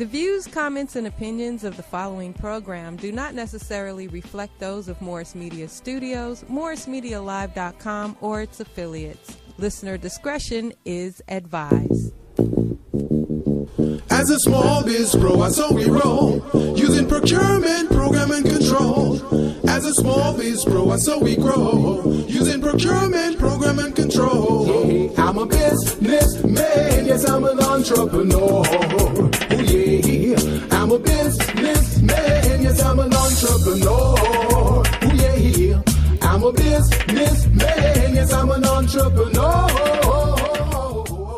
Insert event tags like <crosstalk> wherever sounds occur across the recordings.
The views, comments, and opinions of the following program do not necessarily reflect those of Morris Media Studios, MorrisMediaLive.com, or its affiliates. Listener discretion is advised. As a small biz pro, I saw we roll, using procurement, program, and control. As a small biz pro, I saw we grow, using procurement, program, and control. Yeah, I'm a businessman, yes, I'm an entrepreneur. Oh, yeah, I'm a businessman, yes, I'm an entrepreneur. Oh, yeah, I'm a businessman, yes, I'm an entrepreneur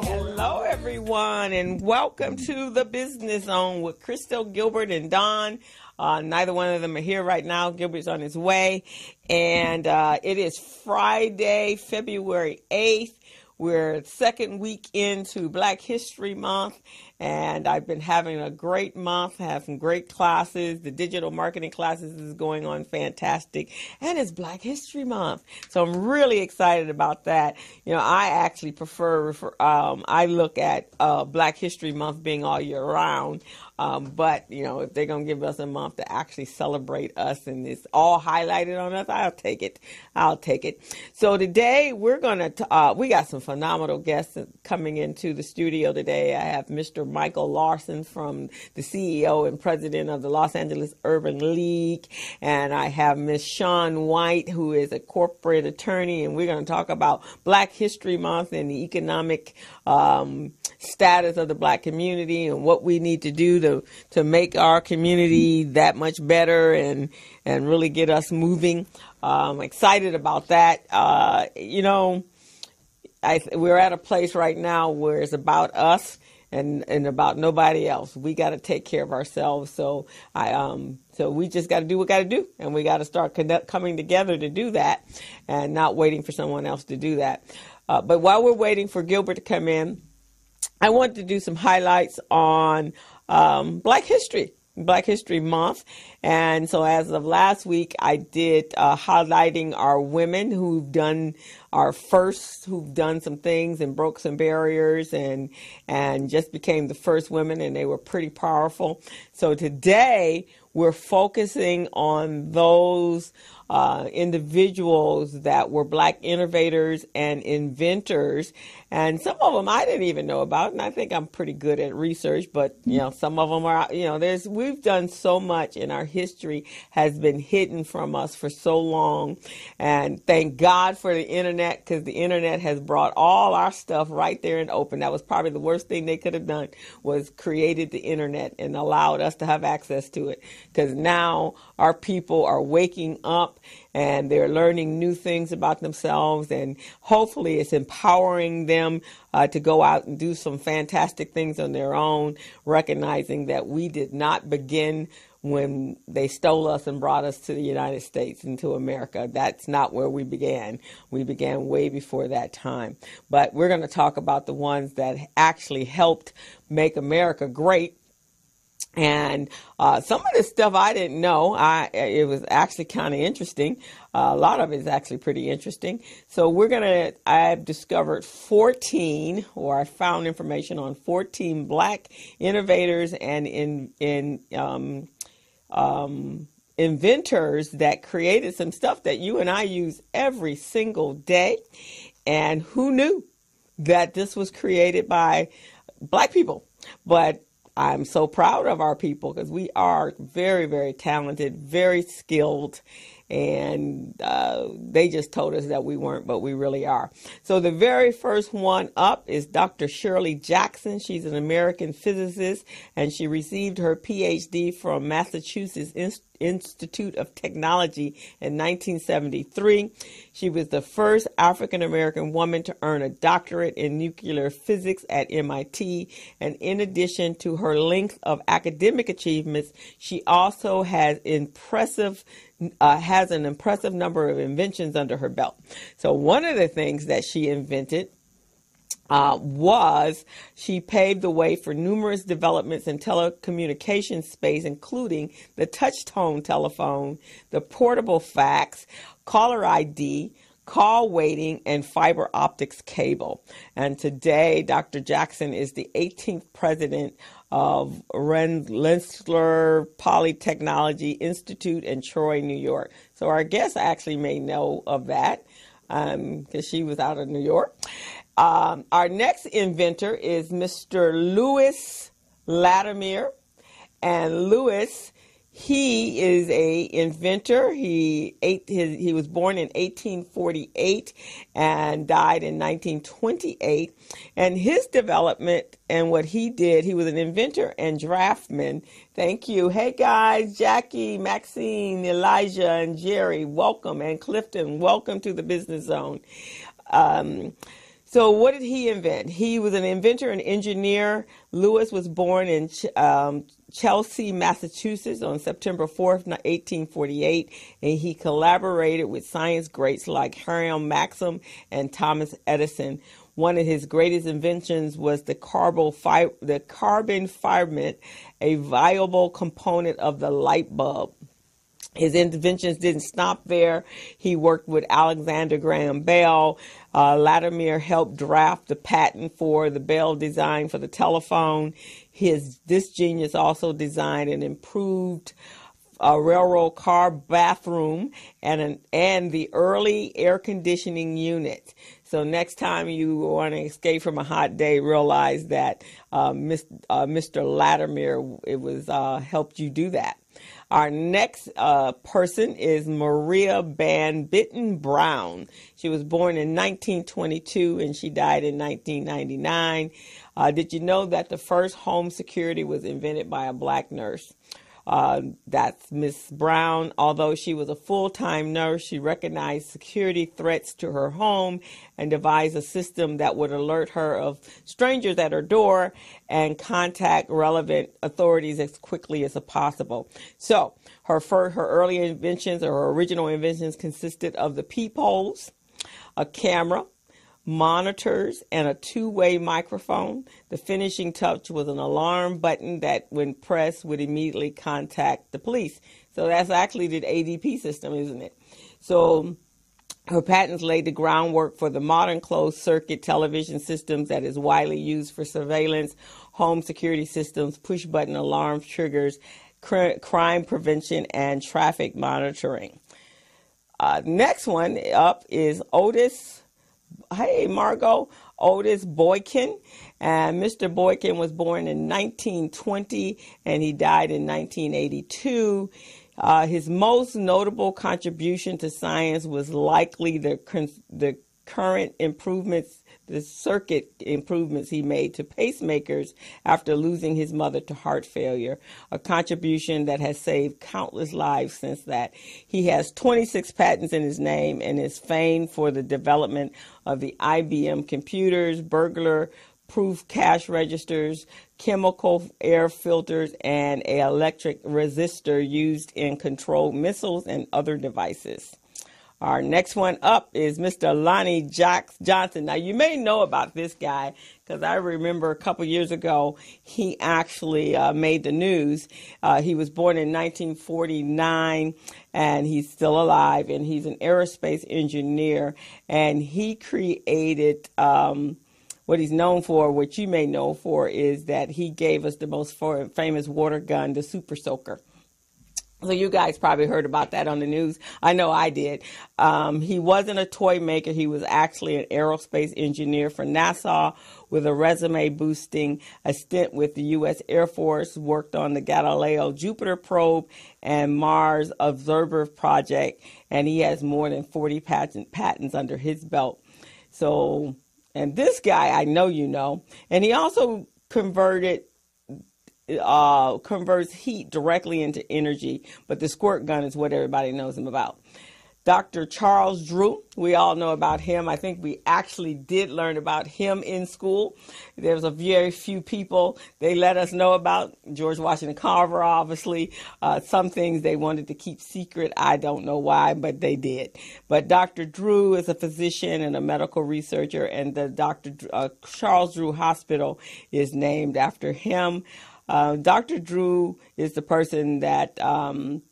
Hello, everyone, and welcome to the Business Zone with Crystal Gilbert and Dawn. Uh, neither one of them are here right now. Gilbert's on his way, and uh, it is Friday, February 8th. We're second week into Black History Month, and I've been having a great month, have some great classes. The digital marketing classes is going on fantastic, and it's Black History Month, so I'm really excited about that. You know, I actually prefer, um, I look at uh, Black History Month being all year round. Um, but you know, if they're gonna give us a month to actually celebrate us and it's all highlighted on us, I'll take it. I'll take it. So today we're gonna t- uh, we got some phenomenal guests coming into the studio today. I have Mr. Michael Lawson from the CEO and president of the Los Angeles Urban League, and I have Miss Shawn White, who is a corporate attorney, and we're gonna talk about Black History Month and the economic um, status of the Black community and what we need to do to to make our community that much better and and really get us moving. I'm excited about that. Uh, you know, I, we're at a place right now where it's about us and and about nobody else. We got to take care of ourselves. So I um so we just got to do what got to do, and we got to start coming together to do that, and not waiting for someone else to do that. Uh, but while we're waiting for Gilbert to come in, I want to do some highlights on um, Black History. Black History Month. And so, as of last week, I did uh, highlighting our women who've done our first, who've done some things and broke some barriers and and just became the first women, and they were pretty powerful. So today we're focusing on those uh, individuals that were black innovators and inventors. And some of them I didn't even know about. And I think I'm pretty good at research, but you know, some of them are, you know, there's, we've done so much in our history has been hidden from us for so long. And thank God for the internet because the internet has brought all our stuff right there and open. That was probably the worst thing they could have done was created the internet and allowed us to have access to it because now our people are waking up and they're learning new things about themselves and hopefully it's empowering them uh, to go out and do some fantastic things on their own recognizing that we did not begin when they stole us and brought us to the United States and to America. That's not where we began. We began way before that time. But we're going to talk about the ones that actually helped make America great and uh, some of this stuff I didn't know. I it was actually kind of interesting. Uh, a lot of it is actually pretty interesting. So we're gonna. I've discovered 14, or I found information on 14 black innovators and in in um, um, inventors that created some stuff that you and I use every single day. And who knew that this was created by black people? But I'm so proud of our people because we are very, very talented, very skilled, and uh, they just told us that we weren't, but we really are. So the very first one up is Dr. Shirley Jackson. She's an American physicist, and she received her PhD from Massachusetts Institute Institute of Technology in 1973. She was the first African American woman to earn a doctorate in nuclear physics at MIT. And in addition to her length of academic achievements, she also has impressive uh, has an impressive number of inventions under her belt. So one of the things that she invented uh, was she paved the way for numerous developments in telecommunications space, including the touch tone telephone, the portable fax, caller ID, call waiting, and fiber optics cable. And today, Dr. Jackson is the 18th president of Rensselaer Polytechnology Institute in Troy, New York. So our guest actually may know of that because um, she was out of New York. Um, our next inventor is Mr. Lewis Latimer. And Lewis he is a inventor. He ate his, he was born in 1848 and died in 1928. And his development and what he did, he was an inventor and draftsman. Thank you. Hey guys, Jackie, Maxine, Elijah, and Jerry, welcome. And Clifton, welcome to the Business Zone. Um, so, what did he invent? He was an inventor and engineer. Lewis was born in um, Chelsea, Massachusetts on September 4th, 1848, and he collaborated with science greats like Hiram Maxim and Thomas Edison. One of his greatest inventions was the carbon, the carbon filament, a viable component of the light bulb. His inventions didn't stop there. He worked with Alexander Graham Bell. Uh, Latimer helped draft the patent for the Bell design for the telephone. His this genius also designed an improved a railroad car bathroom and an, and the early air conditioning unit. So next time you want to escape from a hot day, realize that uh, Mr. Uh, Mr. Latimer it was uh, helped you do that. Our next uh, person is Maria Van Brittan Brown. She was born in 1922 and she died in 1999. Uh, did you know that the first home security was invented by a black nurse? Uh, that's Miss Brown. Although she was a full time nurse, she recognized security threats to her home and devised a system that would alert her of strangers at her door and contact relevant authorities as quickly as possible. So, her, her early inventions or her original inventions consisted of the peepholes, a camera, monitors, and a two way microphone. The finishing touch was an alarm button that, when pressed, would immediately contact the police. So that's actually the ADP system, isn't it? So her patents laid the groundwork for the modern closed circuit television systems that is widely used for surveillance, home security systems, push button alarm triggers, cr- crime prevention, and traffic monitoring. Uh, next one up is Otis hey, Margot Otis Boykin. And Mr. Boykin was born in 1920 and he died in 1982. Uh, his most notable contribution to science was likely the, the current improvements the circuit improvements he made to pacemakers after losing his mother to heart failure, a contribution that has saved countless lives since that. He has 26 patents in his name and is famed for the development of the IBM computers, burglar proof cash registers, chemical air filters, and an electric resistor used in controlled missiles and other devices. Our next one up is Mr. Lonnie Jacks Johnson. Now, you may know about this guy because I remember a couple years ago he actually uh, made the news. Uh, he was born in 1949 and he's still alive and he's an aerospace engineer and he created. Um, what he's known for, what you may know for, is that he gave us the most famous water gun, the Super Soaker. So you guys probably heard about that on the news. I know I did. Um, he wasn't a toy maker. He was actually an aerospace engineer for NASA with a resume boosting a stint with the U.S. Air Force, worked on the Galileo Jupiter probe and Mars Observer project, and he has more than 40 patent, patents under his belt. So, and this guy I know you know, and he also converted uh, converts heat directly into energy, but the squirt gun is what everybody knows him about. Dr. Charles Drew, we all know about him. I think we actually did learn about him in school. There's a very few people they let us know about. George Washington Carver, obviously. Uh, some things they wanted to keep secret. I don't know why, but they did. But Dr. Drew is a physician and a medical researcher, and the Dr. Uh, Charles Drew Hospital is named after him. Uh, Dr. Drew is the person that um,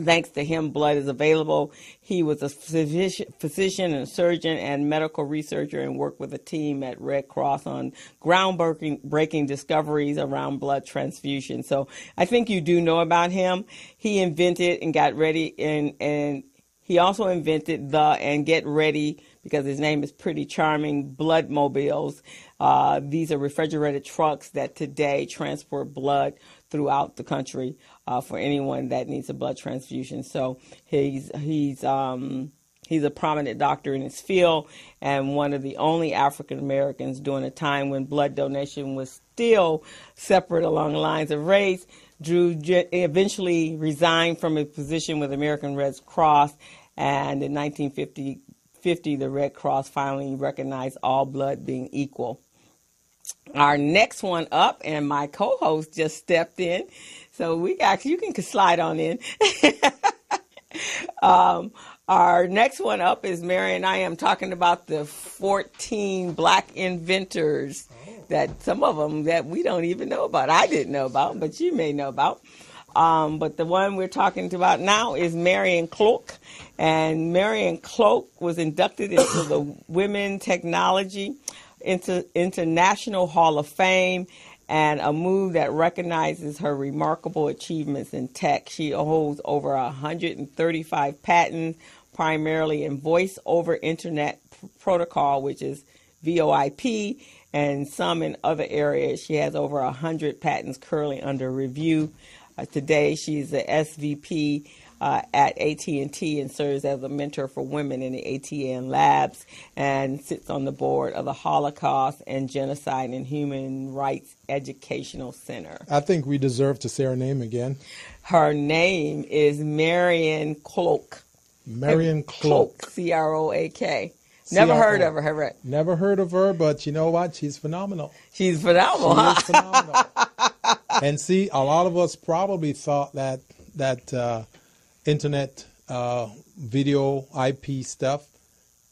Thanks to him, blood is available. He was a physician, and surgeon and medical researcher and worked with a team at Red Cross on groundbreaking breaking discoveries around blood transfusion. So I think you do know about him. He invented and got ready and, and he also invented the and get ready because his name is pretty charming blood mobiles. Uh, these are refrigerated trucks that today transport blood throughout the country uh, for anyone that needs a blood transfusion. So he's he's um, he's a prominent doctor in his field and one of the only African Americans during a time when blood donation was still separate along the lines of race. Drew eventually resigned from his position with American Red Cross, and in 1950, 50, the Red Cross finally recognized all blood being equal. Our next one up, and my co-host just stepped in, so we got you can slide on in. <laughs> um, our next one up is Mary and I am talking about the 14 black inventors that some of them that we don't even know about. I didn't know about, but you may know about. Um, but the one we're talking about now is Marian Croak. And Marian Croak was inducted into the <coughs> Women Technology into International Hall of Fame and a move that recognizes her remarkable achievements in tech. She holds over 135 patents, primarily in voice over internet protocol, which is VoIP, and some in other areas. She has over 100 patents currently under review. Uh, today, she's the SVP uh, at AT&T and serves as a mentor for women in the ATN labs and sits on the board of the Holocaust and Genocide and Human Rights Educational Center. I think we deserve to say her name again. Her name is Marian Croak. Marian Croak. C R O A K. Never C-R-O. heard of her, have Never heard of her, but you know what? She's phenomenal. She's phenomenal. She is phenomenal. <laughs> and see, a lot of us probably thought that that uh, internet uh, video IP stuff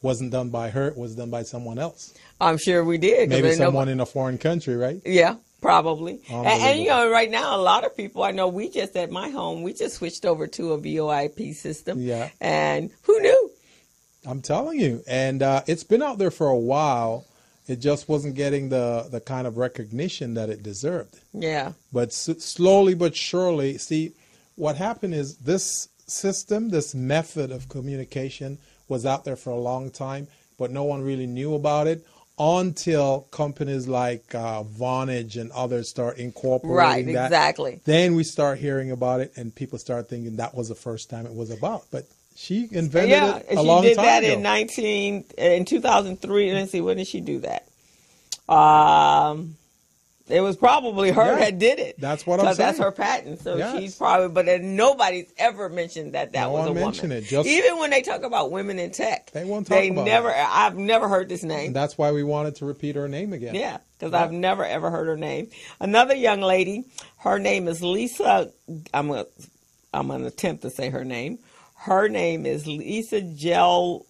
wasn't done by her; it was done by someone else. I'm sure we did. Maybe someone in a foreign country, right? Yeah, probably. And, and, you know, right now, a lot of people I know. We just at my home, we just switched over to a VoIP system. Yeah. And who knew? I'm telling you, and uh, it's been out there for a while. It just wasn't getting the the kind of recognition that it deserved. Yeah. But s- slowly but surely, see, what happened is this system, this method of communication was out there for a long time, but no one really knew about it until companies like uh, Vonage and others start incorporating right, that. exactly. Then we start hearing about it, and people start thinking that was the first time it was about. But she invented yeah, it a long time ago. She did that ago. in nineteen in two thousand three. Let's see, when did she do that? Um, it was probably her yeah, that did it. That's what I'm saying. That's her patent. So yes. she's probably, but nobody's ever mentioned that that no was a woman. It. Just, Even when they talk about women in tech, they won't talk they about never. It. I've never heard this name. And that's why we wanted to repeat her name again. Yeah, because yeah. I've never ever heard her name. Another young lady. Her name is Lisa. I'm gonna. I'm gonna attempt to say her name. Her name is Lisa Gel.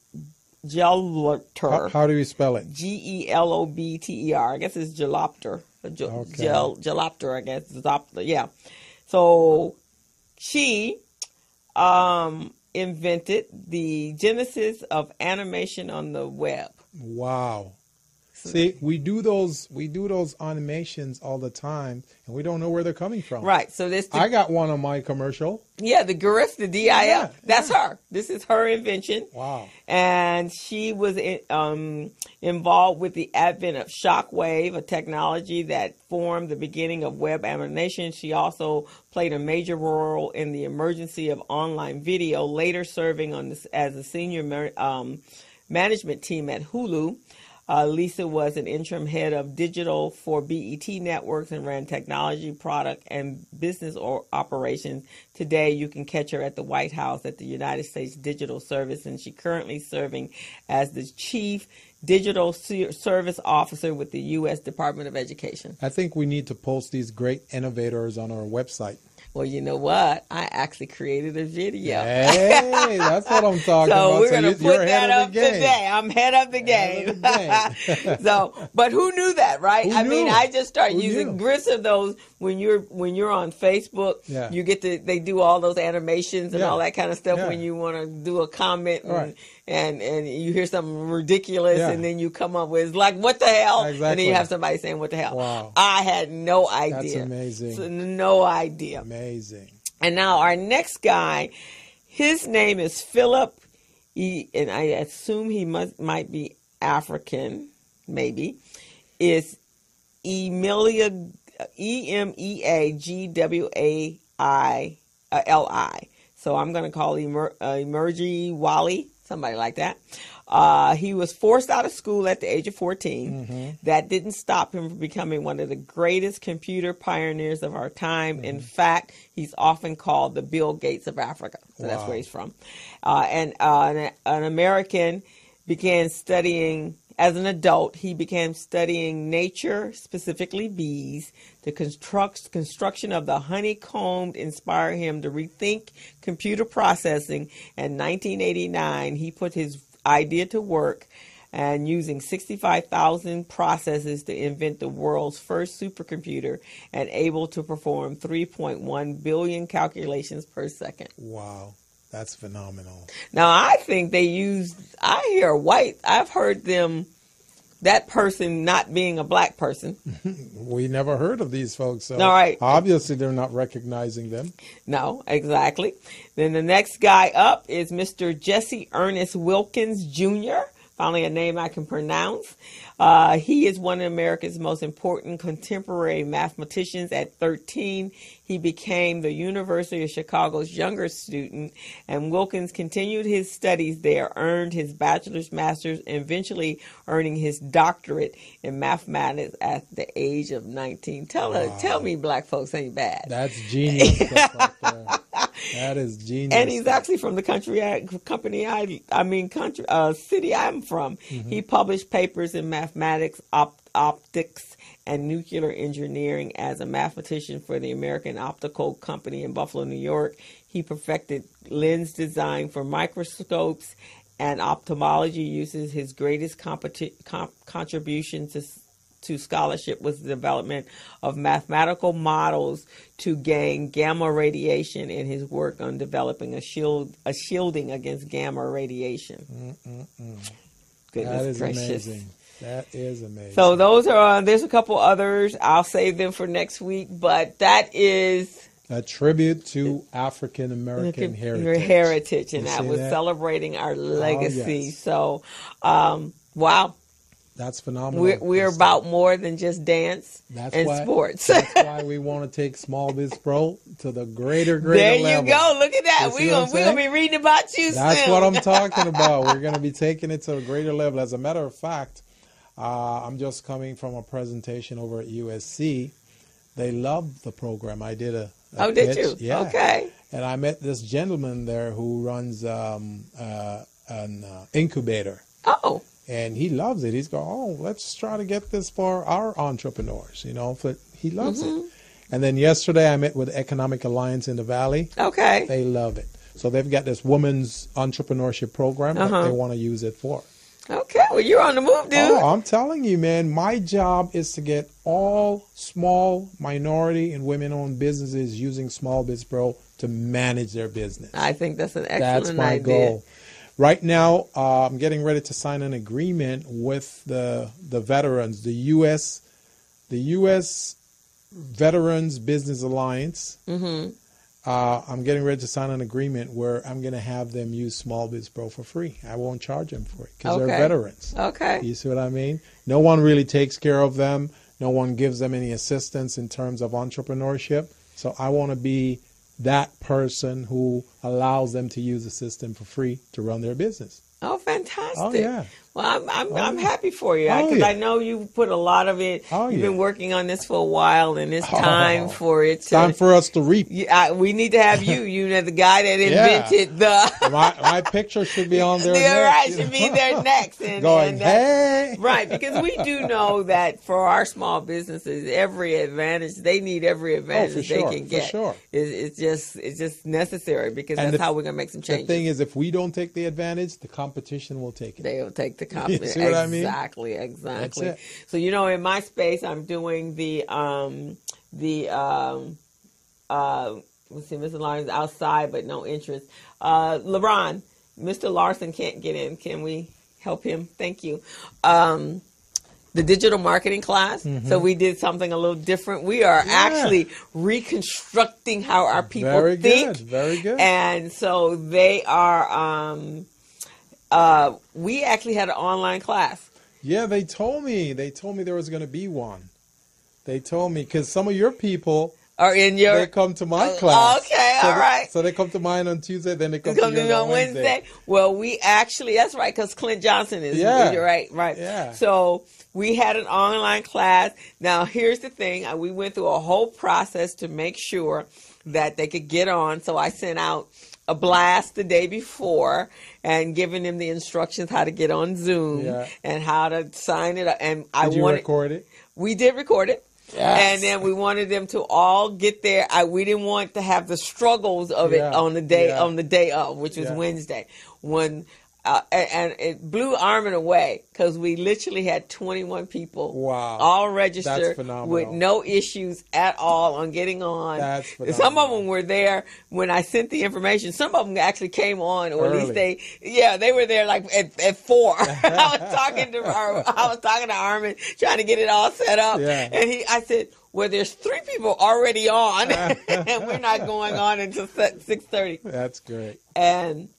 Gelobter. How, how do you spell it? G E L O B T E R. I guess it's Gelobter. Gel, okay. gel Gelobter, I guess. Zopter, yeah. So she um, invented the genesis of animation on the web. Wow. See, we do those we do those animations all the time, and we don't know where they're coming from. Right. So this. The, I got one on my commercial. Yeah, the the GIF. Yeah, That's yeah. her. This is her invention. Wow. And she was in, um, involved with the advent of Shockwave, a technology that formed the beginning of web animation. She also played a major role in the emergency of online video, later serving on this as a senior um, management team at Hulu. Uh, Lisa was an interim head of digital for BET Networks and ran technology, product, and business or operations. Today, you can catch her at the White House at the United States Digital Service, and she's currently serving as the chief digital service officer with the U.S. Department of Education. I think we need to post these great innovators on our website. Well, you know what? I actually created a video. Hey, that's what I'm <laughs> talking so about. we're gonna you- put that up today. I'm head of the game. of the game. <laughs> <laughs> so, but who knew that, right? Who I mean. I just started Who using knew? grist of those when you're when you're on Facebook. Yeah. You get to they do all those animations and Yeah. all that kind of stuff Yeah. when you want to do a comment and, Right. And and you hear something ridiculous Yeah. and then you come up with like what the hell and then you have somebody saying what the hell. Wow. I had no idea. that's amazing. So, no idea. Amazing. And now our next guy, his name is Philip, e, and I assume he must might be African, maybe. Is Emilia E M E A G W A I uh, L I. So I'm going to call him Emer, uh, Emergy Wally, somebody like that. Uh, he was forced out of school at the age of 14. That didn't stop him from becoming one of the greatest computer pioneers of our time. In fact, he's often called the Bill Gates of Africa. So that's where he's from. Uh, and uh, an, an American began studying as an adult he began studying nature specifically bees the construct, construction of the honeycomb inspired him to rethink computer processing in 1989 he put his idea to work and using 65,000 processes to invent the world's first supercomputer and able to perform 3.1 billion calculations per second. Wow. That's phenomenal. Now I think they use. I hear white. I've heard them. That person not being a black person. <laughs> We never heard of these folks. So All right. Obviously, they're not recognizing them. No, exactly. Then the next guy up is Mr. Jesse Ernest Wilkins Jr. Finally, a name I can pronounce. Uh, he is one of America's most important contemporary mathematicians. At 13, he became the University of Chicago's younger student, and Wilkins continued his studies there, earned his bachelor's, master's, and eventually earning his doctorate in mathematics at the age of 19. Tell her, tell me, black folks ain't bad. That's genius. That is <laughs> genius. and he's actually from the country I, company I I mean country uh, city I'm from. Mm-hmm. He published papers in mathematics, op, optics, and nuclear engineering as a mathematician for the American Optical Company in Buffalo, New York. He perfected lens design for microscopes and ophthalmology. Uses his greatest competi- com- contribution to to scholarship was the development of mathematical models to gain gamma radiation in his work on developing a shield a shielding against gamma radiation. Goodness That is gracious. amazing. That is amazing. So those are there's a couple others. I'll save them for next week, but that is a tribute to African American your heritage. heritage, and that was that? Oh, celebrating our legacy. yes. So, um, wow, That's phenomenal. we're we're about more than just dance That's and why, sports. that's <laughs> why we want to take Small Biz Pro to the greater, greater level. There you go. Look at that. We're we gonna be reading about you That's soon. what I'm talking <laughs> about. We're going to be taking it to a greater level. As a matter of fact, uh, I'm just coming from a presentation over at USC. They love the program. I did a, a Oh, did pitch. you? Yeah. Okay. And I met this gentleman there who runs um, uh, an uh, incubator. Oh, and he loves it. He's going, oh, let's try to get this for our entrepreneurs. You know, but he loves Mm-hmm. it. And then yesterday I met with Economic Alliance in the Valley. okay. They love it. So they've got this women's entrepreneurship program that Uh-huh. they want to use it for. Okay. Well, you're on the move, dude. Oh, I'm telling you, man, my job is to get all small minority and women-owned businesses using Small Biz Pro to manage their business. I think that's an excellent That's my idea. goal. Right now, uh, I'm getting ready to sign an agreement with the the veterans, the U.S. the U.S. Veterans Business Alliance. Mm-hmm. Uh, I'm getting ready to sign an agreement where I'm going to have them use Small Biz Pro for free. I won't charge them for it because Okay. they're veterans. Okay. You see what I mean? No one really takes care of them. No one gives them any assistance in terms of entrepreneurship. So I want to be that person who allows them to use the system for free to run their business. Oh, fantastic. Oh, yeah. Well, I'm I'm, Oh, I'm happy for you Oh, because yeah. I know you put a lot of it. Oh, You've yeah. been working on this for a while, and it's Oh, <laughs> time for it to. Time for us to reap. I, we need to have you. You know, the guy that <laughs> Yeah. invented the. <laughs> My, my picture should be on there. Next, right, should be there next. And, Going, and uh, that- hey. Right, because we do know that for our small businesses, every advantage they need every oh, advantage Oh, sure, they can get. sure. It, it's just it's just necessary because And that's the- how we're gonna make some changes. The thing is, if we don't take the advantage, the competition will take it. They'll take the <laughs> You compliment. see what I mean? Exactly, exactly. So you know, in my space, I'm doing the um the um uh let's see, Mr. Lawson's outside, but no interest. Uh, LeBron, Mr. Lawson can't get in. Can we help him? Thank you. Um, the digital marketing class. So we did something a little different. We are Mm-hmm. Yeah. actually reconstructing how our people think. Very think. good. Very good. And so they are. Um, uh, we actually had an online class. Yeah, they told me. They told me there was going to be one. They told me because some of your people are in your they come to my Oh, class. okay, so all they- right. So they come to mine on Tuesday, then they come, come to to on Wednesday. Wednesday. Well, we actually that's right because Clint Johnson is Yeah. you're right, right. Yeah. So we had an online class. Now here's the thing: uh, we went through a whole process to make sure that they could get on. So I sent out a blast the day before and giving them the instructions how to get on Zoom Yeah. and how to sign it up. And I Did you wanted record it? we did record it. Yes. And then we wanted them to all get there. I, we didn't want to have the struggles of it on the day Yeah. on the day of, which was Yeah. Wednesday, when uh, and, it blew Armin away because we literally had 21 people, Wow. all registered with no issues at all on getting on. That's Some of them were there when I sent the information. Some of them actually came on, or at least they, yeah, they were there like at, at four. <laughs> I <laughs> was talking to our, I was talking to Armin, trying to get it all set up, Yeah. and he, I said, well, there's three people already on, <laughs> and we're not going on until six thirty, That's great. and.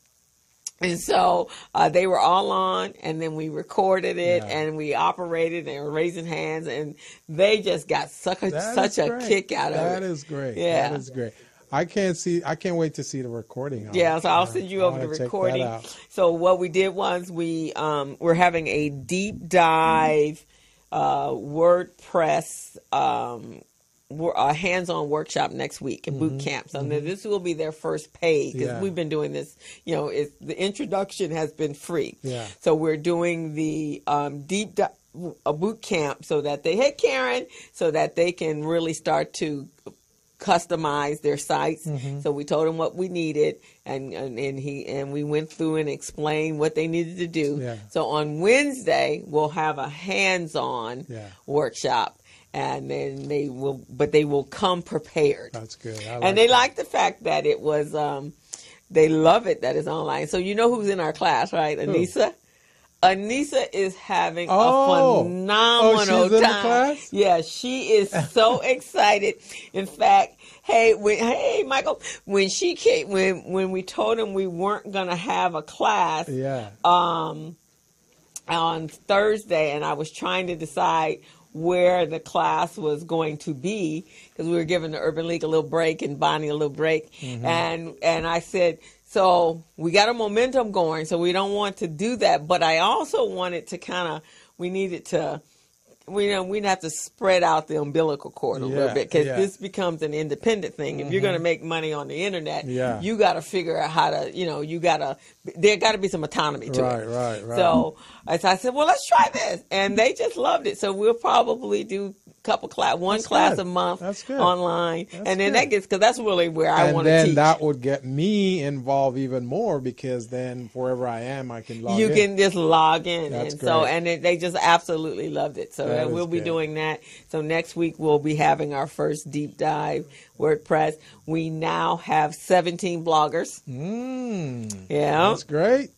And so uh, they were all on, and then we recorded it, Yeah. and we operated and were raising hands, and they just got such a, such a kick out of That it. is great. Yeah. That is great. I can't see. I can't wait to see the recording. Yeah, it. so I'll send you I over the that recording. So what we did was we um, we're having a deep dive uh, WordPress um, a hands-on workshop next week at boot camp. So now this will be their first paid because Mm-hmm. Yeah. we've been doing this. You know, it's, the introduction has been free. Yeah. So we're doing the um, deep dive. A boot camp so that they, hey Karen, so that they can really start to customize their sites. Mm-hmm. So we told them what we needed, and, and and he and we went through and explained what they needed to do. Yeah. So on Wednesday we'll have a hands-on Yeah. workshop, and then they will, but they will come prepared. That's good. I and they that. like the fact that it was. Um, they love it that it's online. So you know who's in our class, right? Anissa. Anissa is having Oh. a phenomenal Oh, in the time. class? Yeah, she is so <laughs> excited. In fact, hey, when, hey, Michael, when she came, when when we told him we weren't gonna have a class Yeah. um, on Thursday, and I was trying to decide where the class was going to be because we were giving the Urban League a little break and Bonnie a little break, mm-hmm. and and I said. So we got a momentum going, so we don't want to do that. But I also wanted to kind of, we needed to, we know we have to spread out the umbilical cord a little bit because yeah. this becomes an independent thing. If you're mm-hmm. going to make money on the internet, Yeah. you got to figure out how to, you know, you got to, there got to be some autonomy to Right, it. right, right. right. So as I said, well, let's try this, and they just loved it. So we'll probably do couple class, one That's class good. a month That's good. online, That's and then good. that gets because that's really where I want to teach. And then that would get me involved even more because then wherever I am, I can log you in. can just log in, That's and so and it, they just absolutely loved it. So That we'll be good. doing that. So next week we'll be having our first deep dive WordPress. We now have 17 bloggers. Mm, Yeah, that's great.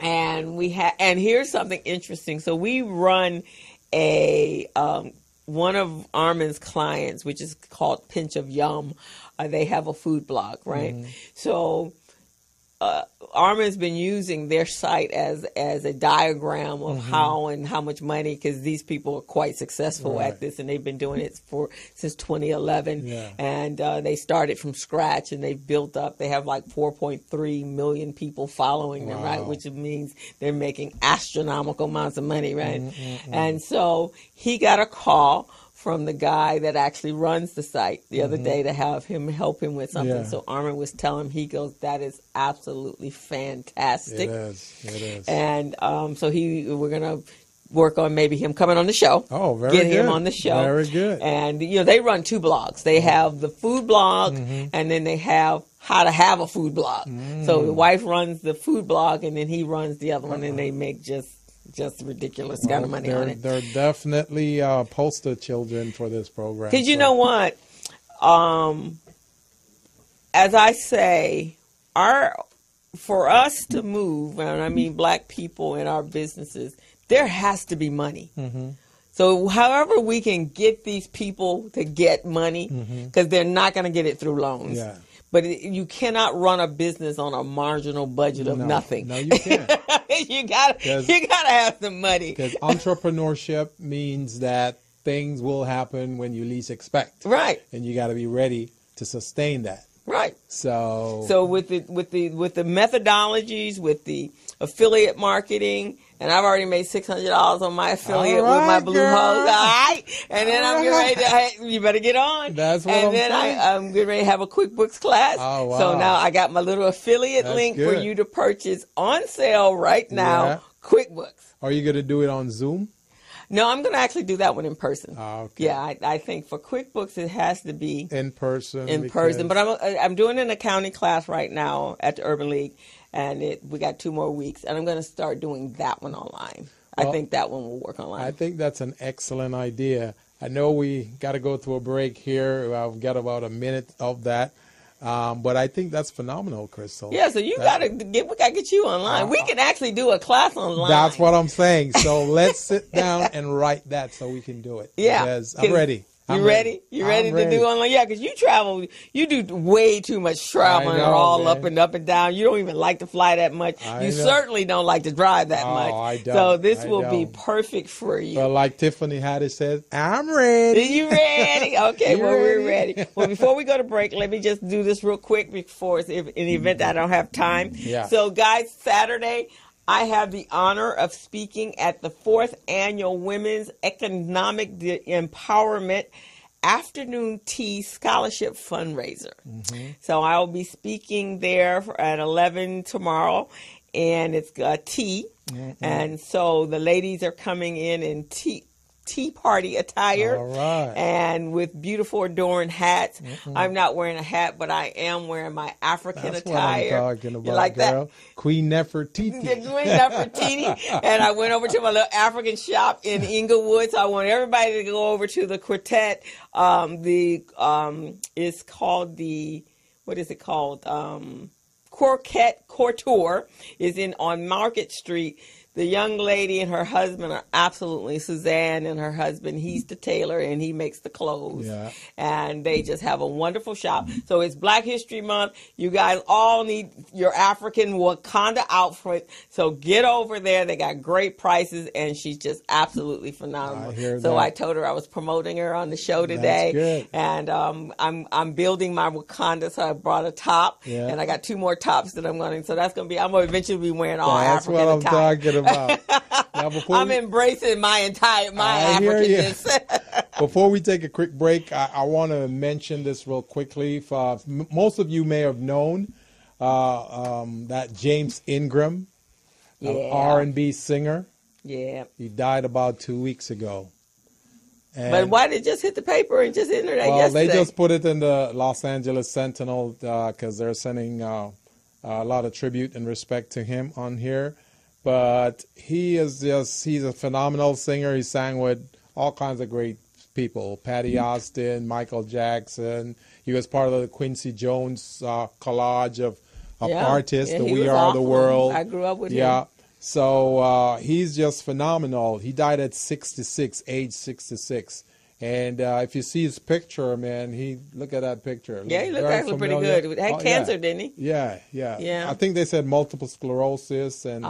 and we have and here's something interesting so we run a um, one of armin's clients which is called pinch of yum uh, they have a food blog right? So uh, Armin's been using their site as as a diagram of Mm-hmm. how and how much money because these people are quite successful Right. at this and they've been doing it for since 2011 Yeah. and uh, they started from scratch and they've built up. They have like 4.3 million people following them, right? Which means they're making astronomical amounts of money, right? Mm-hmm, And so he got a call from the guy that actually runs the site the other day to have him help him with something. Mm-hmm. Yeah. So Armin was telling him, he goes, "That is absolutely fantastic." is. It is. And um, so he, we're gonna work on maybe him coming on the show. Oh, very Get him on the show. Very good. And you know, they run two blogs. They have the food blog, Mm-hmm. and then they have how to have a food blog. So Mm. the wife runs the food blog, and then he runs the other one, and they make just just ridiculous kind of money they're, on it. they're definitely uh, poster children for this program. Because you so- know what? Um, as I say, our for us to move, and I mean black people in our businesses, there has to be money. Mm-hmm. So, however, we can get these people to get money, because they're not going to get it through loans. Mm-hmm. Yeah. But it, you cannot run a business on a marginal budget of No, nothing. No, you can't. <laughs> you got you got to have some money. Because entrepreneurship means that things will happen when you least expect. Right, And you got to be ready to sustain that. right. So, So with the with the with the methodologies, with the affiliate marketing, and I've already made six hundred dollars on my affiliate All with my right, Blue girl. All right, and then I'm getting ready to. <laughs> Hey, you better get on. That's what And I'm then saying. I, I'm getting ready to have a QuickBooks class. Oh, wow. So now I got my little affiliate That's link for you to purchase on sale right now. Yeah. QuickBooks. are you going to do it on Zoom? No, I'm going to actually do that one in person. Ah, okay. Yeah, I, I think for QuickBooks it has to be In person. in person. But I'm I'm doing an accounting class right now at the Urban League, and it we got two more weeks, and I'm going to start doing that one online. I think that one will work online. I think that's an excellent idea. I know we got to go to a break here. I've got about a minute of that. Um, but I think that's phenomenal, Crystal. yeah, so you gotta get we got to get you online. we can actually do a class online. That's what I'm saying. So <laughs> let's sit down and write that so we can do it. Yeah, Because I'm ready. You I'm ready? You I'm ready, to do online? Yeah, because you travel, you do way too much traveling, know, all man. up and up and down. You don't even like to fly that much. I you know. certainly don't like to drive that Oh, much. I don't. So this I will be don't. perfect for you. But like Tiffany Haddish says, I'm Are ready. you ready? Okay, <laughs> well, we're ready? ready. Well, <laughs> before we go to break, let me just do this real quick before, if, in the event I don't have time. Yeah. So, guys, Saturday, I have the honor of speaking at the fourth annual Women's Economic De- Empowerment Afternoon Tea Scholarship Fundraiser. So, I'll be speaking there for- at 11 tomorrow, and it's uh, tea. And so the ladies are coming in in tea. Tea party attire right. and with beautiful adorned hats. I'm not wearing a hat, but I am wearing my African That's what attire. I'm talking about, you like girl. that? Queen Nefertiti. <laughs> Green Nefertiti. and I went over to my little African shop in <laughs> Inglewood. So I want everybody to go over to the quartet. Um, the um, it's called the what is it called? Um, Quartet Couture is in on Market Street. The young lady and her husband are absolutely Suzanne and her husband. He's the tailor and he makes the clothes. Yeah. And they just have a wonderful shop. So it's Black History Month. You guys all need your African Wakanda outfit. So get over there. They got great prices and she's just absolutely phenomenal. I hear so. I told her I was promoting her on the show today. good. And um, I'm I'm building my Wakanda, so I brought a top, Yeah. and I got two more tops that I'm going. to So that's going to be. I'm going to eventually be wearing all That's African what I'm attire. talking about. <laughs> now, before I'm we, embracing my entire my I. Africanness. <laughs> <laughs> Before we take a quick break, I, I want to mention this real quickly. For, m- most of you may have known uh, um, that James Ingram, yeah, an R&B singer, yeah. he died about two weeks ago. And, But why did it just hit the paper and just enter that Well, yesterday? they just put it in the Los Angeles Sentinel because they're sending uh, a lot of tribute and respect to him on here. But he is just—he's a phenomenal singer. He sang with all kinds of great people: Patti Austin, Michael Jackson. He was part of the Quincy Jones uh, collage of, of Yeah. artists. Yeah, the We Are the. World. I grew up with yeah. him. So uh, he's just phenomenal. He died at 66, age 66, And uh, if you see his picture, man, he look at that picture. Yeah, he looked Very actually pretty good. Had Oh, cancer, yeah. didn't he? Yeah, yeah, Yeah. I think they said multiple sclerosis and Oh.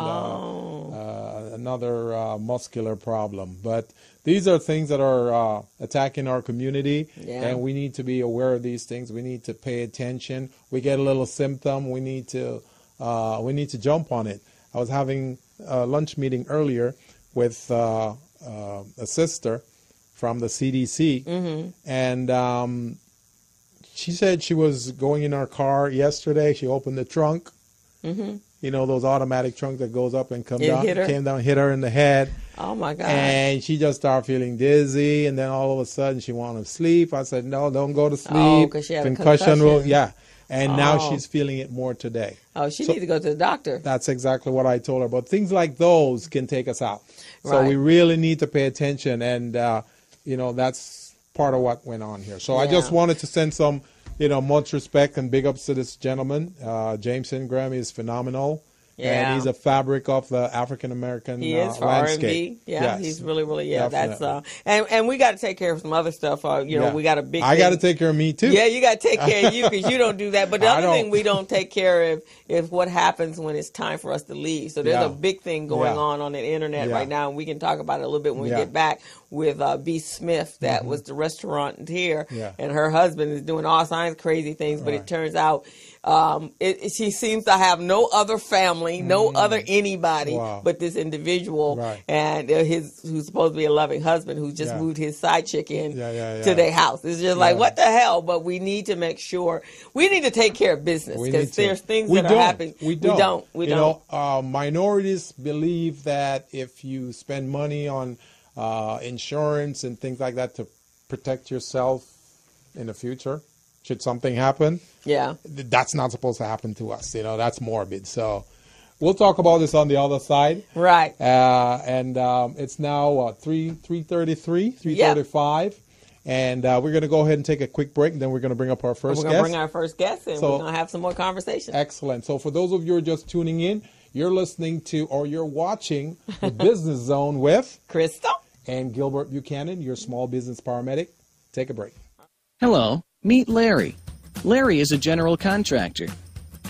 uh, uh, another uh, muscular problem. But these are things that are uh, attacking our community, Yeah. and we need to be aware of these things. We need to pay attention. We get a little symptom, we need to uh, we need to jump on it. I was having a lunch meeting earlier with uh, uh, a sister from the CDC, Mm-hmm. and um, she said she was going in her car yesterday. She opened the trunk. You know those automatic trunk that goes up and come Mm-hmm. It down. Came down, hit her in the head, Oh my God. and she just started feeling dizzy. And then all of a sudden, she wanted to sleep. I said, "No, don't go to sleep. Oh, 'cause she had a concussion. yeah." And now Oh. she's feeling it more today. oh, she so- needs to go to the doctor. That's exactly what I told her. But things like those can take us out. So we really need to pay attention. And, uh, you know, that's part of what went on here. So I just wanted to send some, you know, much respect and big ups to this gentleman. Uh, James Ingram is phenomenal. Yeah. And he's a fabric of the African American He uh, is for R and B. landscape. Yeah, Yes. he's really, really yeah. That's uh, and and we got to take care of some other stuff. Uh, you know, Yeah. we got a big. I got to take care of me too. Yeah, you got to take care of you because you don't do that. But the <laughs> I other thing don't. we don't take care of is what happens when it's time for us to leave. So there's Yeah. a big thing going Yeah. on on the internet right now, and we can talk about it a little bit when we get back with uh, B. Smith, that was the restaurant here, and her husband is doing all kinds of crazy things. But it turns out. Um, it, it- she seems to have no other family, no other anybody Mm. Wow. but this individual, Right. and uh, his who's supposed to be a loving husband who just Yeah. moved his side chick in Yeah, yeah, to their house. It's just like what the hell? But we need to make sure we need to take care of business because there's things we that don't. are happening. We don't. We don't. We you don't. know, uh, minorities believe that if you spend money on uh, insurance and things like that to protect yourself in the future, should something happen, yeah. that's not supposed to happen to us. You know, that's morbid. So we'll talk about this on the other side. Right. Uh, and um, it's now uh, three three thirty three, three thirty five, and uh, we're going to go ahead and take a quick break. And then we're going to bring up our 1st We're gonna guest. bring our first guest and So- we're gonna have some more conversation. Excellent. So for those of you who are just tuning in, you're listening to or you're watching the <laughs> Business Zone with Crystal. and Gilbert Buchanan, your small business paramedic. Take a break. Hello, meet Larry. Larry is a general contractor.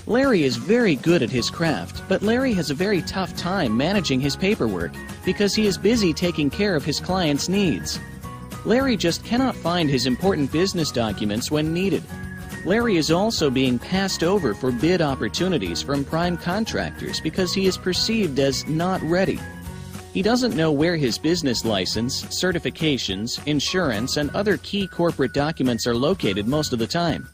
Larry is very good at his craft, but Larry has a very tough time managing his paperwork because he is busy taking care of his clients' needs. Larry just cannot find his important business documents when needed. Larry is also being passed over for bid opportunities from prime contractors because he is perceived as not ready. He doesn't know where his business license, certifications, insurance, and other key corporate documents are located most of the time.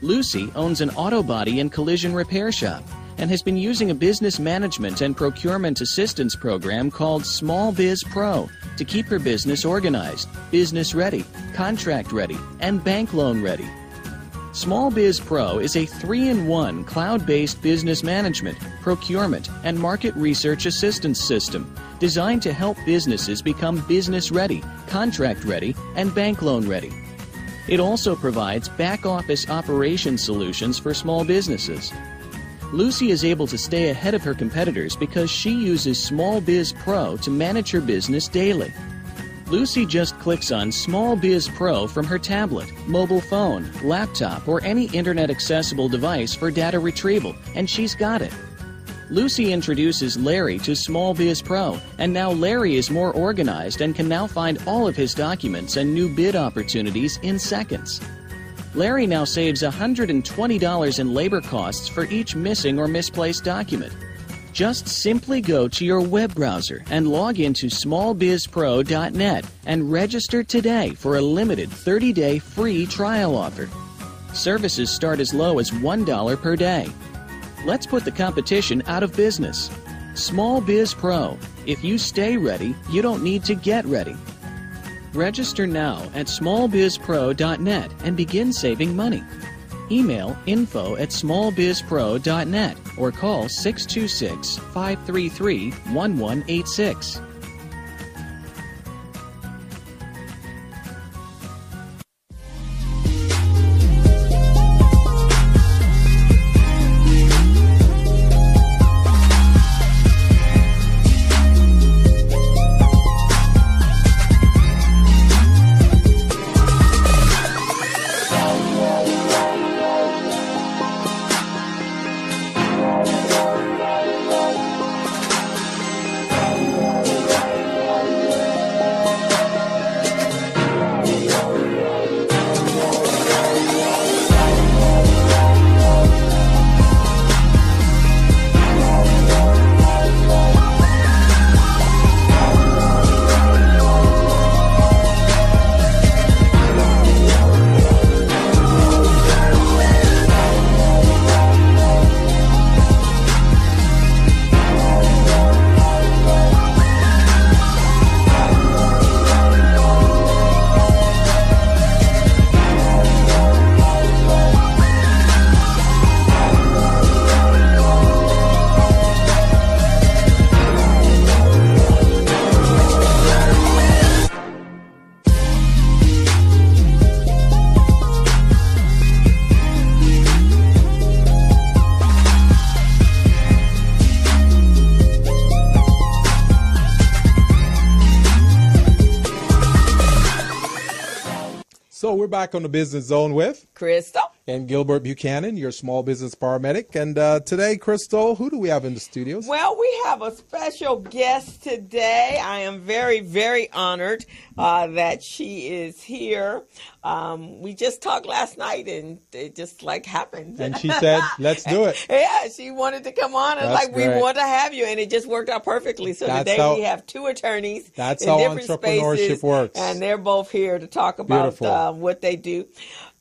Lucy owns an auto body and collision repair shop and has been using a business management and procurement assistance program called Small Biz Pro to keep her business organized, business ready, contract ready, and bank loan ready. Small Biz Pro is a three in one cloud based business management, procurement, and market research assistance system designed to help businesses become business ready, contract ready, and bank loan ready. It also provides back office operation solutions for small businesses. Lucy is able to stay ahead of her competitors because she uses Small Biz Pro to manage her business daily. Lucy just clicks on Small Biz Pro from her tablet, mobile phone, laptop, or any internet accessible device for data retrieval, and she's got it. Lucy introduces Larry to Small Biz Pro, and now Larry is more organized and can now find all of his documents and new bid opportunities in seconds. Larry now saves $120 in labor costs for each missing or misplaced document. Just simply go to your web browser and log into smallbizpro.net and register today for a limited 30 day free trial offer. Services start as low as $1 per day. Let's put the competition out of business. Small Biz Pro. If you stay ready, you don't need to get ready. Register now at smallbizpro.net and begin saving money. Email info at smallbizpro.net or call 626 533 1186. Back on the business zone with Crystal. And Gilbert Buchanan, your small business paramedic. And uh, today, Crystal, who do we have in the studios? Well, we have a special guest today. I am very, very honored uh, that she is here. Um, we just talked last night and it just like happened. and she said, "Let's do it." <laughs> Yeah, she wanted to come on and That's like we want to have you, and it just worked out perfectly. So That's today how- we have two attorneys. That's in how different entrepreneurship spaces, works. and they're both here to talk about uh, what they do.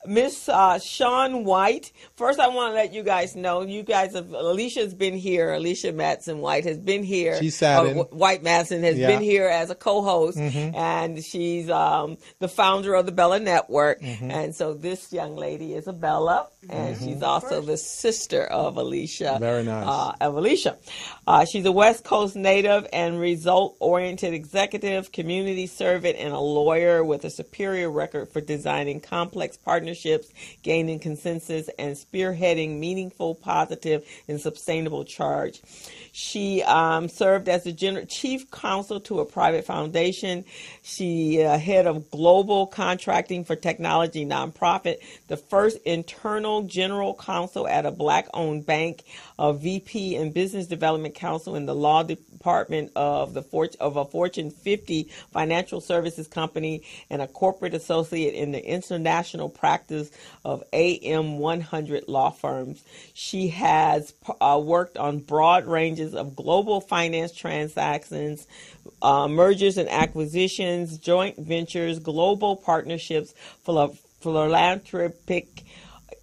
Miss uh, Shawn White. First, I want to let you guys know. You guys have Alicia's been here. Alicia Matson White has been here. She sat Uh, in. White Matson has Yeah. been here as a co-host, Mm-hmm. and she's um, the founder of the Bella Network. Mm-hmm. And so this young lady is a Bella, and she's also the sister of Alicia. Very nice. Uh, of Alicia. Uh, she's a West Coast native and result-oriented executive, community servant, and a lawyer with a superior record for designing complex partnerships, gaining consensus, and spearheading meaningful, positive, and sustainable charge. She um, served as the general chief counsel to a private foundation. She uh, head of global contracting for technology nonprofit, the first internal general counsel at a black-owned bank, a VP and business development counsel in the law department of the Fort- of a Fortune 50 financial services company, and a corporate associate in the international practice of AM 100 law firms. She has uh, worked on broad ranges of global finance transactions, uh, mergers and acquisitions, joint ventures, global partnerships, philanthropic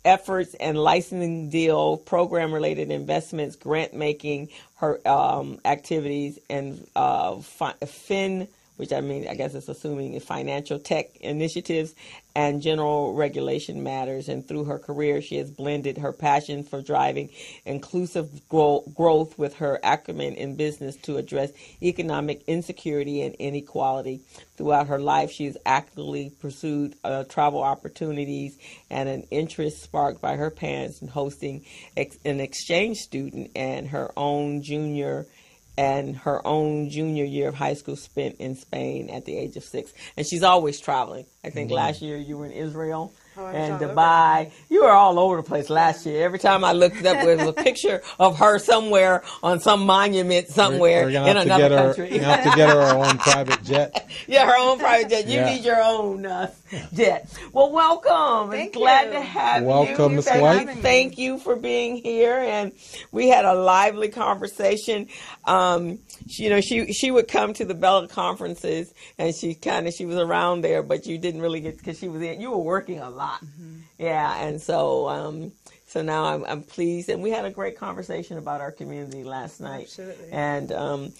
efforts and licensing deal, program related investments, grant making, her um, activities, and uh, fi- fin, which I mean, I guess it's assuming financial tech initiatives and general regulation matters. And through her career, she has blended her passion for driving inclusive grow- growth with her acumen in business to address economic insecurity and inequality. Throughout her life, she has actively pursued uh, travel opportunities and an interest sparked by her parents in hosting ex- an exchange student and her own junior and her own junior year of high school spent in Spain at the age of six. And she's always traveling. I think last year you were in Israel and Dubai. You were all over the place last year. Every time I looked up, there was a picture of her somewhere on some monument somewhere We're gonna in another get her. country. we have to get her our own private jet. <laughs> Yeah, her own private jet. You Yeah. need your own uh, jet. Well, welcome. Thank Glad you. to have Welcome, you. Ms. Thank White. You, thank you for being here, and we had a lively conversation. Um, she- you know, she she would come to the Bella conferences, and she kind of she was around there, but you didn't really get because she was in. You were working a lot, yeah, and so. Um, so now I'm, I'm pleased, and we had a great conversation about our community last night. Absolutely. And um,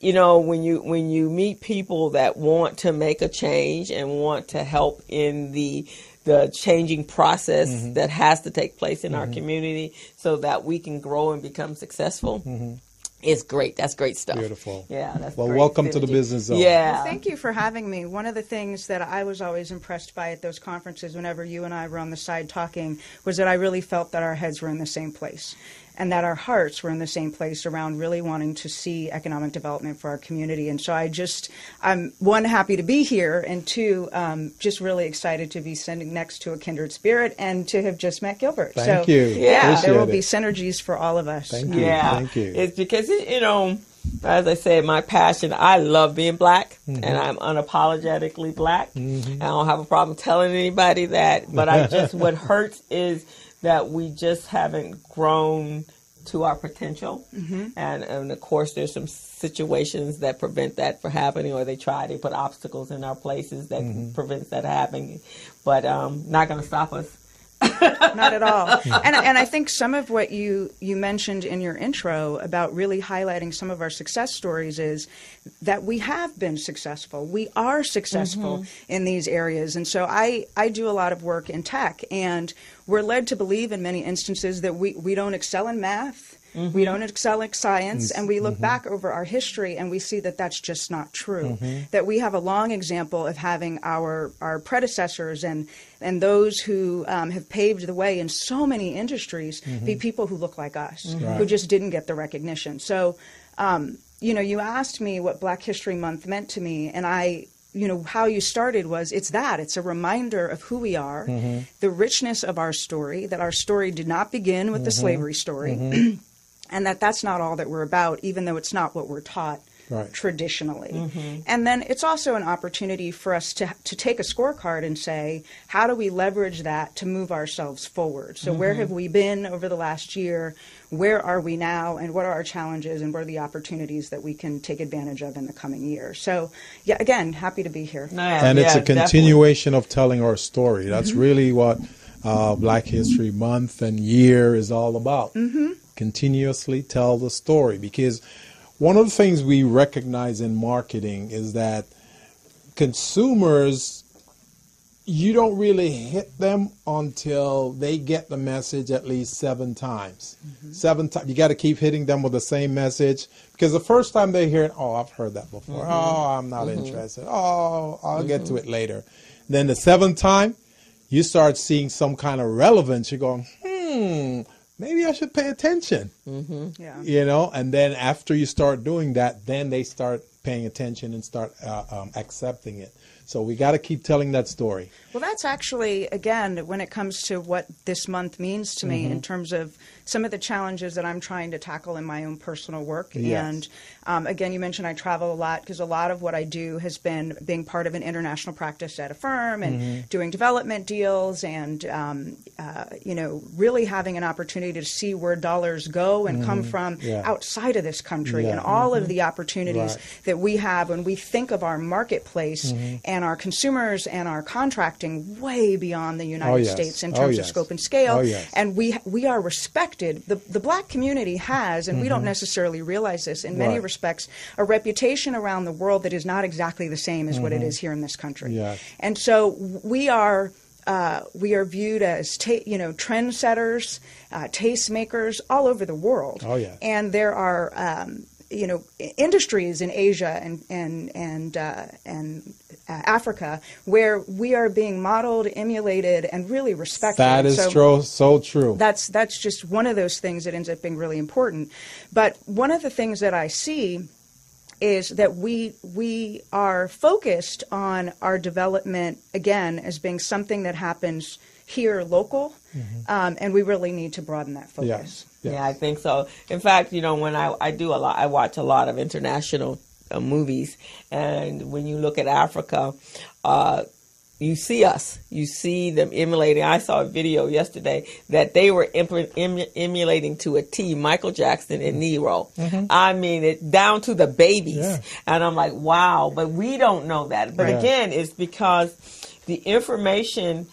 you know, when you when you meet people that want to make a change and want to help in the the changing process Mm-hmm. that has to take place in our community, so that we can grow and become successful, it's great. That's great stuff. Beautiful. Yeah. That's Well, great welcome to the business zone. Yeah. Well, thank you for having me. One of the things that I was always impressed by at those conferences, whenever you and I were on the side talking, was that I really felt that our heads were in the same place and that our hearts were in the same place around really wanting to see economic development for our community. And so I just, I'm one, happy to be here, and two, um, just really excited to be sitting next to a kindred spirit and to have just met Gilbert. Thank so, you. Yeah. Yeah, there will Appreciate be synergies for all of us. Thank you. Yeah, Thank you. It's because you know, as I said, my passion. I love being black, Mm-hmm. and I'm unapologetically black. I don't have a problem telling anybody that. But I just <laughs> what hurts is that we just haven't grown to our potential, Mm-hmm. and and of course there's some situations that prevent that from happening, or they try to put obstacles in our places that Mm-hmm. prevents that happening. But um, not going to stop us. <laughs> not at all. Hmm. And and I think some of what you you mentioned in your intro about really highlighting some of our success stories is that we have been successful. We are successful mm-hmm. in these areas. And so I I do a lot of work in tech and we're led to believe in many instances that we we don't excel in math. We don't excel in science, and we look back over our history and we see that that's just not true. That we have a long example of having our our predecessors and and those who um, have paved the way in so many industries be people who look like us, who just didn't get the recognition. So, um, you know, you asked me what Black History Month meant to me, and I you know how you started was it's that it's a reminder of who we are, Mm-hmm. the richness of our story, that our story did not begin with the Mm-hmm. slavery story, <clears throat> and that that's not all that we're about, even though it's not what we're taught Right. traditionally. And then it's also an opportunity for us to, to take a scorecard and say, how do we leverage that to move ourselves forward? So, where have we been over the last year? Where are we now? And what are our challenges? And what are the opportunities that we can take advantage of in the coming year? So, yeah, again, happy to be here. and it's Yeah, a continuation of telling our story. That's Mm-hmm. really what uh, Black History Month and year is all about. Mm-hmm. Continuously tell the story because one of the things we recognize in marketing is that consumers you don't really hit them until they get the message at least seven times. Mm-hmm. Seven times. You got to keep hitting them with the same message because the first time they hear it, oh, I've heard that before. Mm-hmm. Oh, I'm not mm-hmm. interested. Oh, I'll get to it later. Then the seventh time, you start seeing some kind of relevance. You're going, hmm, maybe I should pay attention. Yeah. You know, and then after you start doing that, then they start paying attention and start uh, um, accepting it. So we got to keep telling that story. Well, that's actually, again, when it comes to what this month means to me Mm-hmm. in terms of some of the challenges that I'm trying to tackle in my own personal work. Yes. And um, again, you mentioned I travel a lot because a lot of what I do has been being part of an international practice at a firm and Mm-hmm. doing development deals and, um, uh, you know, really having an opportunity to see where dollars go and come from Mm-hmm. Yeah. outside of this country Yeah. and all of the opportunities Right. that we have when we think of our marketplace Mm-hmm. and our consumers and our contracting way beyond the United yes. States in Oh, terms of scope and scale. Oh, yes. And we we are respected. The the black community has, and we don't necessarily realize this in many Mm-hmm. Right. respects, a reputation around the world that is not exactly the same as what it is here in this country. Mm-hmm. And so we are. Uh, we are viewed as ta- you know trendsetters, uh, tastemakers all over the world. Oh, yeah. And there are um, you know industries in Asia and and and uh, and uh, Africa where we are being modeled, emulated, and really respected. That is So- true, so true. that's that's just one of those things that ends up being really important. But one of the things that I see is that we we are focused on our development again as being something that happens here local, um, and we really need to broaden that focus. yes. yes. Yeah, I think so. In fact, you know, when I, I do a lot, I watch a lot of international uh, movies, and when you look at Africa, uh, you see us. You see them emulating. I saw a video yesterday that they were emu- emulating to a T Michael Jackson and Nero. Mm-hmm. I mean, it down to the babies. Yeah. And I'm like, wow. But we don't know that. But Right. again, it's because the information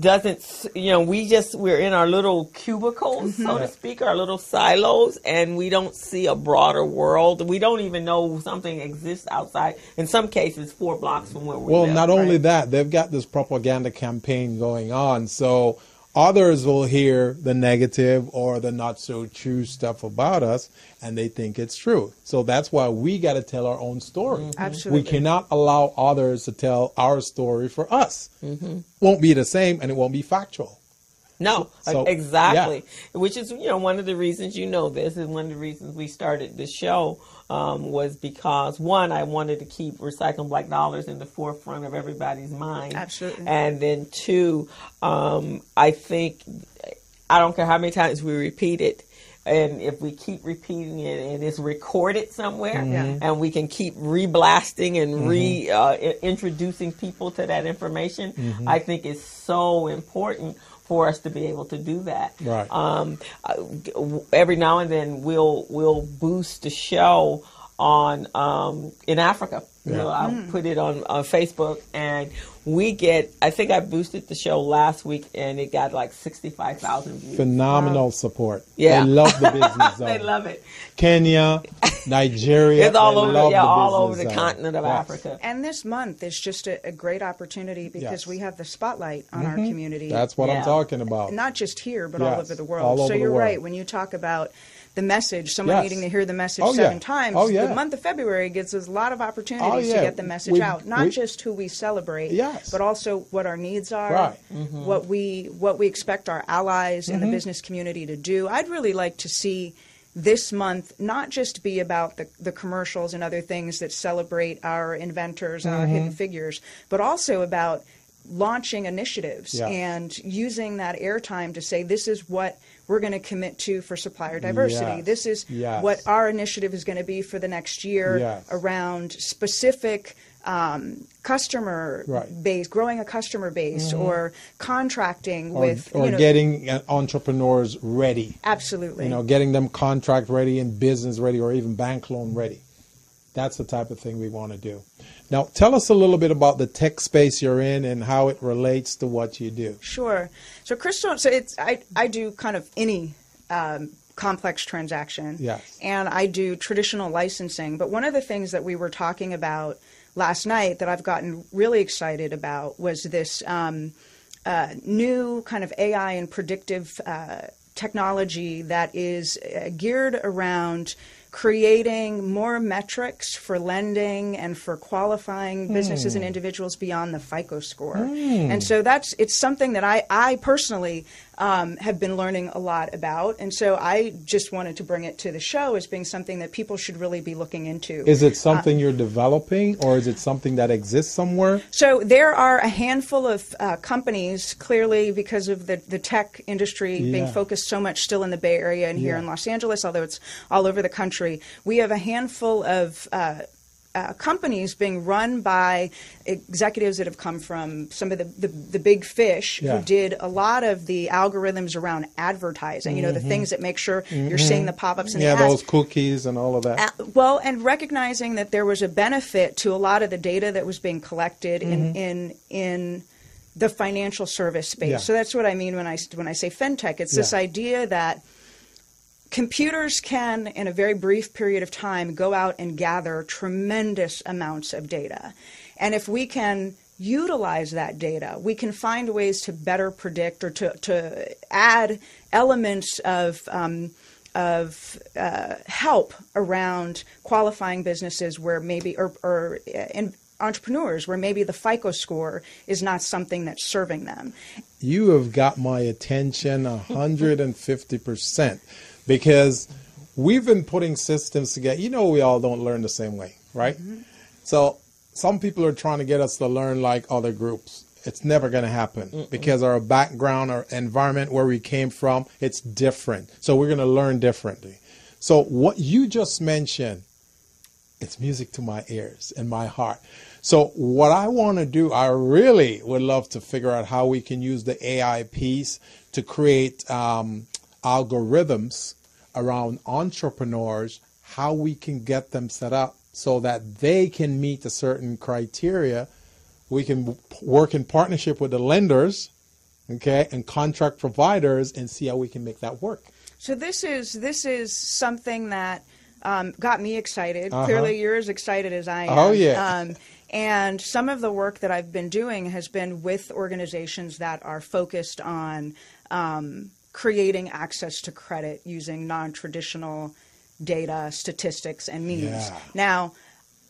doesn't you know we just we're in our little cubicles so mm-hmm. to speak our little silos and we don't see a broader world we don't even know something exists outside in some cases four blocks from where we're Well, live not only that, they've got this propaganda campaign going on. So others will hear the negative or the not so true stuff about us and they think it's true. So that's why we got to tell our own story. Mm-hmm. Absolutely. We cannot allow others to tell our story for us. Mm-hmm. Won't be the same and it won't be factual. no So- uh, exactly which is you know one of the reasons you know this is one of the reasons we started this show um, was because one i wanted to keep recycling black dollars in the forefront of everybody's mind Absolutely. and then two um, i think I don't care how many times we repeat it. And if we keep repeating it and it's recorded somewhere, and we can keep reblasting and re uh, introducing people to that information, I think it's so important for us to be able to do that. Right. Um, every now and then we'll we'll boost the show on um, in Africa. You know, I'll Mm. put it on, on Facebook, and we get. I think I boosted the show last week, and it got like sixty five thousand views. Phenomenal support. Yeah. They love the <laughs> business zone. they love it. Kenya, <laughs> Nigeria. It's all they over. love Yeah, the all over the zone. continent of Yes. Africa. And this month is just a, a great opportunity because Yes. Mm-hmm. we have the spotlight on our community. That's what Yeah. I'm talking about. not just here, but all over the world. all over so the you're world. right when you talk about the message, someone Yes. needing to hear the message Oh, seven yeah. times. Oh, yeah. The month of February gives us a lot of opportunities Oh, yeah. to get the message We- out, not we- just who we celebrate, Yes. but also what our needs are, Right. what we what we expect our allies Mm-hmm. in the business community to do. I'd really like to see this month not just be about the, the commercials and other things that celebrate our inventors and our hidden figures, but also about launching initiatives Yeah. and using that airtime to say this is what we're going to commit to for supplier diversity. Yes. This is Yes. what our initiative is going to be for the next year Yes. around specific um, customer Right. Mm-hmm. base, growing a customer base, or contracting or, with or you know, getting uh, entrepreneurs ready. absolutely. You know, getting them contract ready and business ready, or even bank loan ready. That's the type of thing we want to do. Now, tell us a little bit about the tech space you're in and how it relates to what you do. Sure. So Crystal, so it's I I do kind of any um, complex transaction. Yes. And I do traditional licensing, but one of the things that we were talking about last night that I've gotten really excited about was this um, uh, new kind of AI and predictive uh, technology that is uh, geared around creating more metrics for lending and for qualifying hmm. businesses and individuals beyond the FICO score. Hmm. And so that's it's something that I, I personally um, have been learning a lot about. And so I just wanted to bring it to the show as being something that people should really be looking into. Is it something you're developing, or is it something that exists somewhere? So there are a handful of uh, companies, clearly because of the, the tech industry being focused so much still in the Bay Area and here in Los Angeles, although it's all over the country. We have a handful of uh, uh, companies being run by executives that have come from some of the, the, the big fish Yeah. who did a lot of the algorithms around advertising, you know, the things that make sure you're seeing the pop ups and Mm-hmm. Yeah, the ads. those cookies and all of that. Uh, well, and recognizing that there was a benefit to a lot of the data that was being collected in in in the financial service space. Yeah. So that's what I mean when I when I say fintech. It's this idea that computers can, in a very brief period of time, go out and gather tremendous amounts of data, and if we can utilize that data, we can find ways to better predict or to, to add elements of um, of uh, help around qualifying businesses where maybe or, or uh, in entrepreneurs where maybe the FICO score is not something that's serving them. you have got my attention 150% because we've been putting systems together. You know, we all don't learn the same way, right? So some people are trying to get us to learn like other groups. It's never going to happen because our background, our environment, where we came from, it's different. So we're going to learn differently. So what you just mentioned, it's music to my ears and my heart. So what I want to do, I really would love to figure out how we can use the AI piece to create um, algorithms around entrepreneurs, how we can get them set up so that they can meet a certain criteria. We can work in partnership with the lenders, okay, and contract providers and see how we can make that work. So this is this is something that um, got me excited. Uh-huh. Clearly, you're as excited as I am. Oh, yeah. Um, and some of the work that I've been doing has been with organizations that are focused on um, creating access to credit using non-traditional data, statistics, and means. Yeah. Now.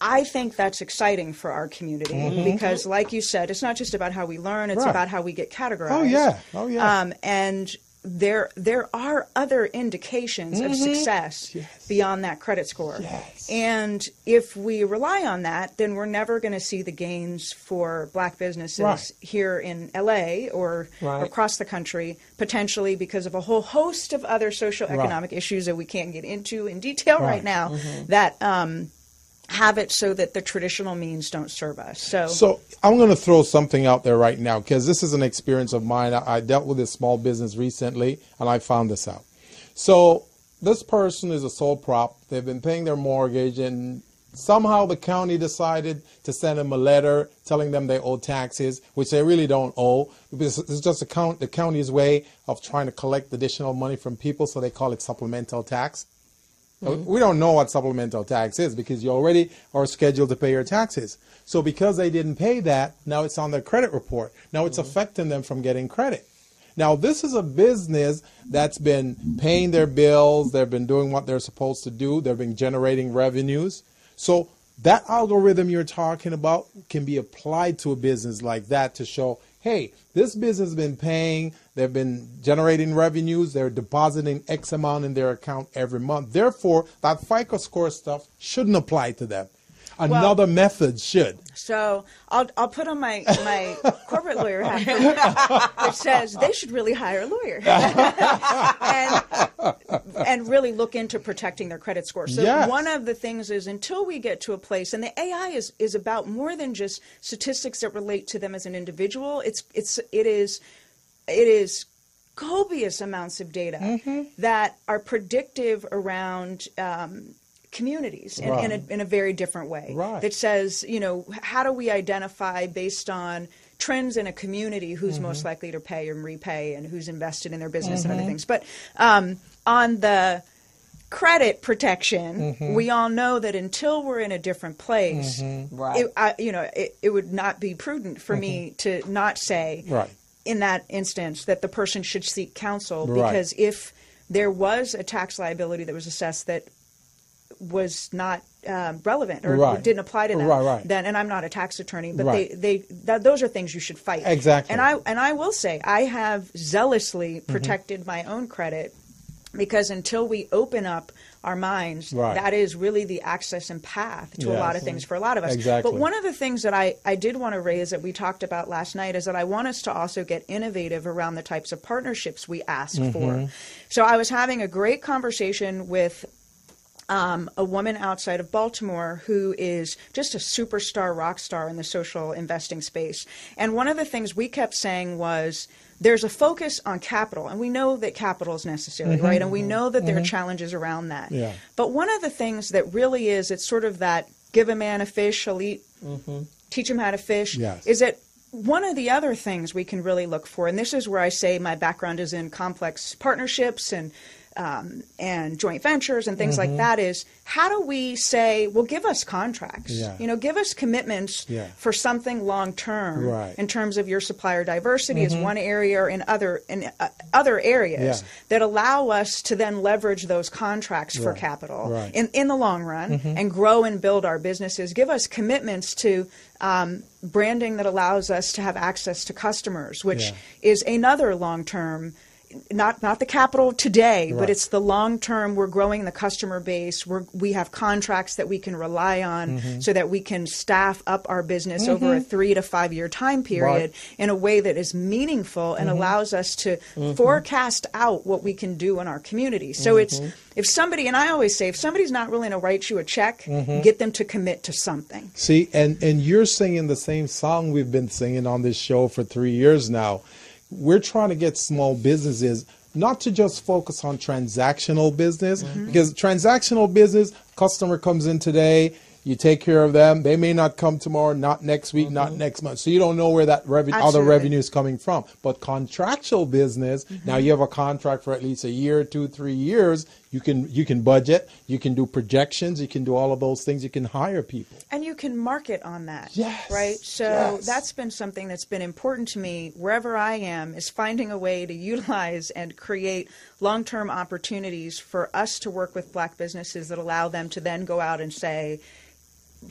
I think that's exciting for our community because, like you said, it's not just about how we learn; it's Mm-hmm. Right. about how we get categorized. Oh, yeah. Oh, yeah. Um, and there there are other indications of success Mm-hmm. Yes. beyond that credit score. Yes. And if we rely on that, then we're never going to see the gains for black businesses Right. here in LA or, Right. or across the country, potentially because of a whole host of other social economic issues that we can't get into in detail right, Right. now that um, have it so that the traditional means don't serve us. So, So I'm going to throw something out there right now because this is an experience of mine. I, I dealt with a small business recently, and I found this out. So this person is a sole prop. They've been paying their mortgage, and somehow the county decided to send them a letter telling them they owe taxes, which they really don't owe. It's just the county's way of trying to collect additional money from people, so they call it supplemental tax. Uh, mm-hmm. We don't know what supplemental tax is because you already are scheduled to pay your taxes. So because they didn't pay that, now it's on their credit report. Now it's mm-hmm. affecting them from getting credit. Now this is a business that's been paying their bills, they've been doing what they're supposed to do, they've been generating revenues. So that algorithm you're talking about can be applied to a business like that to show, hey, this business has been paying, they've been generating revenues, they're depositing X amount in their account every month. Therefore, that FICO score stuff shouldn't apply to them. Another method should. So I'll I'll put on my my <laughs> corporate lawyer hat, which says they should really hire a lawyer <laughs> and and really look into protecting their credit score. So Yes. one of the things is until we get to a place, and the AI is is about more than just statistics that relate to them as an individual. It's it's it is it is copious amounts of data Mm-hmm. that are predictive around. Um, communities in, in, a, in a very different way Right. that says, you know, how do we identify based on trends in a community who's Mm-hmm. most likely to pay and repay and who's invested in their business and other things. But um, on the credit protection, Mm-hmm. we all know that until we're in a different place, Right. it, I, you know, it, it would not be prudent for me to not say Mm-hmm. Right. in that instance that the person should seek counsel Right. because if there was a tax liability that was assessed that was not um, relevant or Right. didn't apply to them, Right, right. then and I'm not a tax attorney, but they they that, those are things you should fight. Exactly. And I and I will say I have zealously Mm-hmm. protected my own credit because until we open up our minds, that is really the access and path to a lot of things for a lot of us. Exactly. But one of the things that I, I did want to raise that we talked about last night is that I want us to also get innovative around the types of partnerships we ask Mm-hmm. for. So I was having a great conversation with um, a woman outside of Baltimore who is just a superstar rock star in the social investing space. And one of the things we kept saying was there's a focus on capital, and we know that capital is necessary, mm-hmm. right? And we mm-hmm. know that there are mm-hmm. challenges around that. Yeah. But one of the things that really is, it's sort of that give a man a fish, he'll eat, teach him how to fish, Yes. is that one of the other things we can really look for, and this is where I say my background is in complex partnerships and um, and joint ventures and things Mm-hmm. like that, is how do we say, well, give us contracts, Yeah. you know, give us commitments Yeah. for something long term Right. Mm-hmm. in terms of your supplier diversity is one area or in other in uh, other areas Yeah. that allow us to then leverage those contracts for Right. capital Right. Mm-hmm. in, in the long run and grow and build our businesses. Give us commitments to um, branding that allows us to have access to customers, which Yeah. is another long term. Not not the capital today, but it's the long term. We're growing the customer base. We're, we have contracts that we can rely on, Mm-hmm. so that we can staff up our business over a mm-hmm. three to five year time period Right. in a way that is meaningful and mm-hmm. allows us to mm-hmm. forecast out what we can do in our community. So it's if somebody and I always say if somebody's not willing to write you a check, get them to commit to something. See, and and you're singing the same song we've been singing on this show for three years now. We're trying to get small businesses not to just focus on transactional business mm-hmm. because transactional business customer comes in today you take care of them. They may not come tomorrow not next week not mm-hmm. next month. So you don't know where that revenue other revenue is coming from. But contractual business now mm-hmm. you have a contract for at least a year two three years you can you can budget you can do projections you can do all of those things you can hire people And you can market on that. Yes, Right? So yes. that's been something that's been important to me wherever I am is finding a way to utilize and create long term opportunities for us to work with black businesses that allow them to then go out and say,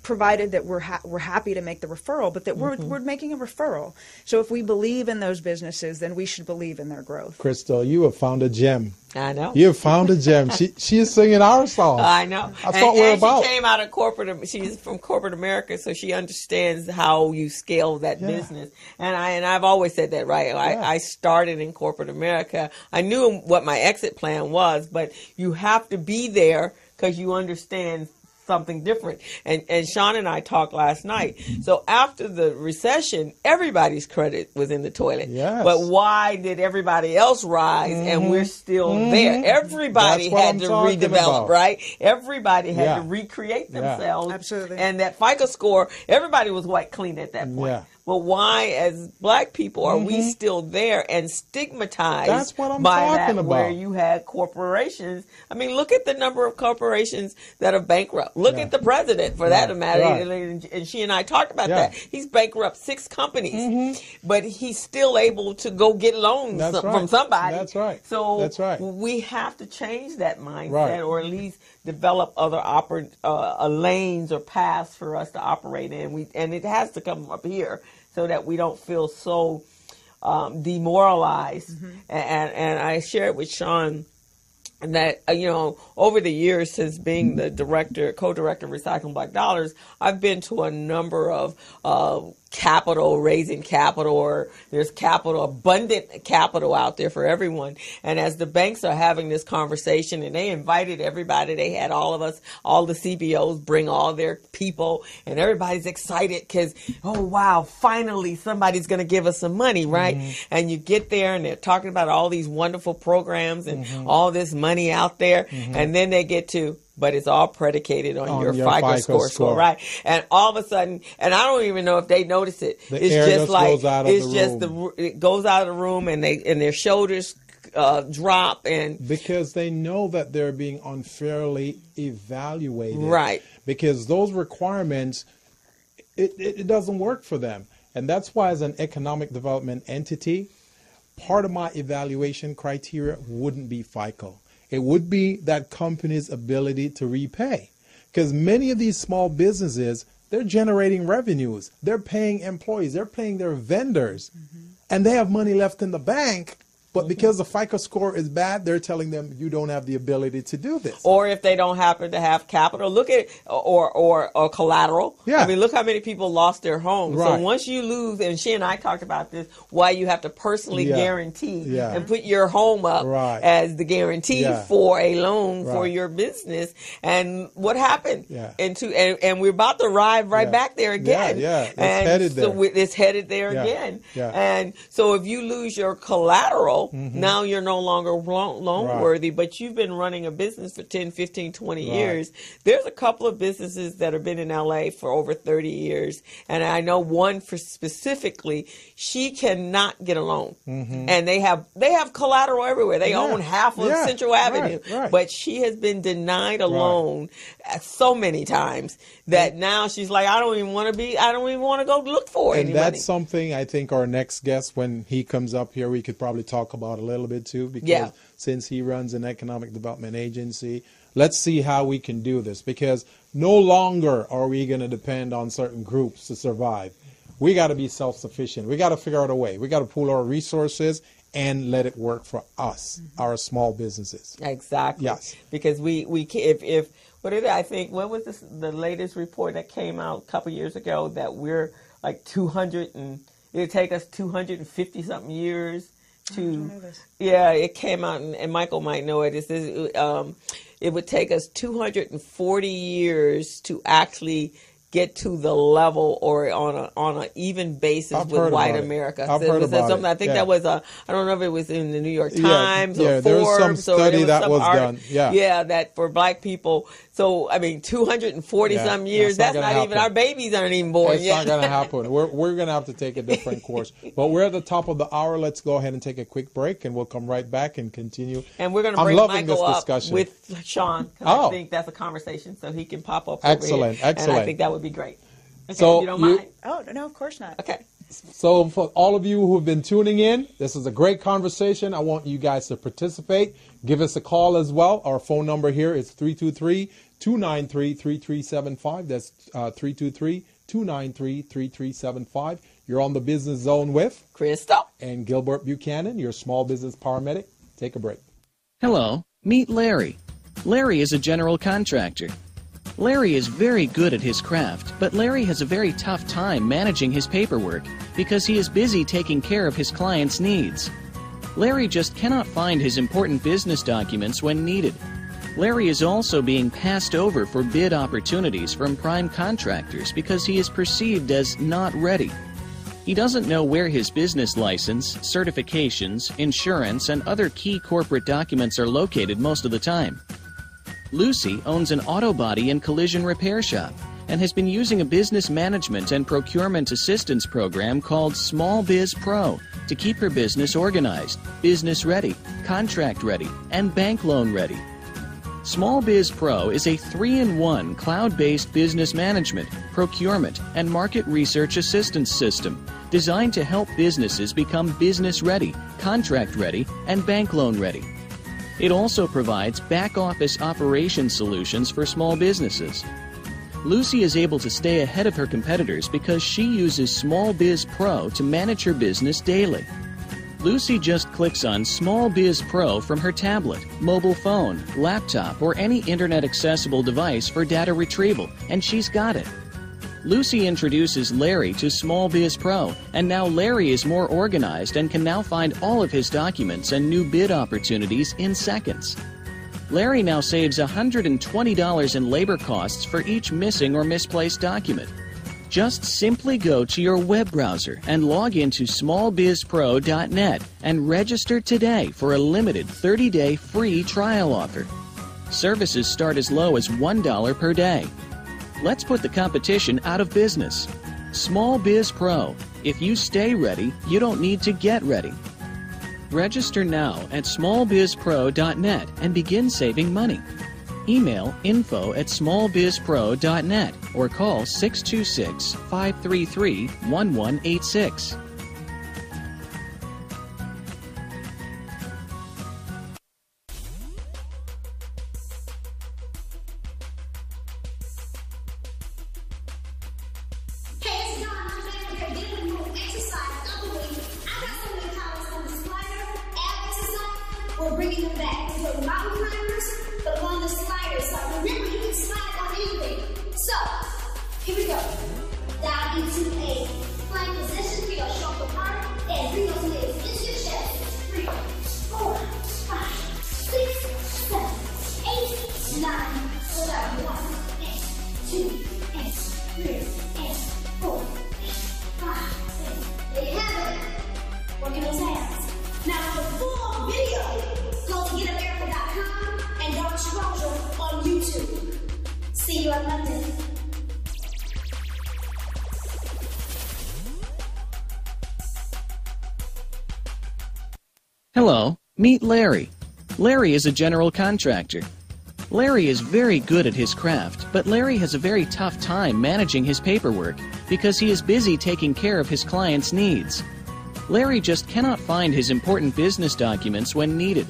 provided that we're ha- we're happy to make the referral, but that we're Mm-hmm. we're making a referral. So if we believe in those businesses, then we should believe in their growth. Crystal, you have found a gem. I know. You have found a gem. She <laughs> she is singing our song. I know. That's and, what we're and about. She came out of corporate. She's from corporate America, so she understands how you scale that Yeah. business. And I and I've always said that, right? Yeah. I, I started in corporate America. I knew what my exit plan was, but you have to be there because you understand something different. And and Shawn and I talked last night. So after the recession, everybody's credit was in the toilet. Yes. But why did everybody else rise and we're still there? Everybody Mm-hmm. That's what had I'm to redevelop, about. right? Everybody had Yeah. to recreate Yeah. themselves. Absolutely. And that FICO score, everybody was white clean at that point. Yeah. But why, as black people, are we still there and stigmatized Mm-hmm. That's what I'm by talking that? Where you had corporations. I mean, look at the number of corporations that are bankrupt. Look Yeah. at the president, for that matter. right. And, she and I talked about Yeah. that. He's bankrupt six companies, but he's still able to go get loans That's some- right. from somebody. That's right. So That's right. we have to change that mindset, Right. or at least develop other oper- uh, uh, lanes or paths for us to operate in. We and it has to come up here so that we don't feel so um, demoralized. And, and I shared with Shawn that uh, you know over the years since being the director co-director of recycling black dollars i've been to a number of uh, capital raising capital or there's capital abundant capital out there for everyone. And as the banks are having this conversation and they invited everybody they had all of us all the cbos bring all their people and everybody's excited because oh wow finally somebody's going to give us some money right? Mm-hmm. And you get there and they're talking about all these wonderful programs and mm-hmm. all this money out there mm-hmm. and then they get to but it's all predicated on, On your, your FICO, FICO score, score. right? And all of a sudden, and I don't even know if they notice it. The it's just like goes out of it's the just room. the it goes out of the room, and they and their shoulders uh, drop, and because they know that they're being unfairly evaluated. Right. Because those requirements, it, it, it doesn't work for them. And that's why, as an economic development entity, part of my evaluation criteria wouldn't be FICO. It would be that company's ability to repay. Because many of these small businesses, they're generating revenues, they're paying employees, they're paying their vendors, mm-hmm. and they have money left in the bank. But because the FICO score is bad, they're telling them you don't have the ability to do this. or if they don't happen to have capital, look at or or or collateral. Yeah. I mean, look how many people lost their homes. Right. So once you lose, and she and I talked about this, why you have to personally Yeah. guarantee Yeah. and put your home up Right. as the guarantee Yeah. for a loan for your business. And what happened? Yeah. Into and, and we're about to ride right back there again. Yeah. It's and headed so there. it's headed there again. Yeah. And so if you lose your collateral, now you're no longer loan, loan Right. worthy, but you've been running a business for 10, 15, 20 Right. years. There's a couple of businesses that have been in LA for over 30 years. And I know one for specifically, she cannot get a loan. And they have they have collateral everywhere. They Mm-hmm. Yeah. own half of Yeah. Central Avenue. Right. But she has been denied a loan uh, so many times that now she's like, I don't even want to be I don't even want to go look for it. and that's money. something I think our next guest, when he comes up here, we could probably talk about a little bit too. Because Yeah. since he runs an economic development agency, let's see how we can do this. Because no longer are we going to depend on certain groups to survive. We got to be self sufficient. We got to figure out a way. We got to pool our resources and let it work for us, mm-hmm. our small businesses. Exactly. Yes. Because we we if if what it? I think what was this the latest report that came out a couple years ago that we're like two hundred and it'd take us two hundred and fifty something years to yeah it came out and, and Michael might know it. It says um, it would take us two hundred and forty years to actually get to the level or on a on an even basis I've with white. America. I've So heard about something it. I think Yeah. that was a I don't know if it was in the New York Yeah, Times yeah, or there was Forbes some or there study that some was art- done. Yeah. yeah, that for black people. So I mean, two hundred and forty Yeah, some years. that's That's not not, even our babies aren't even born It's yet. not going <laughs> to happen. We're, we're going to have to take a different course. But we're at the top of the hour. Let's go ahead and take a quick break, and we'll come right back and continue. and we're going to I'm bring loving Michael this up discussion. with Shawn. 'cause Oh. I think that's a conversation, so he can pop up. over Excellent, here, And excellent. I think that would be great. Okay, So if you don't you- mind. Oh no, of course not. Okay. So, for all of you who have been tuning in, this is a great conversation. I want you guys to participate. Give us a call as well. Our phone number here is 323 293 3375. That's uh, 323 293 3375. You're on the business zone with Crystal. and Gilbert Buchanan, your small business paramedic. Take a break. Hello, meet Larry. Larry is a general contractor. Larry is very good at his craft, but Larry has a very tough time managing his paperwork because he is busy taking care of his clients' needs. Larry just cannot find his important business documents when needed. Larry is also being passed over for bid opportunities from prime contractors because he is perceived as not ready. He doesn't know where his business license, certifications, insurance, and other key corporate documents are located most of the time. Lucy owns an auto body and collision repair shop and has been using a business management and procurement assistance program called Small Biz Pro to keep her business organized, business ready, contract ready, and bank loan ready. Small Biz Pro is a three in one cloud based business management, procurement, and market research assistance system designed to help businesses become business ready, contract ready, and bank loan ready. It also provides back office operation solutions for small businesses. Lucy is able to stay ahead of her competitors because she uses Small Biz Pro to manage her business daily. Lucy just clicks on Small Biz Pro from her tablet, mobile phone, laptop, or any internet accessible device for data retrieval, and she's got it. Lucy introduces Larry to Small Biz Pro, and now Larry is more organized and can now find all of his documents and new bid opportunities in seconds. Larry now saves $120 in labor costs for each missing or misplaced document. Just simply go to your web browser and log into smallbizpro.net and register today for a limited 30 day free trial offer. Services start as low as $1 per day. Let's put the competition out of business. Small Biz Pro. If you stay ready, you don't need to get ready. Register now at smallbizpro.net and begin saving money. Email info at smallbizpro.net or call 626 533 1186. Larry. Larry is a general contractor. Larry is very good at his craft, but Larry has a very tough time managing his paperwork because he is busy taking care of his clients' needs. Larry just cannot find his important business documents when needed.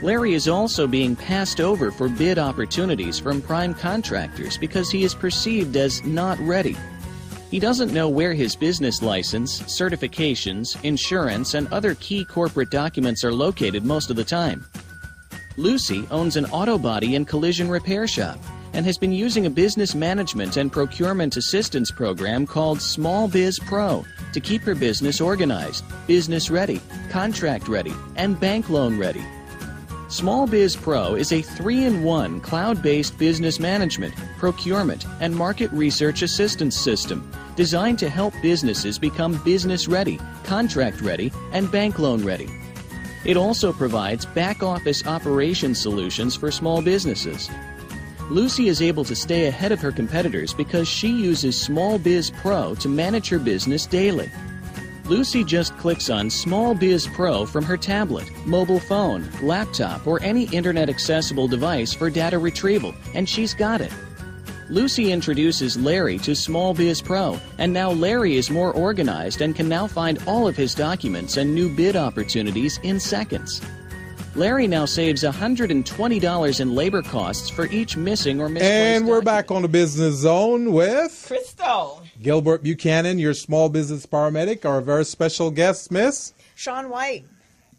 Larry is also being passed over for bid opportunities from prime contractors because he is perceived as not ready. He doesn't know where his business license, certifications, insurance, and other key corporate documents are located most of the time. Lucy owns an auto body and collision repair shop and has been using a business management and procurement assistance program called Small Biz Pro to keep her business organized, business ready, contract ready, and bank loan ready. Small Biz Pro is a three in one cloud based business management, procurement, and market research assistance system designed to help businesses become business ready, contract ready, and bank loan ready. It also provides back office operation solutions for small businesses. Lucy is able to stay ahead of her competitors because she uses Small Biz Pro to manage her business daily. Lucy just clicks on Small Biz Pro from her tablet, mobile phone, laptop, or any internet accessible device for data retrieval, and she's got it. Lucy introduces Larry to Small Biz Pro, and now Larry is more organized and can now find all of his documents and new bid opportunities in seconds. Larry now saves $120 in labor costs for each missing or misplaced And we're document. back on the business zone with Crystal. Gilbert Buchanan, your small business paramedic, our very special guest, Miss. Shawn White.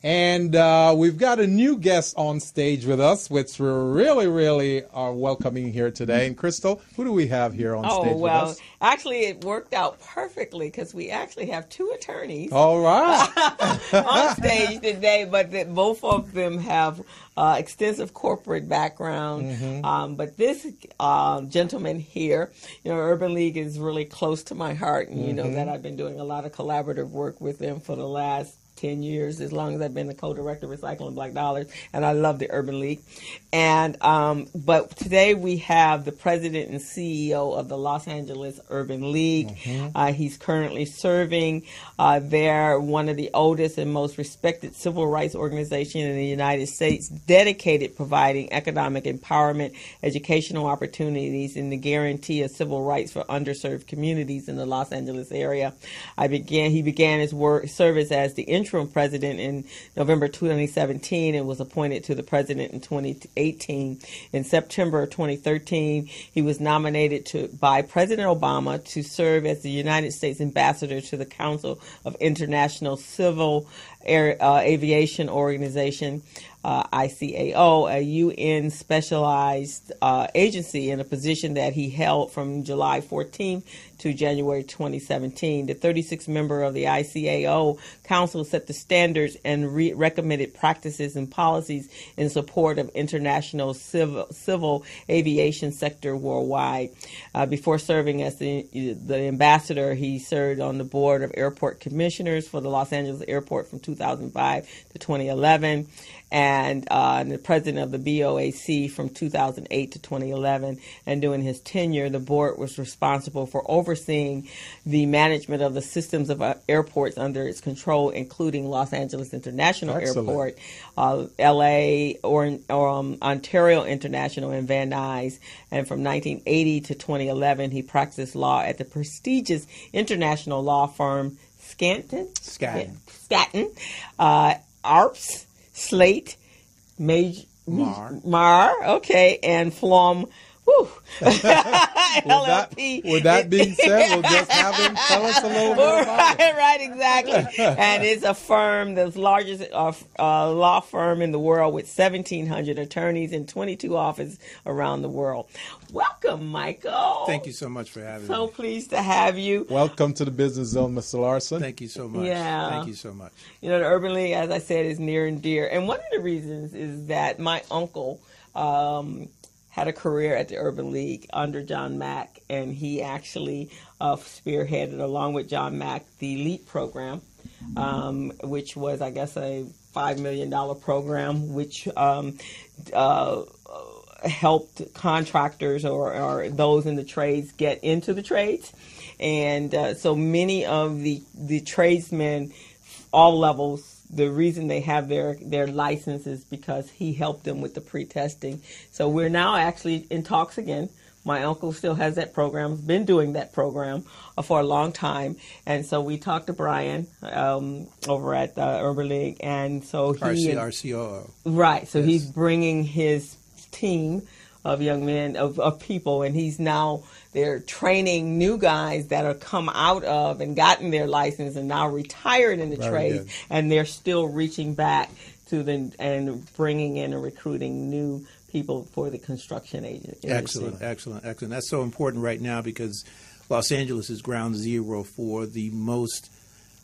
And uh, we've got a new guest on stage with us, which we're really, really are welcoming here today. And Crystal, who do we have here on Oh, stage well, with us? actually, it worked out perfectly because we actually have two attorneys All right. <laughs> on stage today, but that both of them have uh, extensive corporate background. Mm-hmm. Um, but this um, gentleman here, you know, Urban League is really close to my heart, and you know Mm-hmm. that I've been doing a lot of collaborative work with them for the last. 10 years as long as I've been the co-director of Recycling Black Dollars and I love the Urban League. And um, but today we have the president and CEO of the Los Angeles Urban League. Uh, he's currently serving uh, they're one of the oldest and most respected civil rights organization in the United States dedicated providing economic empowerment educational opportunities and the guarantee of civil rights for underserved communities in the Los Angeles area. I began he began his work service as the interim president in November 2017 and was appointed to the president in 2018. In September of 2013, he was nominated to by President Obama to serve as the United States ambassador to the Council of International Civil Air, uh, Aviation Organization, uh, ICAO, a UN specialized uh, agency in a position that he held from July 14th to January 2017. The 36 member of the ICAO Council set the standards and re- recommended practices and policies in support of international civil, civil aviation sector worldwide. Uh, before serving as the, the ambassador, he served on the board of airport commissioners for the Los Angeles airport from 2005 to 2011 and, uh, the president of the BOAC from 2008 to 2011. And during his tenure, the board was responsible for overseeing the management of the systems of uh, airports under its control, including Los Angeles International Excellent. Airport, uh, LA, or, um, Ontario International, and Van Nuys. And from 1980 to 2011, he practiced law at the prestigious international law firm Scanton. Skadden. Skadden, uh, ARPS, Slate, Maj- Mar. Mar, okay, and Flom. Whew. <laughs> With that, with that being said, we'll just have him tell us a little <laughs> bit about it. right, right, exactly. <laughs> and it's a firm, the largest uh, uh, law firm in the world with 1,700 attorneys and 22 offices around the world. Welcome, Michael. Thank you so much for having So me. So pleased to have you. Welcome to the business zone, Mr. Lawson. Thank you so much. Yeah. Thank you so much. You know, the Urban League, as I said, is near and dear. And one of the reasons is that my uncle um, had a career at the Urban League under John Mack, and he actually uh, spearheaded, along with John Mack, the LEAP program, um, which was, I guess, a $5 million program, which um, uh, helped contractors or, or those in the trades get into the trades. And uh, so many of the, the tradesmen, all levels, the reason they have their, their license is because he helped them with the pre-testing. So we're now actually in talks again. My uncle still has that program, been doing that program uh, for a long time. And so we talked to Brian um, over at the Urban League. And so he. RC, and- RCOO. Right. So he's bringing his team of young men, of, of people, and he's now they're training new guys that are come out of and gotten their license and now retired in the trade, and they're still reaching back to the and bringing in and recruiting new people for the construction agent. industry. Excellent, excellent, excellent. That's so important right now because Los Angeles is ground zero for the most,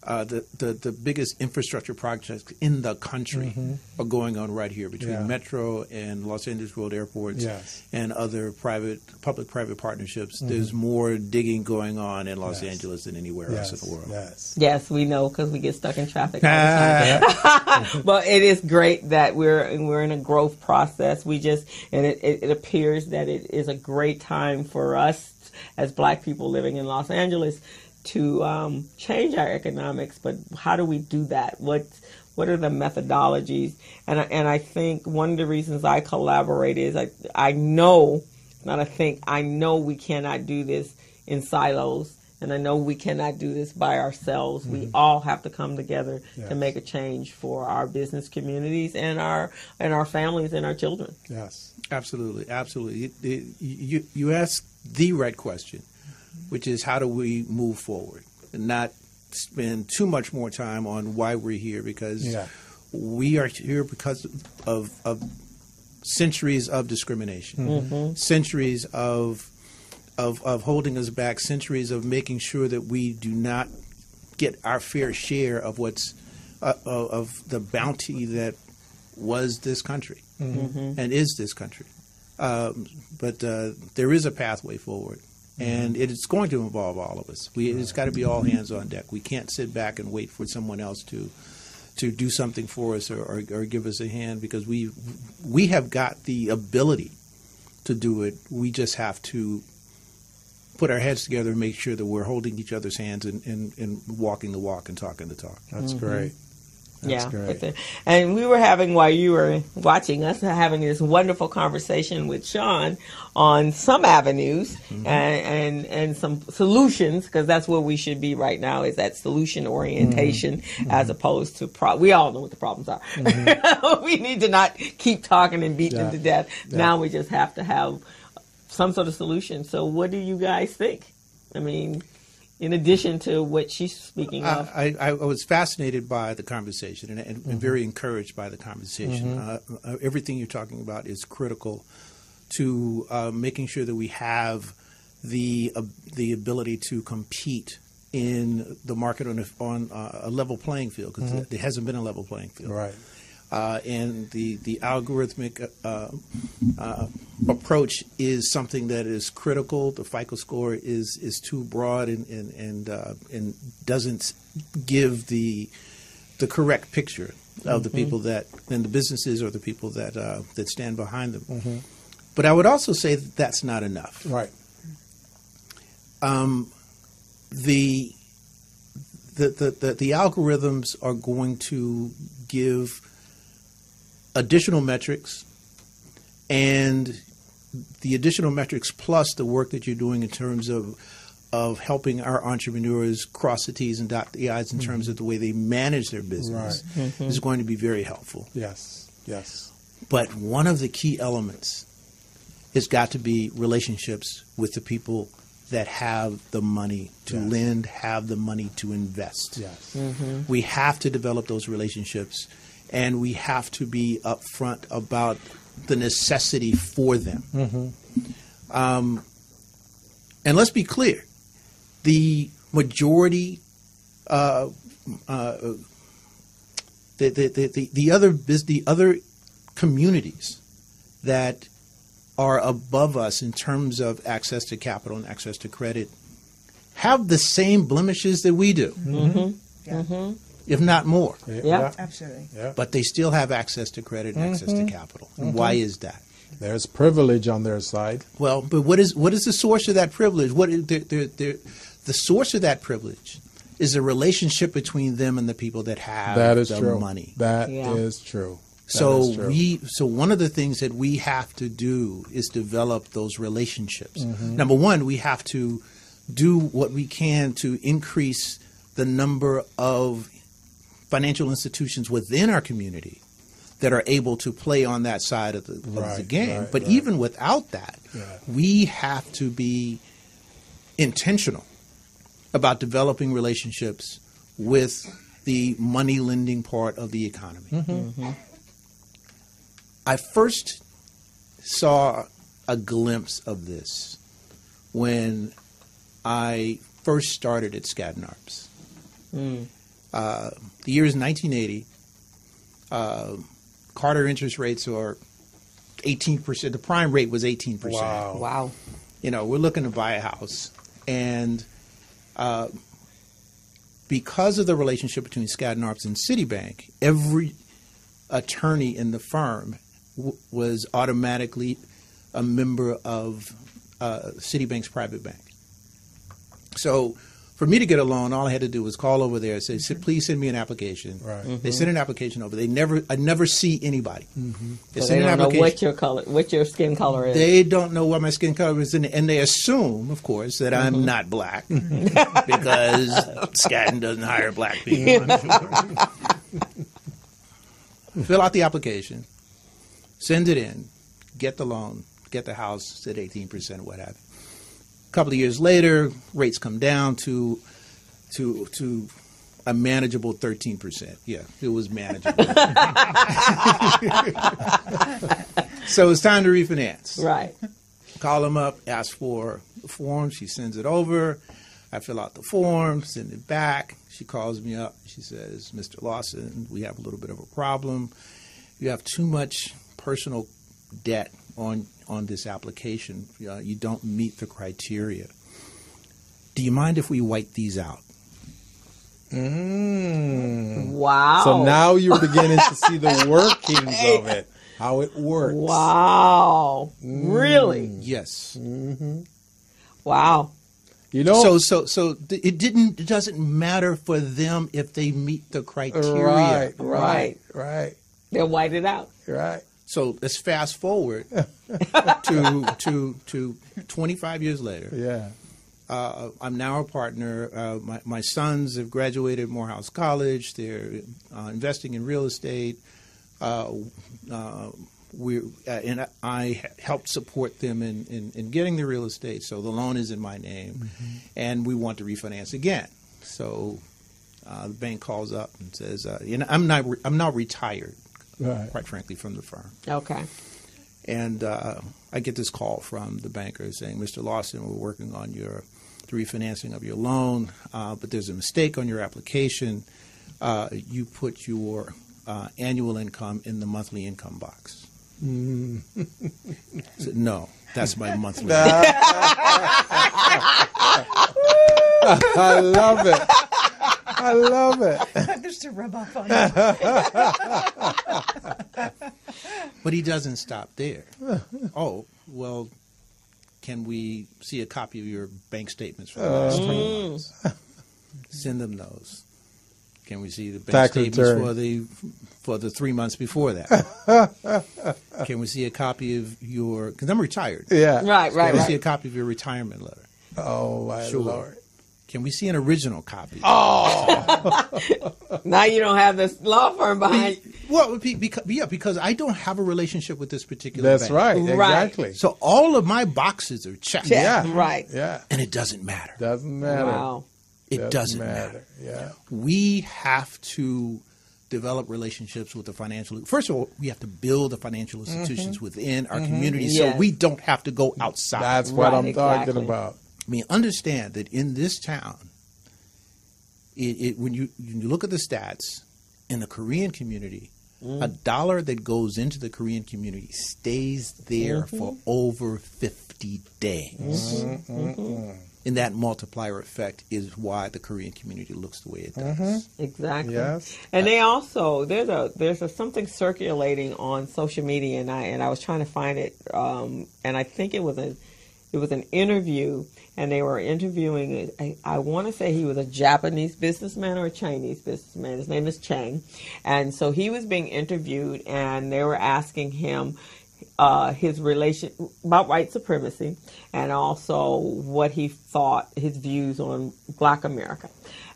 uh, the, the the biggest infrastructure projects in the country are going on right here between Yeah. Metro and Los Angeles World Airports Yes. and other private, public-private partnerships. There's more digging going on in Los Yes. Angeles than anywhere Yes, else in the world. yes. Yes, we know because we get stuck in traffic. all the <laughs> time. <laughs> but it is great that we're we're in a growth process. We just and it, it, it appears that it is a great time for us as Black people living in Los Angeles to um, change our economics. But how do we do that? What what are the methodologies? And I- and I think one of the reasons I collaborate is I I know not I think I know we cannot do this in silos. And I know we cannot do this by ourselves. We all have to come together Yes. to make a change for our business communities and our and our families and our children. Yes. Absolutely, absolutely. It- it- you you ask the right question, which is how do we move forward, and not spend too much more time on why we're here because Yeah. we are here because of of centuries of discrimination, centuries of of of holding us back, centuries of making sure that we do not get our fair share of what's uh, of of the bounty that was this country and is this country. Um, but uh, there is a pathway forward, and it is going to involve all of us. We, it's got to be all hands on deck. We can't sit back and wait for someone else to to do something for us or, or, or give us a hand because we we have got the ability to do it. We just have to put our heads together and make sure that we're holding each other's hands and, and, and walking the walk and talking the talk. That's great. That's yeah, great. and we were having while you were watching us having this wonderful conversation with Shawn on some avenues Mm-hmm. and, and and some solutions because that's where we should be right now is that solution orientation Mm-hmm. as opposed to pro- we all know what the problems are. <laughs> we need to not keep talking and beating Yeah. them to death. Yeah. Now we just have to have some sort of solution. So what do you guys think? I mean, in addition to what she's speaking of? I, I, I was fascinated by the conversation and, and, and very encouraged by the conversation. Uh, uh, everything you're talking about is critical to uh, making sure that we have the uh, the ability to compete in the market on a, on uh, a level playing field because there hasn't been a level playing field. Right. Uh, and the the algorithmic uh, uh, approach is something that is critical. The FICO score is is too broad and and and, uh, and doesn't give the the correct picture of the people that and the businesses or the people that uh, that stand behind them. But I would also say that that's not enough. Right. the the, the, the, the algorithms are going to give additional metrics and the additional metrics plus the work that you're doing in terms of of helping our entrepreneurs cross the T's and dot the I's in mm-hmm. terms of the way they manage their business mm-hmm. is going to be very helpful. Yes. Yes. But one of the key elements has got to be relationships with the people that have the money to Yes. lend, have the money to invest. Yes. Mm-hmm. We have to develop those relationships and we have to be upfront about the necessity for them. Um, and let's be clear the majority, uh, uh, the, the, the, the, the, other, the other communities that are above us in terms of access to capital and access to credit have the same blemishes that we do, if not more. Yeah. Absolutely. Yeah. But they still have access to credit and mm-hmm. access to capital. And why is that? There's privilege on their side. Well, but what is what is the source of that privilege? What is, they're, they're, they're, the source of that privilege is a relationship between them and the people that have That is the true. money. That is Yeah. true. That So is true. we so one of the things that we have to do is develop those relationships. Mm-hmm. Number one, we have to do what we can to increase the number of financial institutions within our community that are able to play on that side of the, of the game. right, but right. even without that, we have to be intentional about developing relationships with the money lending part of the economy. Mm-hmm. I first saw a glimpse of this when I first started at Skadden Arps. Uh, the year is 1980. Uh, Carter interest rates are 18%. The prime rate was 18%. Wow. Wow. You know, we're looking to buy a house. And uh, because of the relationship between Skadden Arps and Citibank, every attorney in the firm w- was automatically a member of uh, Citibank's private bank. So for me to get a loan, all I had to do was call over there and say, "S- "Please send me an application." Right. They mm-hmm. sent an application over. They never, I never see anybody. Mm-hmm. They So send they an don't know application. what your color, what your skin color is. They don't know what my skin color is, and, and they assume, of course, that I'm mm-hmm. not black <laughs> because Skadden doesn't hire black <laughs> people. I'm. Fill out the application, send it in, get the loan, get the house at 18% or what have you. Couple of years later, rates come down to to to a manageable 13%. Yeah, it was manageable. <laughs> so it's time to refinance right. call them up, ask for the form. She sends it over. I fill out the form, send it back. She calls me up. She says, Mr. Lawson, we have a little bit of a problem. You have too much personal debt on, on this application. Uh, you don't meet the criteria. Do you mind if we wipe these out? Mm. Wow. So now you're beginning to see the <laughs> workings of it, how it works. Wow. Mm. Really? Yes. Mm-hmm. Wow. You know, So so so it didn't it doesn't matter for them if they meet the criteria. right, Right. right, right, They'll white it out. right. So let's fast forward <laughs> to to to 25 years later. Yeah. Uh, I'm now a partner. Uh, my, my sons have graduated Morehouse College. They're uh, investing in real estate. Uh, uh, we uh, and I helped support them in, in, in getting the real estate. So the loan is in my name, Mm-hmm. and we want to refinance again. So uh, the bank calls up and says, uh, "You know, I'm not re- I'm now retired, Right. quite frankly, from the firm." Okay. And uh, I get this call from the banker saying, Mr. Lawson, we're working on your the refinancing of your loan, uh, but there's a mistake on your application. Uh, you put your uh, annual income in the monthly income box. I said, no, that's my monthly. <laughs> income." <laughs> I love it. I love it. <laughs> Just to rub off on you. <laughs> But he doesn't stop there. oh, well, can we see a copy of your bank statements for the uh, last three months? Mm. Send them those. Can we see the bank Tax statements return. for the for the three months before that? <laughs> can we see a copy of your? Because I'm retired. Yeah. Right, right, Can we see a copy of your retirement letter? Oh my Sure. lord. Can we see an original copy? Oh, <laughs> now you don't have this law firm behind. Well, because, yeah, because I don't have a relationship with this particular. That's bank. right. Right. Exactly. So all of my boxes are checked. Check. Yeah. Right. Yeah. And it doesn't matter. Doesn't matter. Wow. It doesn't matter. Yeah. We have to develop relationships with the financial. First of all, we have to build the financial institutions within our community Mm-hmm. Yes. so we don't have to go outside. That's what Right, I'm exactly. talking about. I mean, understand that in this town, it, it, when you when you look at the stats in the Korean community, mm. a dollar that goes into the Korean community stays there mm-hmm. for over fifty days. Mm-hmm. Mm-hmm. And that multiplier effect is why the Korean community looks the way it does. Exactly. Yes. And they also there's a there's a something circulating on social media, and I and I was trying to find it, um, and I think it was a it was an interview, and they were interviewing. I, I want to say he was a Japanese businessman or a Chinese businessman. His name is Chang, and so he was being interviewed, and they were asking him uh, his relation about white supremacy and also what he thought his views on black America.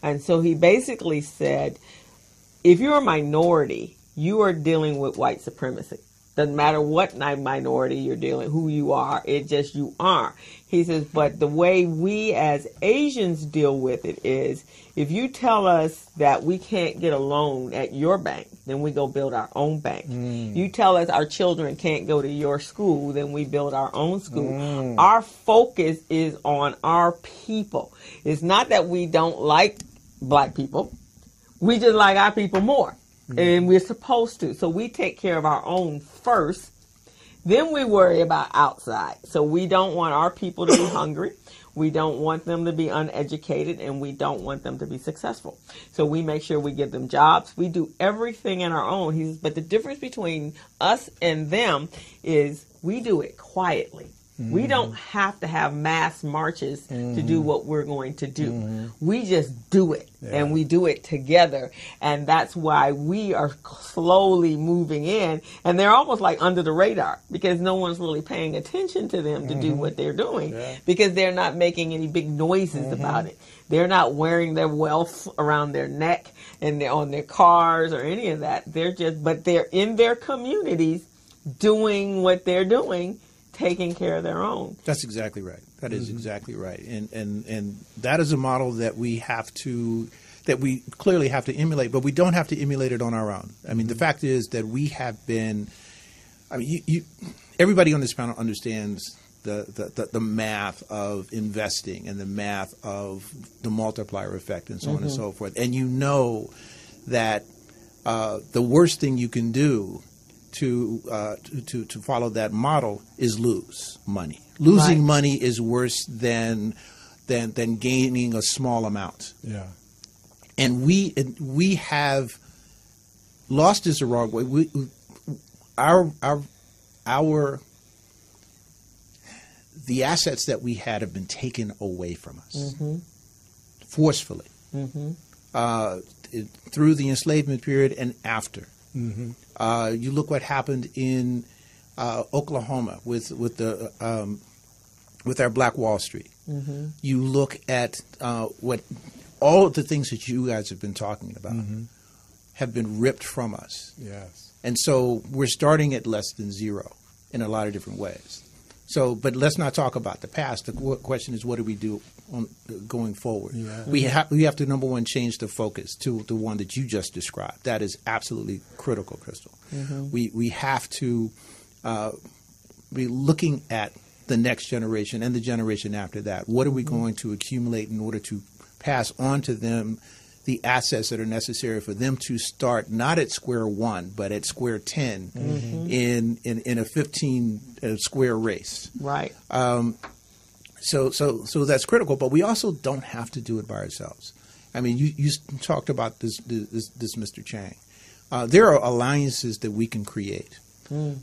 And so he basically said, if you're a minority, you are dealing with white supremacy. Doesn't matter what minority you're dealing, who you are, it just you are. He says, but the way we as Asians deal with it is if you tell us that we can't get a loan at your bank, then we go build our own bank. Mm. You tell us our children can't go to your school, then we build our own school. Mm. Our focus is on our people. It's not that we don't like black people. We just like our people more. Mm-hmm. And we're supposed to. So we take care of our own first. Then we worry about outside. So we don't want our people to be <coughs> hungry. We don't want them to be uneducated and we don't want them to be successful. So we make sure we give them jobs. We do everything in our own. He says, but the difference between us and them is we do it quietly. We mm. don't have to have mass marches to do mm-hmm. what we're going to do. Mm-hmm. We just do it and we do it together. And that's why we are slowly moving in and they're almost like under the radar because no one's really paying attention to them to do mm-hmm. what they're doing because they're not making any big noises about it. They're not wearing their wealth around their neck and they're on their cars or any of that. They're just, but they're in their communities doing what they're doing, taking care of their own. That's exactly right. That is mm-hmm. exactly right. And and and that is a model that we have to that we clearly have to emulate, but we don't have to emulate it on our own. I mean, the mm-hmm. fact is that we have been I mean, you, you everybody on this panel understands the, the, the, the math of investing and the math of the multiplier effect and so on and mm-hmm. so forth. And you know that uh, the worst thing you can do to, uh, to, to follow that model is lose money. Losing Right. money is worse than than than gaining a small amount. Yeah. And we we have lost is the wrong way. We our our our the assets that we had have been taken away from us forcefully uh, it- through the enslavement period and after. Uh, you look what happened in uh, Oklahoma with with the um, with our Black Wall Street. You look at uh, what all of the things that you guys have been talking about have been ripped from us. Yes. And so we're starting at less than zero in a lot of different ways. So, but let's not talk about the past. The question is, what do we do on, going forward? Yeah. We have we have to number one change the focus to the one that you just described. That is absolutely critical, Crystal. We we have to uh, be looking at the next generation and the generation after that. What are we going to accumulate in order to pass on to them the assets that are necessary for them to start not at square one, but at square 10 in, in, in a 15 uh, square race. Right. So, so, so that's critical, but we also don't have to do it by ourselves. I mean, you, you talked about this, this, this Mr. Chang. Uh, there are alliances that we can create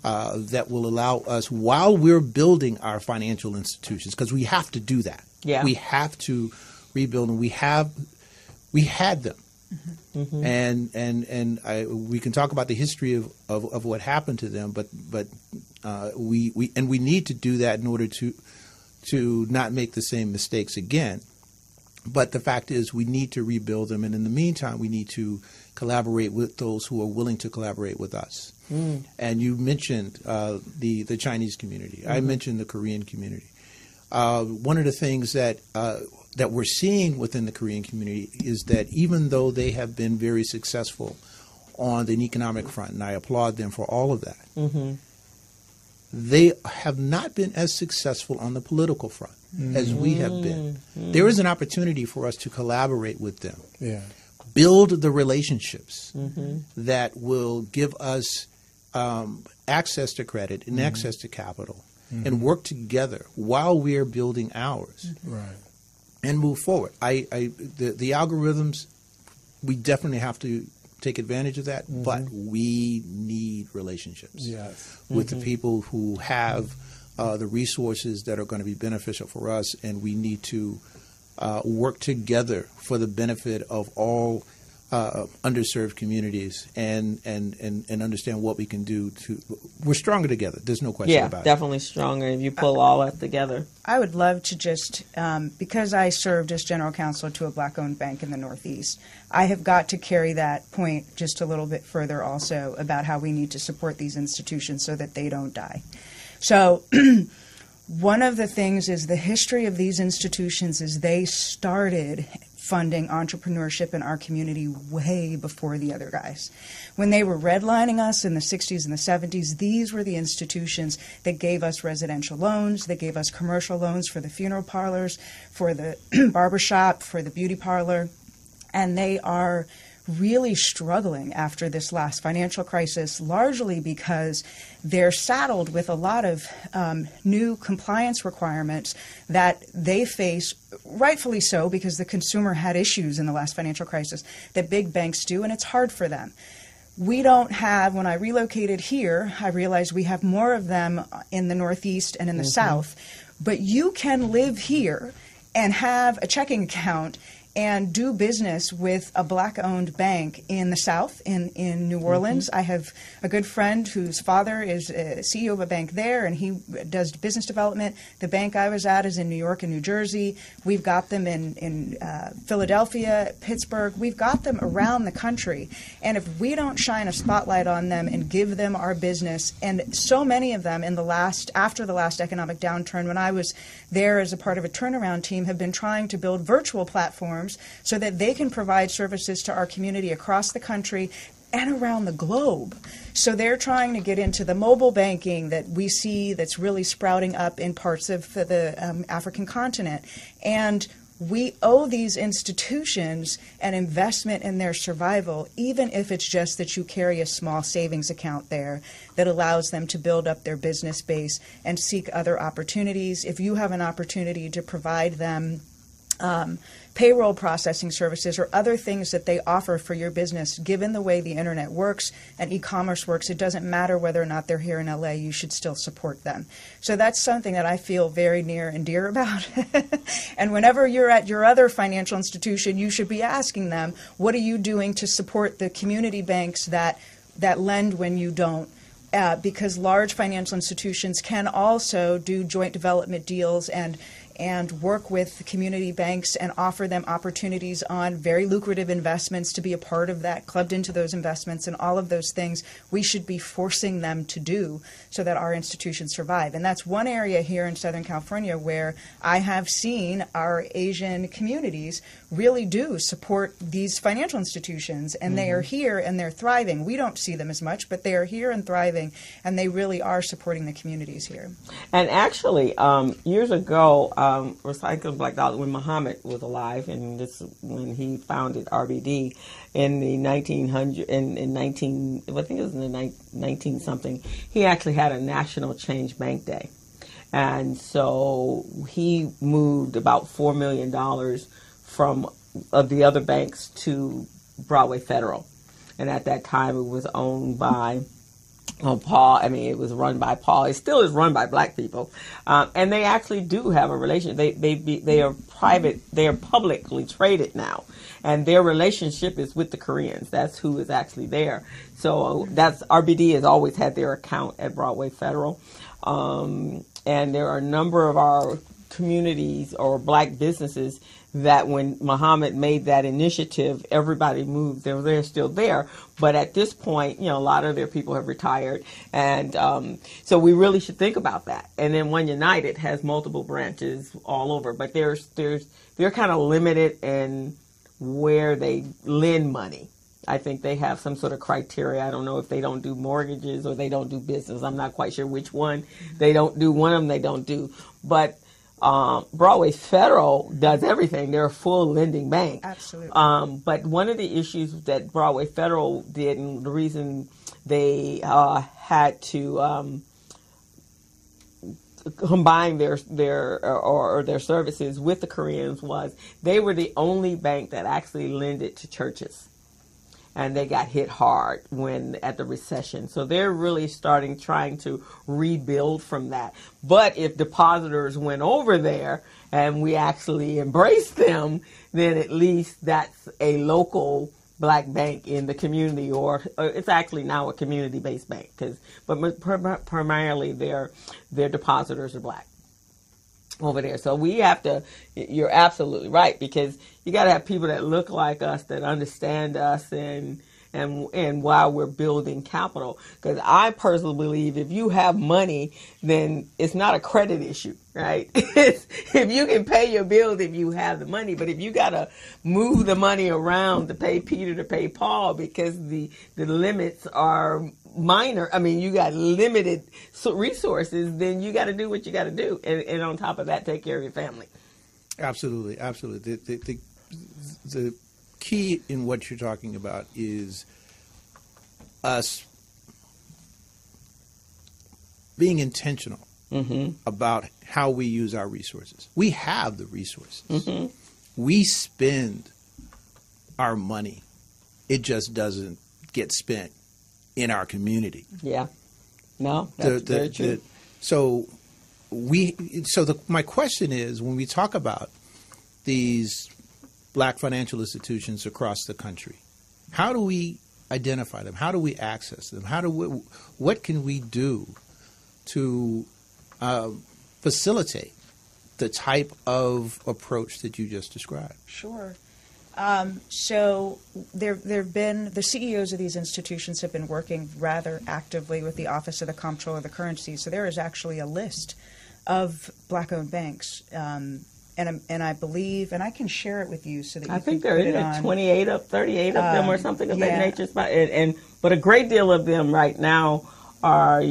uh, that will allow us, while we're building our financial institutions, because we have to do that. Yeah. We have to rebuild, and we have, we had them. And and and I, we can talk about the history of, of, of what happened to them, but but uh, we, we and we need to do that in order to to not make the same mistakes again. But the fact is, we need to rebuild them, and in the meantime, we need to collaborate with those who are willing to collaborate with us. And you mentioned uh, the the Chinese community. I mentioned the Korean community. Uh, one of the things that uh, that we're seeing within the Korean community is that even though they have been very successful on the economic front, and I applaud them for all of that, they have not been as successful on the political front as we have been. Mm-hmm. There is an opportunity for us to collaborate with them, Yeah. build the relationships mm-hmm. that will give us um, access to credit and mm-hmm. access to capital, and work together while we are building ours Right. and move forward. I, I the, the algorithms, we definitely have to take advantage of that, but we need relationships Yes. with the people who have uh, the resources that are going to be beneficial for us, and we need to uh, work together for the benefit of all uh, underserved communities and, and, and, and understand what we can do to. We're stronger together. There's no question Yeah, about it. definitely stronger if you pull all that together. I would love to just, um, because I served as general counsel to a black owned bank in the Northeast, I have got to carry that point just a little bit further also about how we need to support these institutions so that they don't die. So, <clears throat> one of the things is the history of these institutions is they started funding entrepreneurship in our community way before the other guys. When they were redlining us in the 60s and the 70s, these were the institutions that gave us residential loans, that gave us commercial loans for the funeral parlors, for the <clears throat> barbershop, for the beauty parlor, and they are really struggling after this last financial crisis, largely because they're saddled with a lot of um, new compliance requirements that they face, rightfully so, because the consumer had issues in the last financial crisis that big banks do, and it's hard for them. We don't have, when I relocated here, I realized we have more of them in the Northeast and in the South, but you can live here and have a checking account and do business with a black owned bank in the South, in, in New Orleans. I have a good friend whose father is a CEO of a bank there, and he does business development. The bank I was at is in New York and New Jersey. We've got them in, in uh, Philadelphia, Pittsburgh. We've got them around the country. And if we don't shine a spotlight on them and give them our business, and so many of them in the last, after the last economic downturn, when I was there as a part of a turnaround team, have been trying to build virtual platforms so that they can provide services to our community across the country and around the globe. So they're trying to get into the mobile banking that we see that's really sprouting up in parts of the um, African continent. And we owe these institutions an investment in their survival, even if it's just that you carry a small savings account there that allows them to build up their business base and seek other opportunities. If you have an opportunity to provide them um, payroll processing services or other things that they offer for your business, given the way the internet works and e commerce works, it doesn't matter whether or not they're here in LA, you should still support them. So that's something that I feel very near and dear about. <laughs> and whenever you're at your other financial institution, you should be asking them, what are you doing to support the community banks that, that lend when you don't? Uh, because large financial institutions can also do joint development deals and and work with community banks and offer them opportunities on very lucrative investments to be a part of that, clubbed into those investments, and all of those things we should be forcing them to do so that our institutions survive. And that's one area here in Southern California where I have seen our Asian communities really do support these financial institutions, and they are here and they're thriving. We don't see them as much, but they are here and thriving, and they really are supporting the communities here. And actually, um, years ago, um, Recycling Black Dollar, when Muhammad was alive, and this when he founded RBD in the 1900 in, in 19, I think it was in the nine- 19 something, he actually had a National Change Bank Day. And so he moved about $4 million from of the other banks to Broadway Federal. And at that time, it was owned by uh, Paul. I mean, it was run by Paul. It still is run by black people, um, and they actually do have a relationship. They they be, they are private. They are publicly traded now, and their relationship is with the Koreans. That's who is actually there. So that's RBD has always had their account at Broadway Federal, um, and there are a number of our communities or black businesses that when Muhammad made that initiative, everybody moved. They're, they're still there. But at this point, you know, a lot of their people have retired. And um, so we really should think about that. And then One United has multiple branches all over, but there's, there's, they're kind of limited in where they lend money. I think they have some sort of criteria. I don't know if they don't do mortgages or they don't do business. I'm not quite sure which one. They don't do one of them. They don't do. But um, Broadway Federal does everything. They're a full lending bank. Absolutely. Um, but one of the issues that Broadway Federal did, and the reason they uh, had to um, combine their their or, or their services with the Koreans was they were the only bank that actually lended to churches and they got hit hard when at the recession. So they're really starting trying to rebuild from that. But if depositors went over there and we actually embraced them, then at least that's a local black bank in the community or, or it's actually now a community-based bank cuz but prim- primarily their their depositors are black over there. So we have to. You're absolutely right because you got to have people that look like us that understand us and and and while we're building capital. Because I personally believe if you have money, then it's not a credit issue, right? <laughs> If you can pay your bills, if you have the money, but if you got to move the money around to pay Peter to pay Paul because the the limits are minor. I mean, you got limited resources, then you got to do what you got to do, and, and on top of that, take care of your family. Absolutely, absolutely. The, the, the, the key in what you're talking about is us being intentional mm-hmm. about how we use our resources. We have the resources. Mm-hmm. We spend our money. It just doesn't get spent in our community. Yeah. No, that's the- very true. the- so we so the, my question is when we talk about these black financial institutions across the country, how do we identify them? How do we access them? How do we, what can we do to um, facilitate the type of approach that you just described? Sure. Um, so there, there have been the CEOs of these institutions have been working rather actively with the Office of the Comptroller of the Currency. So there is actually a list of black-owned banks, um, and and I believe, and I can share it with you so that you I think there put it is on. 28 of 38 of them or Um, something of yeah. that nature. But- And, and but a great deal of them right now are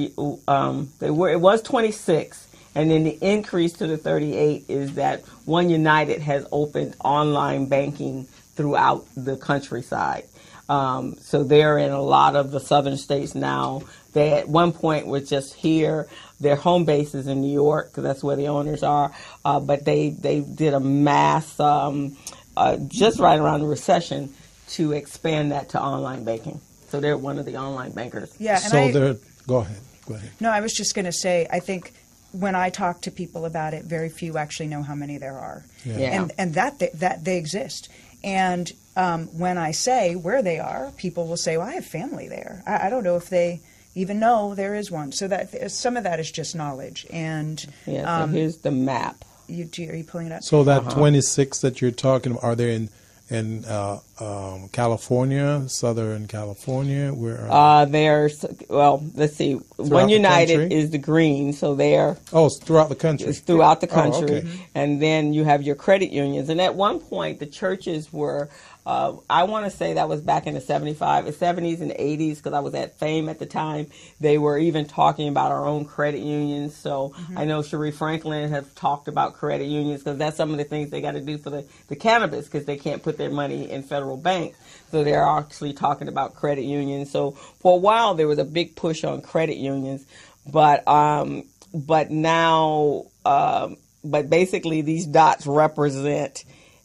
um, they were it was 26, and then the increase to the 38 is that One United has opened online banking throughout the countryside. Um, so they're in a lot of the southern states now. They at one point were just here. Their home base is in New York because that's where the owners are. Uh, but they they did a mass um, uh, just right around the recession to expand that to online banking. So they're one of the online bankers. Yeah, and so I, there, go ahead. Go ahead. No, I was just going to say, I think when I talk to people about it, very few actually know how many there are, Yeah. Yeah. and and that they, that they exist. And um, when I say where they are, people will say, "Well, I have family there." I, I don't know if they even know there is one. So that some of that is just knowledge. And Yeah. So um, here's the map. you, do, are you pulling it up? So that Uh-huh. 26 that you're talking about, are they in in uh, um, California, Southern California? Where are Uh, there's well, let's see. One United is the green, so they're oh, it's throughout the country. it's throughout the Oh, country, okay. and then you have your credit unions. And at one point, the churches were. Uh, I want to say that was back in the 75, the 70s and 80s, because I was at Fame at the time. They were even talking about our own credit unions. So I know Cherie Franklin has talked about credit unions because that's some of the things they got to do for the, the cannabis because they can't put their money in federal banks. So they're actually talking about credit unions. So for a while, there was a big push on credit unions, but um, but now, um, but basically, these dots represent,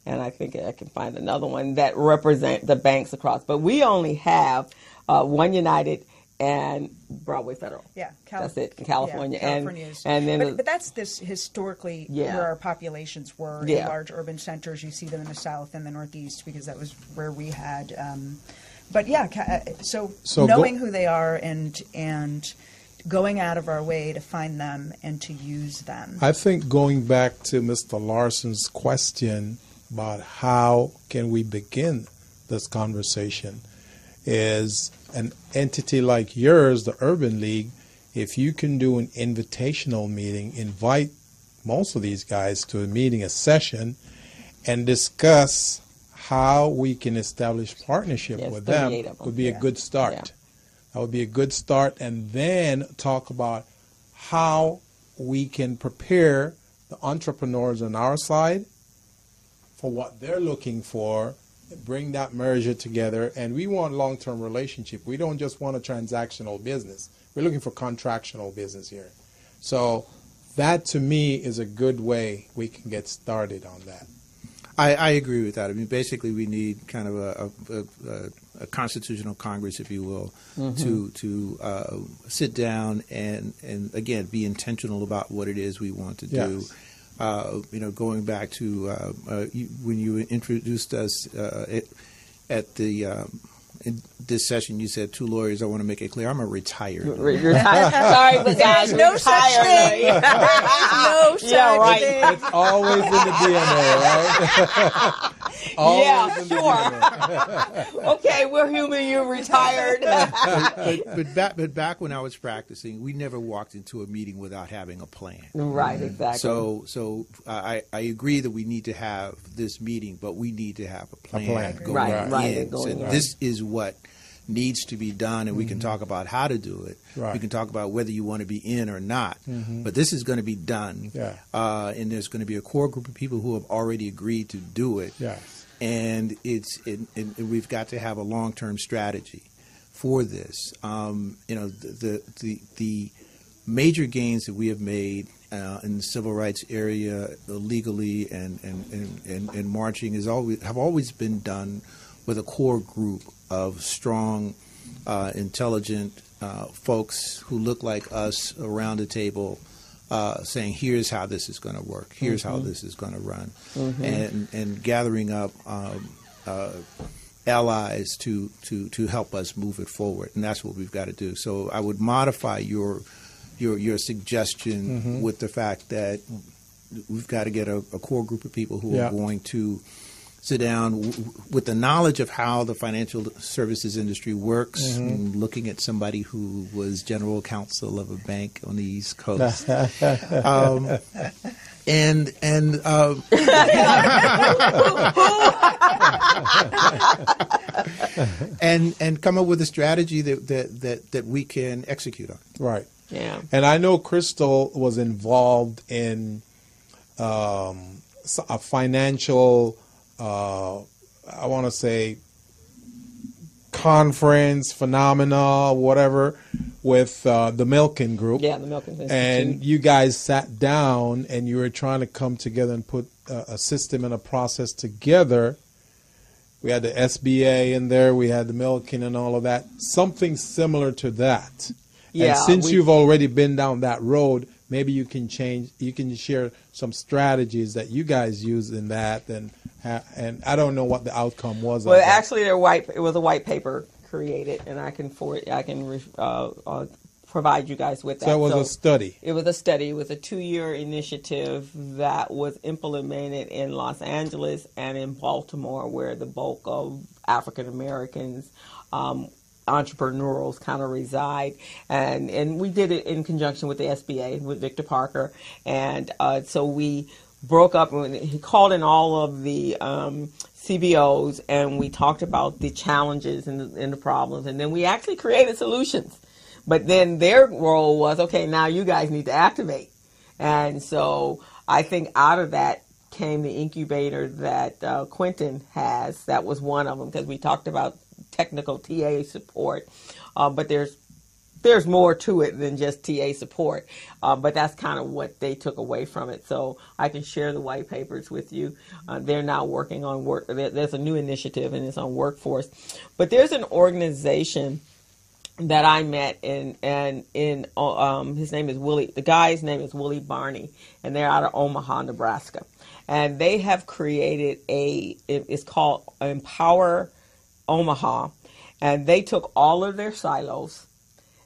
and I think I can find another one that represent the banks across. But we only have uh, one United and Broadway Federal. Yeah, Cal- that's it California. Yeah, and California is- and then but, but that's this historically Yeah. where our populations were Yeah. in large urban centers. You see them in the south and the northeast because that was where we had. Um, but yeah, ca- uh, so, So go- knowing who they are and and going out of our way to find them and to use them. I think going back to Mr. Lawson's question about how can we begin this conversation is an entity like yours, the Urban League, if you can do an invitational meeting, invite most of these guys to a meeting, a session, and discuss how we can establish partnership Yes, with them, them, would be yeah. a good start. Yeah. That would be a good start, and then talk about how we can prepare the entrepreneurs on our side for what they're looking for, bring that merger together, and we want long-term relationship. We don't just want a transactional business. We're looking for contractional business here. So that to me is a good way we can get started on that. I, I agree with that. I mean, basically, we need kind of a, a, a, a constitutional Congress, if you will, to to uh, sit down and and again be intentional about what it is we want to do. Uh, you know, going back to uh, uh, you, when you introduced us uh, at, at the um, in this session, you said two lawyers. I want to make it clear, I'm a retired. lawyer. You're tired. <laughs> Sorry, but guys, no such thing. <laughs> no such Yeah, right. thing. It's always in the DNA, right? <laughs> Always Yeah, sure. Okay, we're human. You're retired. but, but back but back when I was practicing, we never walked into a meeting without having a plan. right, mm-hmm. exactly. So, so I, I agree that we need to have this meeting, but we need to have a plan, plan. going Right, right, going So in. this is what needs to be done, and we can talk about how to do it. Right. We can talk about whether you want to be in or not, but this is going to be done. Yeah. Uh, and there's going to be a core group of people who have already agreed to do it. Yes. And it's it, it, we've got to have a long term strategy for this. Um, you know, the, the the the major gains that we have made uh, in the civil rights area uh, legally and and, and, and, and marching is always have always been done with a core group of strong, uh, intelligent uh, folks who look like us around the table. Uh, saying here's how this is going to work, here's how this is going to run, and and gathering up um, uh, allies to, to, to help us move it forward, and that's what we've got to do. So I would modify your your your suggestion with the fact that we've got to get a, a core group of people who Yeah. are going to sit down w- w- with the knowledge of how the financial services industry works, Mm-hmm. and looking at somebody who was general counsel of a bank on the East Coast. <laughs> um, and and um, <laughs> and and come up with a strategy that that that, that we can execute on. Right. yeah. And I know Crystal was involved in um, s- a financial, uh, I want to say, conference, phenomena, whatever, with uh, the Milken Group. Yeah, the Milken Institute. And you guys sat down and you were trying to come together and put a, a system and a process together. We had the SBA in there, we had the Milken and all of that. Something similar to that. Yeah, and since you've already been down that road, maybe you can change. You can share some strategies that you guys use in that, and and I don't know what the outcome was. Well, actually, there white it was a white paper created, and I can forward I can uh, uh, provide you guys with that. So it was a study. It was a study. It was a two-year initiative that was implemented in Los Angeles and in Baltimore, where the bulk of African Americans. Um, entrepreneurs kind of reside. And and we did it in conjunction with the SBA with Victor Parker. And uh, so we broke up and he called in all of the um, CBOs and we talked about the challenges and the, and the problems. And then we actually created solutions. But then their role was okay now you guys need to activate. And so I think out of that came the incubator that uh, Quentin has. That was one of them because we talked about technical TA support uh, but there's there's more to it than just TA support, uh, but that's kind of what they took away from it. So I can share the white papers with you. Uh, they're now working on work. There's a new initiative and it's on workforce, but there's an organization that I met in and in um, his name is Willie. The guy's name is Willie Barney, and they're out of Omaha, Nebraska, and they have created a. It's called Empower Omaha, and they took all of their silos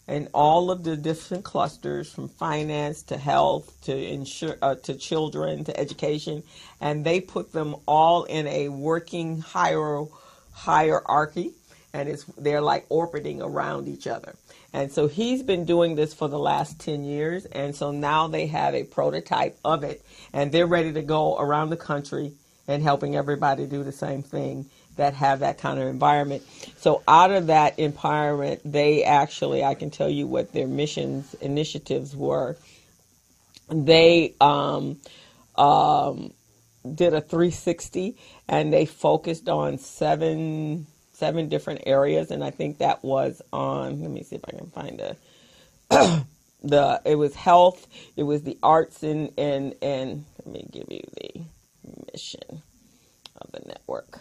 and all of the different clusters from finance to health to insure uh, to children to education and they put them all in a working hier- hierarchy and it's they're like orbiting around each other. And so he's been doing this for the last 10 years and so now they have a prototype of it and they're ready to go around the country and helping everybody do the same thing that have that kind of environment. So out of that environment, they actually, I can tell you what their missions initiatives were. They um, um, did a 360 and they focused on seven seven different areas, and I think that was on. Let me see if I can find a. <coughs> the it was health, it was the arts, and and and let me give you the mission of the network.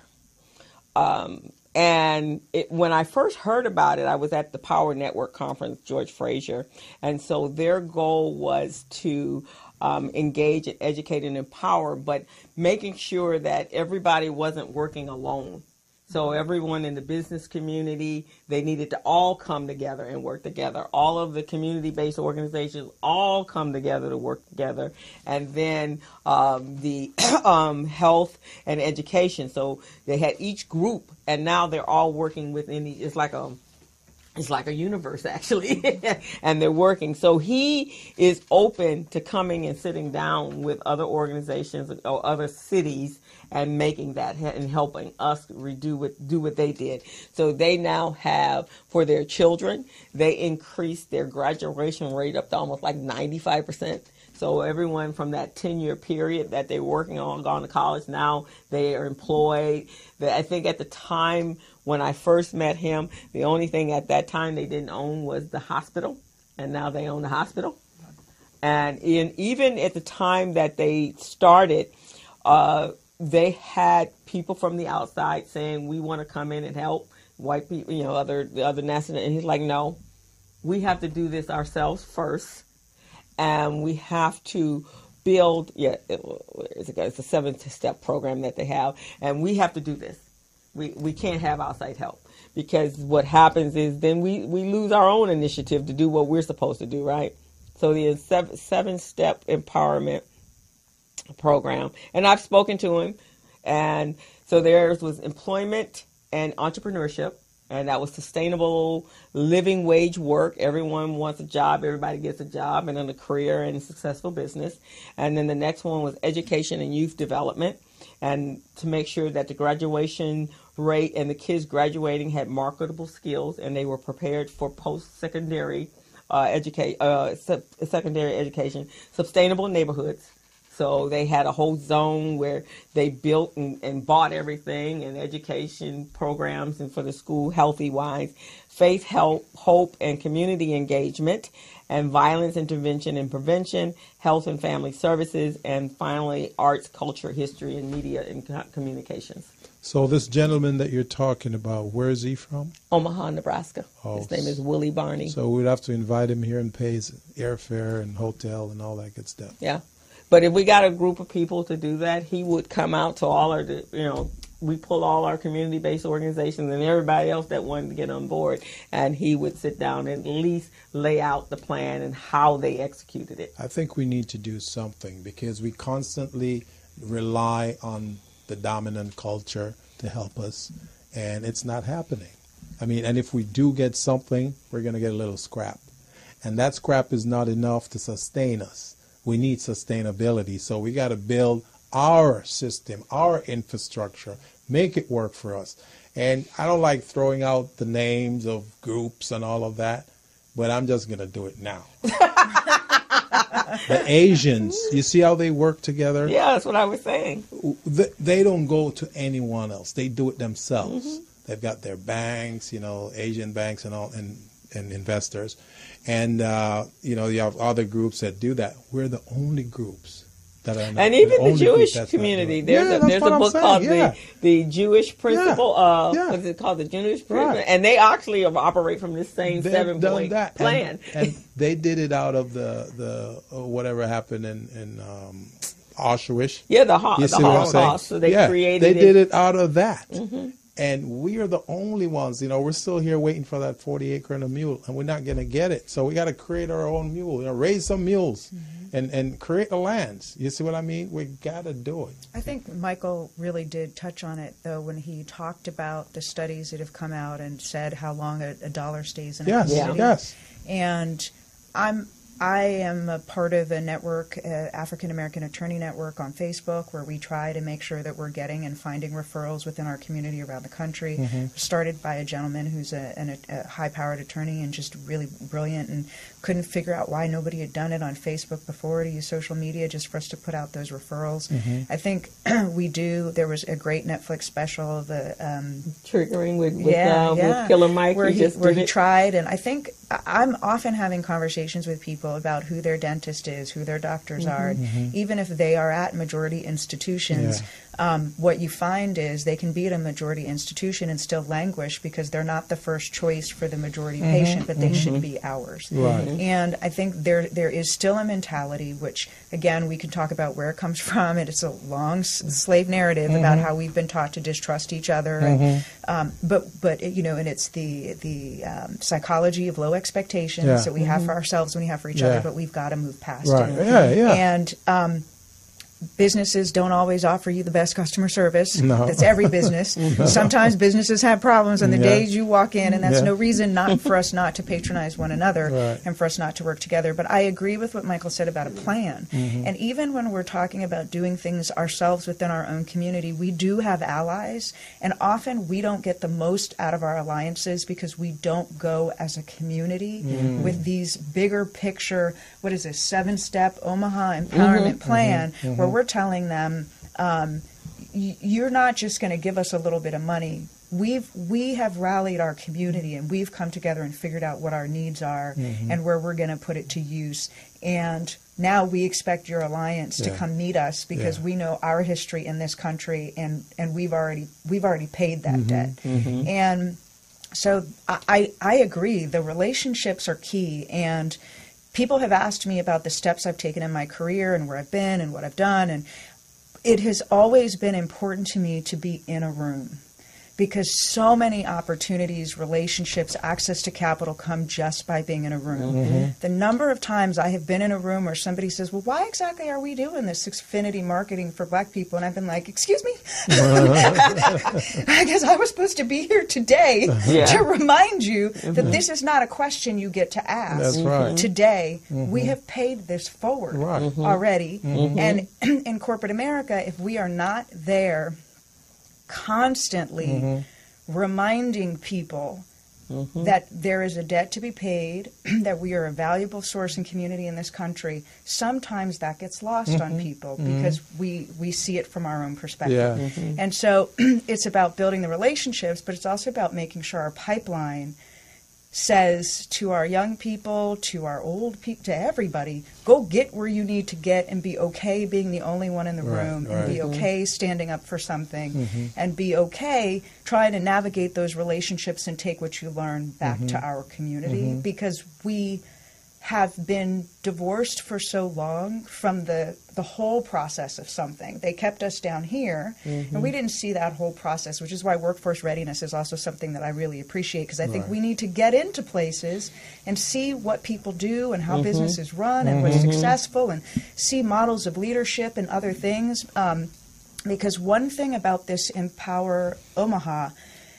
Um, and it, when I first heard about it, I was at the Power Network conference, George Fraser, and so their goal was to um, engage and educate and empower, but making sure that everybody wasn't working alone. So everyone in the business community, they needed to all come together and work together. All of the community-based organizations all come together to work together, and then um, the <clears throat> um, health and education. So they had each group, and now they're all working within. The, it's like a it's like a universe <laughs> actually and they're working so he is open to coming and sitting down with other organizations or other cities and making that and helping us redo what do what they did. So they now have for their children, they increased their graduation rate up to almost like 95 percent. So everyone from that 10 year period that they're working on, going to college, now they are employed. I think at the time when I first met him, the only thing at that time they didn't own was the hospital, and now they own the hospital. And in, even at the time that they started, uh, they had people from the outside saying we want to come in and help white people, you know, other the other national. And he's like, no, we have to do this ourselves first, and we have to build. Yeah, it's a, it's a seven step program that they have, and we have to do this. We we can't have outside help because what happens is then we we lose our own initiative to do what we're supposed to do, right? So the seven seven step empowerment program. And I've spoken to him. And so theirs was employment and entrepreneurship. And that was sustainable living wage work. Everyone wants a job, everybody gets a job and then a career and a successful business. And then the next one was education and youth development. And to make sure that the graduation rate and the kids graduating had marketable skills and they were prepared for post secondary uh, educate, uh, secondary education, sustainable neighborhoods, so they had a whole zone where they built and, and bought everything and education programs and for the school, healthy wise, faith, help, hope, and community engagement, and violence intervention and prevention, health and family services, and finally arts, culture, history, and media and communications. So this gentleman that you're talking about, where is he from? Omaha, Nebraska. Oh, his name is Willie Barney. So we'd have to invite him here and pay his airfare and hotel and all that good stuff. Yeah. But if we got a group of people to do that, he would come out to all the, you know, we pull all our community-based organizations and everybody else that wanted to get on board, and he would sit down and at least lay out the plan and how they executed it. I think we need to do something because we constantly rely on the dominant culture to help us, and it's not happening. I mean, and if we do get something, we're going to get a little scrap. And that scrap is not enough to sustain us. We need sustainability. So we got to build our system, our infrastructure, make it work for us. And I don't like throwing out the names of groups and all of that, but I'm just going to do it now. the Asians, you see how they work together? Yeah, that's what I was saying. They don't go to anyone else. They do it themselves. Mm-hmm. They've got their banks, you know, Asian banks and all, and, and investors. And, uh, you know, you have other groups that do that. We're the only groups that are not, And even the group Jewish community. it. There's Yeah, a there's a book called yeah. the the Jewish Principle. of. yeah. what's it called? The Jewish Principle, Right. and they actually operate from this same They've seven point that. plan. And, <laughs> and they did it out of the, the uh, whatever happened in, in um, Auschwitz. yeah, the, ho- You the see what I'm saying? Holocaust. So they yeah, created They it. did it out of that. Mm-hmm. And we are the only ones, you know, we're still here waiting for that 40 acre and a mule, and we're not going to get it. So we got to create our own mule, you know, raise some mules Mm-hmm. and, and create the lands. You see what I mean? We got to do it. I think Michael really did touch on it, though, when he talked about the studies that have come out and said how long a, a dollar stays in a Yes, community. yes. And I'm I am a part of a network, uh, African American Attorney Network on Facebook, where we try to make sure that we're getting and finding referrals within our community around the country. Started by a gentleman who's a, an, a high-powered attorney and just really brilliant, and couldn't figure out why nobody had done it on Facebook before to use social media just for us to put out those referrals. I think <clears throat> we do. There was a great Netflix special, the um, Trigger Warning with with, yeah, uh, yeah. with Killer Mike. where he, just where he tried, and I think I'm often having conversations with people about who their dentist is, who their doctors Mm-hmm. are, and even if they are at majority institutions. Um, what you find is they can be at a majority institution and still languish because they're not the first choice for the majority patient, but they should be ours. Right. And I think there there is still a mentality, which again we can talk about where it comes <laughs> from. And it's a long s- slave narrative about how we've been taught to distrust each other. And, um, but but you know, and it's the the um, psychology of low expectations Yeah. that we have for ourselves and we have for each Yeah. other. But we've got to move past Right. it. Yeah, yeah. And um, businesses don't always offer you the best customer service. No. That's every business. <laughs> Sometimes businesses have problems on the Yeah. days you walk in, and that's Yeah. no reason not for us not to patronize one another Right. and for us not to work together. But I agree with what Michael said about a plan. Mm-hmm. And even when we're talking about doing things ourselves within our own community, we do have allies, and often we don't get the most out of our alliances because we don't go as a community Mm-hmm. with these bigger picture, what is this, seven step Omaha Mm-hmm. empowerment plan, where we're telling them, um, y- you're not just going to give us a little bit of money. We've we have rallied our community and we've come together and figured out what our needs are Mm-hmm. and where we're going to put it to use. And now we expect your alliance to come meet us because Yeah. we know our history in this country and and we've already we've already paid Mm-hmm. that debt. And so I, I I agree. The relationships are key and people have asked me about the steps I've taken in my career and where I've been and what I've done and it has always been important to me to be in a room because so many opportunities, relationships, access to capital come just by being in a room. Mm-hmm. The number of times I have been in a room where somebody says, Well, why exactly are we doing this affinity marketing for black people? And I've been like, Excuse me? <laughs> <laughs> I guess I was supposed to be here today uh-huh. Yeah. to remind you that mm-hmm. this is not a question you get to ask That's right. Mm-hmm. today. We have paid this forward Right. Mhm. already. And <clears throat> in corporate America, if we are not there constantly mm-hmm. reminding people mm-hmm. that there is a debt to be paid, <clears throat> that we are a valuable source and community in this country, sometimes that gets lost on mm-hmm. people because we, we see it from our own perspective. Yeah. And so <clears throat> it's about building the relationships, but it's also about making sure our pipeline says to our young people, to our old people, to everybody, go get where you need to get and be okay being the only one in the Right, room and be right. okay standing up for something mm-hmm. and be okay trying to navigate those relationships and take what you learn back to mm-hmm. our community mm-hmm. because we have been divorced for so long from the the whole process of something. They kept us down here, and we mm-hmm. didn't see that whole process, which is why workforce readiness is also something that I really appreciate because I think Right. we need to get into places and see what people do and how mm-hmm. businesses run and what's mm-hmm. successful and see models of leadership and other things. Um, because one thing about this Empower Omaha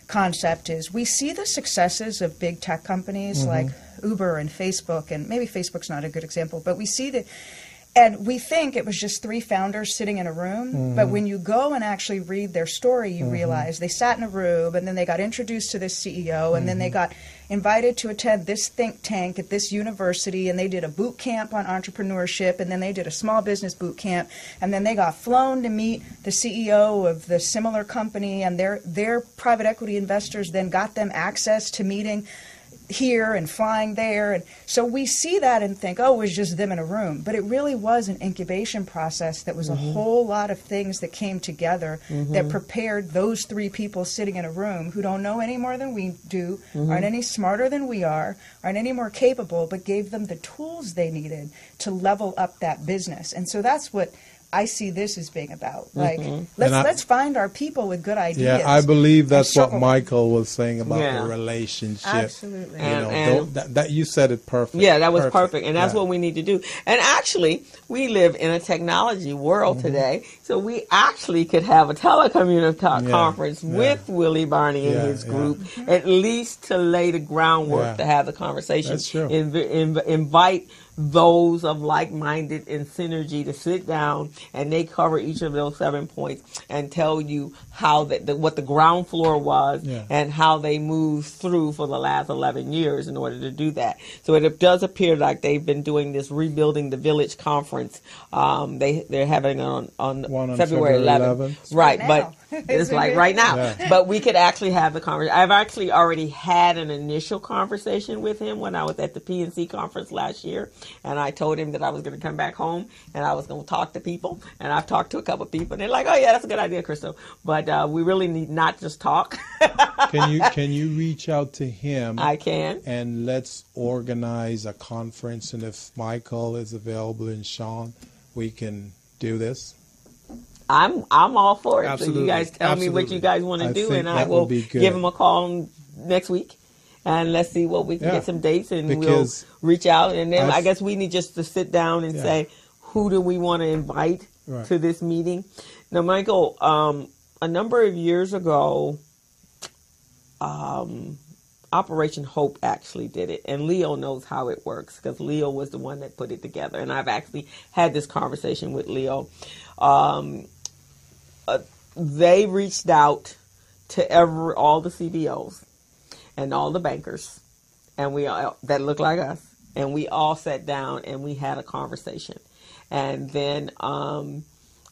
concept is we see the successes of big tech companies like Uber and Facebook, and maybe Facebook's not a good example, but we see that. And we think it was just three founders sitting in a room, but mm-hmm. when you go and actually read their story, you mm-hmm. realize they sat in a room and then they got introduced to this CEO and then they mm-hmm. got invited to attend this think tank at this university and they did a boot camp on entrepreneurship and then they did a small business boot camp and then they got flown to meet the CEO of the similar company and their their private equity investors then got them access to meeting here and flying there. And so we see that and think oh it was just them in a room. But it really was an incubation process that was a mm-hmm. whole lot of things that came together that mm-hmm. prepared those three people sitting in a room who don't know any more than we do mm-hmm. aren't any smarter than we are aren't any more capable but gave them the tools they needed to level up that business. And so that's what I see this as being about. Like, let's I- let's find our people with good ideas. Yeah, I believe that's what Michael was saying about Yeah. the relationship. Absolutely. You And- know, and- that, that you said it perfect. Yeah, that was perfect, and that's Yeah. what we need to do. And actually, we live in a technology world Mm-hmm. today, so we actually could have a telecommunications Yeah, conference yeah. with Willie Barney and Yeah, his yeah. group, at least to lay the groundwork Yeah. to have the conversation. That's true. Inv- inv- invite those of like-minded and synergy to sit down and they cover each of those seven points and tell you how that the, what the ground floor was Yeah. and how they moved through for the last 11 years in order to do that. So it does appear like they've been doing this rebuilding the village conference. Um, they they're having it on on, on February, February 11th. 11th. Right, Right but now. It's like right now. Yeah. But we could actually have the conversation. I've actually already had an initial conversation with him when I was at the PNC conference last year, and I told him that I was going to come back home and I was going to talk to people. And I've talked to a couple of people, and they're like, "Oh yeah, that's a good idea, Crystal." But uh, we really need not just talk. Can you <laughs> can you reach out to him? I can. and let's organize a conference. And if Michael is available and Shawn, we can do this. I'm I'm all for it. So you guys tell me what you guys want to do, and I will be give him a call next week, and let's see what we can Yeah. get some dates, and Because we'll reach out, and then I guess we need just to sit down and Yeah. say who do we want to invite Right. to this meeting. Now, Michael, um, a number of years ago, um, Operation Hope actually did it, and Leo knows how it works because Leo was the one that put it together, and I've actually had this conversation with Leo. Um, uh, they reached out to every all the CBOs and all the bankers, and we all, that look like us, and we all sat down and we had a conversation, and then um,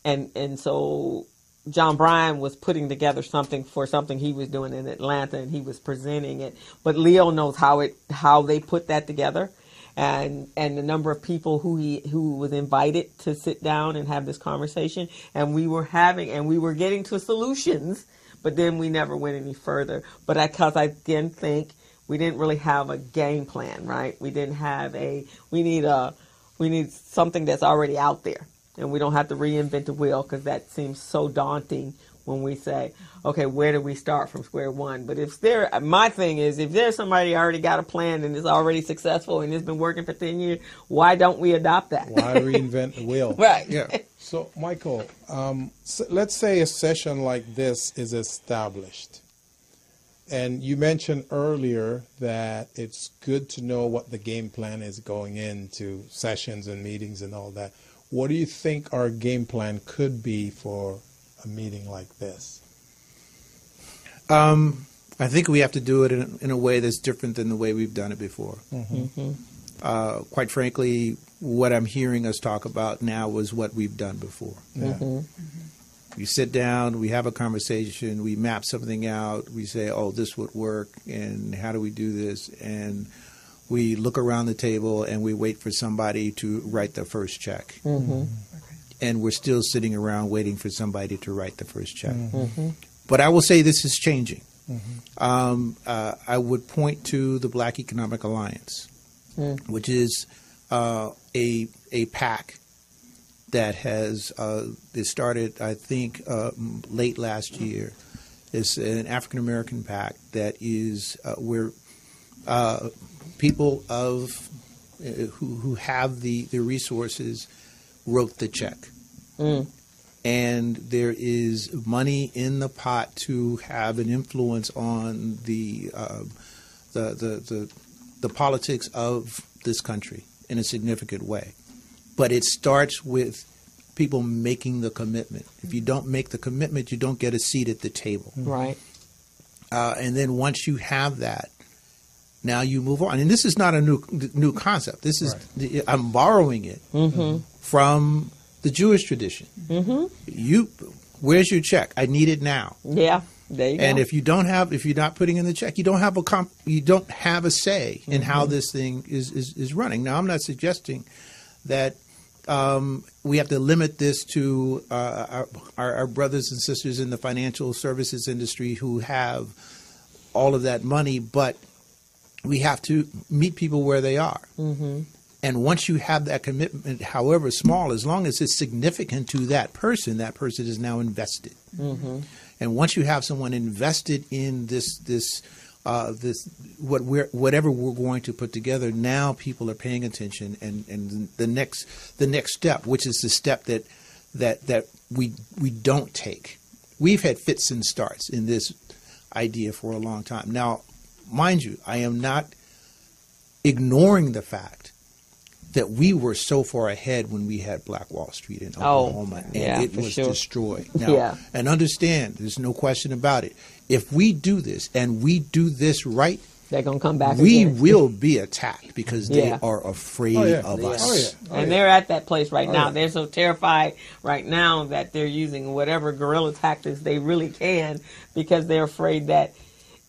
and and so John Bryant was putting together something for something he was doing in Atlanta, and he was presenting it. But Leo knows how it how they put that together, and and the number of people who he who was invited to sit down and have this conversation, and we were having and we were getting to solutions, but then we never went any further. But I because I again think we didn't really have a game plan, right? We didn't have a we need a we need something that's already out there and we don't have to reinvent the wheel because that seems so daunting when we say, okay, where do we start from square one? But if there, my thing is, if there's somebody already got a plan and is already successful and it's been working for 10 years, why don't we adopt that? why reinvent the wheel? <laughs> right. Yeah. So, Michael, um, s let's say a session like this is established. And you mentioned earlier that it's good to know what the game plan is going into sessions and meetings and all that. What do you think our game plan could be for a meeting like this? Um, I think we have to do it in, in a way that's different than the way we've done it before. Mm-hmm. Mm-hmm. Uh, quite frankly, what I'm hearing us talk about now was what we've done before. Yeah. Mm-hmm. We sit down, we have a conversation, we map something out, we say, oh, this would work, and how do we do this? And we look around the table and we wait for somebody to write the first check. And we're still sitting around waiting for somebody to write the first check. But I will say this is changing. Um, uh, I would point to the Black Economic Alliance, which is uh, a a PAC that has uh, it started, I think, uh, late last year. It's an African American PAC that is uh, where uh, people of uh, who who have the the resources wrote the check, and there is money in the pot to have an influence on the uh, the, the the the politics of this country in a significant way. But it starts with people making the commitment. If you don't make the commitment, you don't get a seat at the table. Right. Uh, and then once you have that, now you move on. And this is not a new new concept. This is the, I'm borrowing it from the Jewish tradition. Mm-hmm. You, where's your check? I need it now. Yeah. There you And go. if you don't have, if you're not putting in the check, you don't have a comp, you don't have a say in how Mm-hmm. this thing is, is is running. Now, I'm not suggesting that um, we have to limit this to uh, our, our, our brothers and sisters in the financial services industry who have all of that money, but we have to meet people where they are. Mm-hmm. And once you have that commitment, however small, as long as it's significant to that person, that person is now invested. And once you have someone invested in this this uh, this what we're whatever we're going to put together, now people are paying attention, and, and the next the next step, which is the step that that that we we don't take. We've had fits and starts in this idea for a long time. Now, mind you, I am not ignoring the fact that we were so far ahead when we had Black Wall Street in Oh, Oklahoma, and yeah, it was sure. destroyed. <laughs> Now, Yeah. and understand, there's no question about it. If we do this and we do this right, They're gonna come back. we again. will be attacked because they Yeah. are afraid Oh, yeah. of Yeah. us. Oh, yeah. Oh, and yeah. they're at that place right Oh, now. yeah. They're so terrified right now that they're using whatever guerrilla tactics they really can because they're afraid that.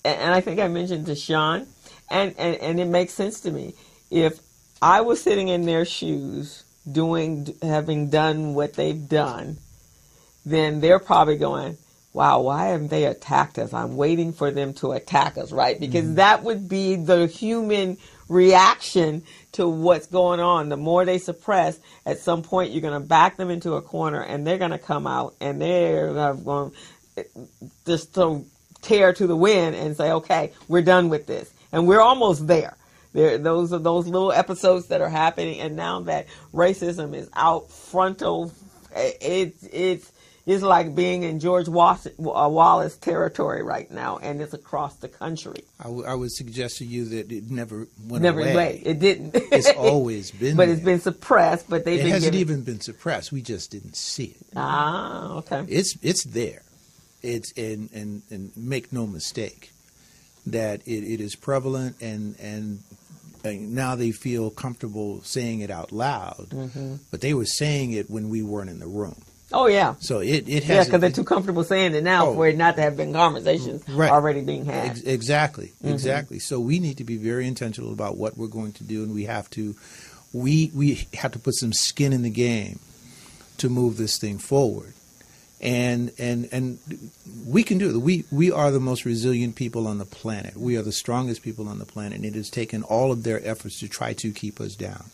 And I think I mentioned to Shawn, and, and, and it makes sense to me. If I was sitting in their shoes, doing, having done what they've done, then they're probably going, wow, why haven't they attacked us? I'm waiting for them to attack us, right? Because mm-hmm. that would be the human reaction to what's going on. The more they suppress, at some point you're going to back them into a corner and they're going to come out and they're going to just to tear to the wind and say, okay, we're done with this. And we're almost there. There, those are those little episodes that are happening, and now that racism is out frontal, it's it's it's like being in George uh, Wallace territory right now, and it's across the country. I, w- I would suggest to you that it never went Never away. it didn't. <laughs> It's always <laughs> been but it's been suppressed. But they've It been hasn't even been suppressed. We just didn't see it. ah okay. It's it's there. It's and and, and make no mistake that it, it is prevalent and and and now they feel comfortable saying it out loud, Mm-hmm. but they were saying it when we weren't in the room. Oh yeah. So it, it has Yeah, because they're too comfortable saying it now Oh. for it not to have been conversations Right. already being had. Ex- exactly, Mm-hmm. exactly. So we need to be very intentional about what we're going to do, and we have to, we we have to put some skin in the game to move this thing forward, and and and we can do it. We we are the most resilient people on the planet. We are the strongest people on the planet, and it has taken all of their efforts to try to keep us down.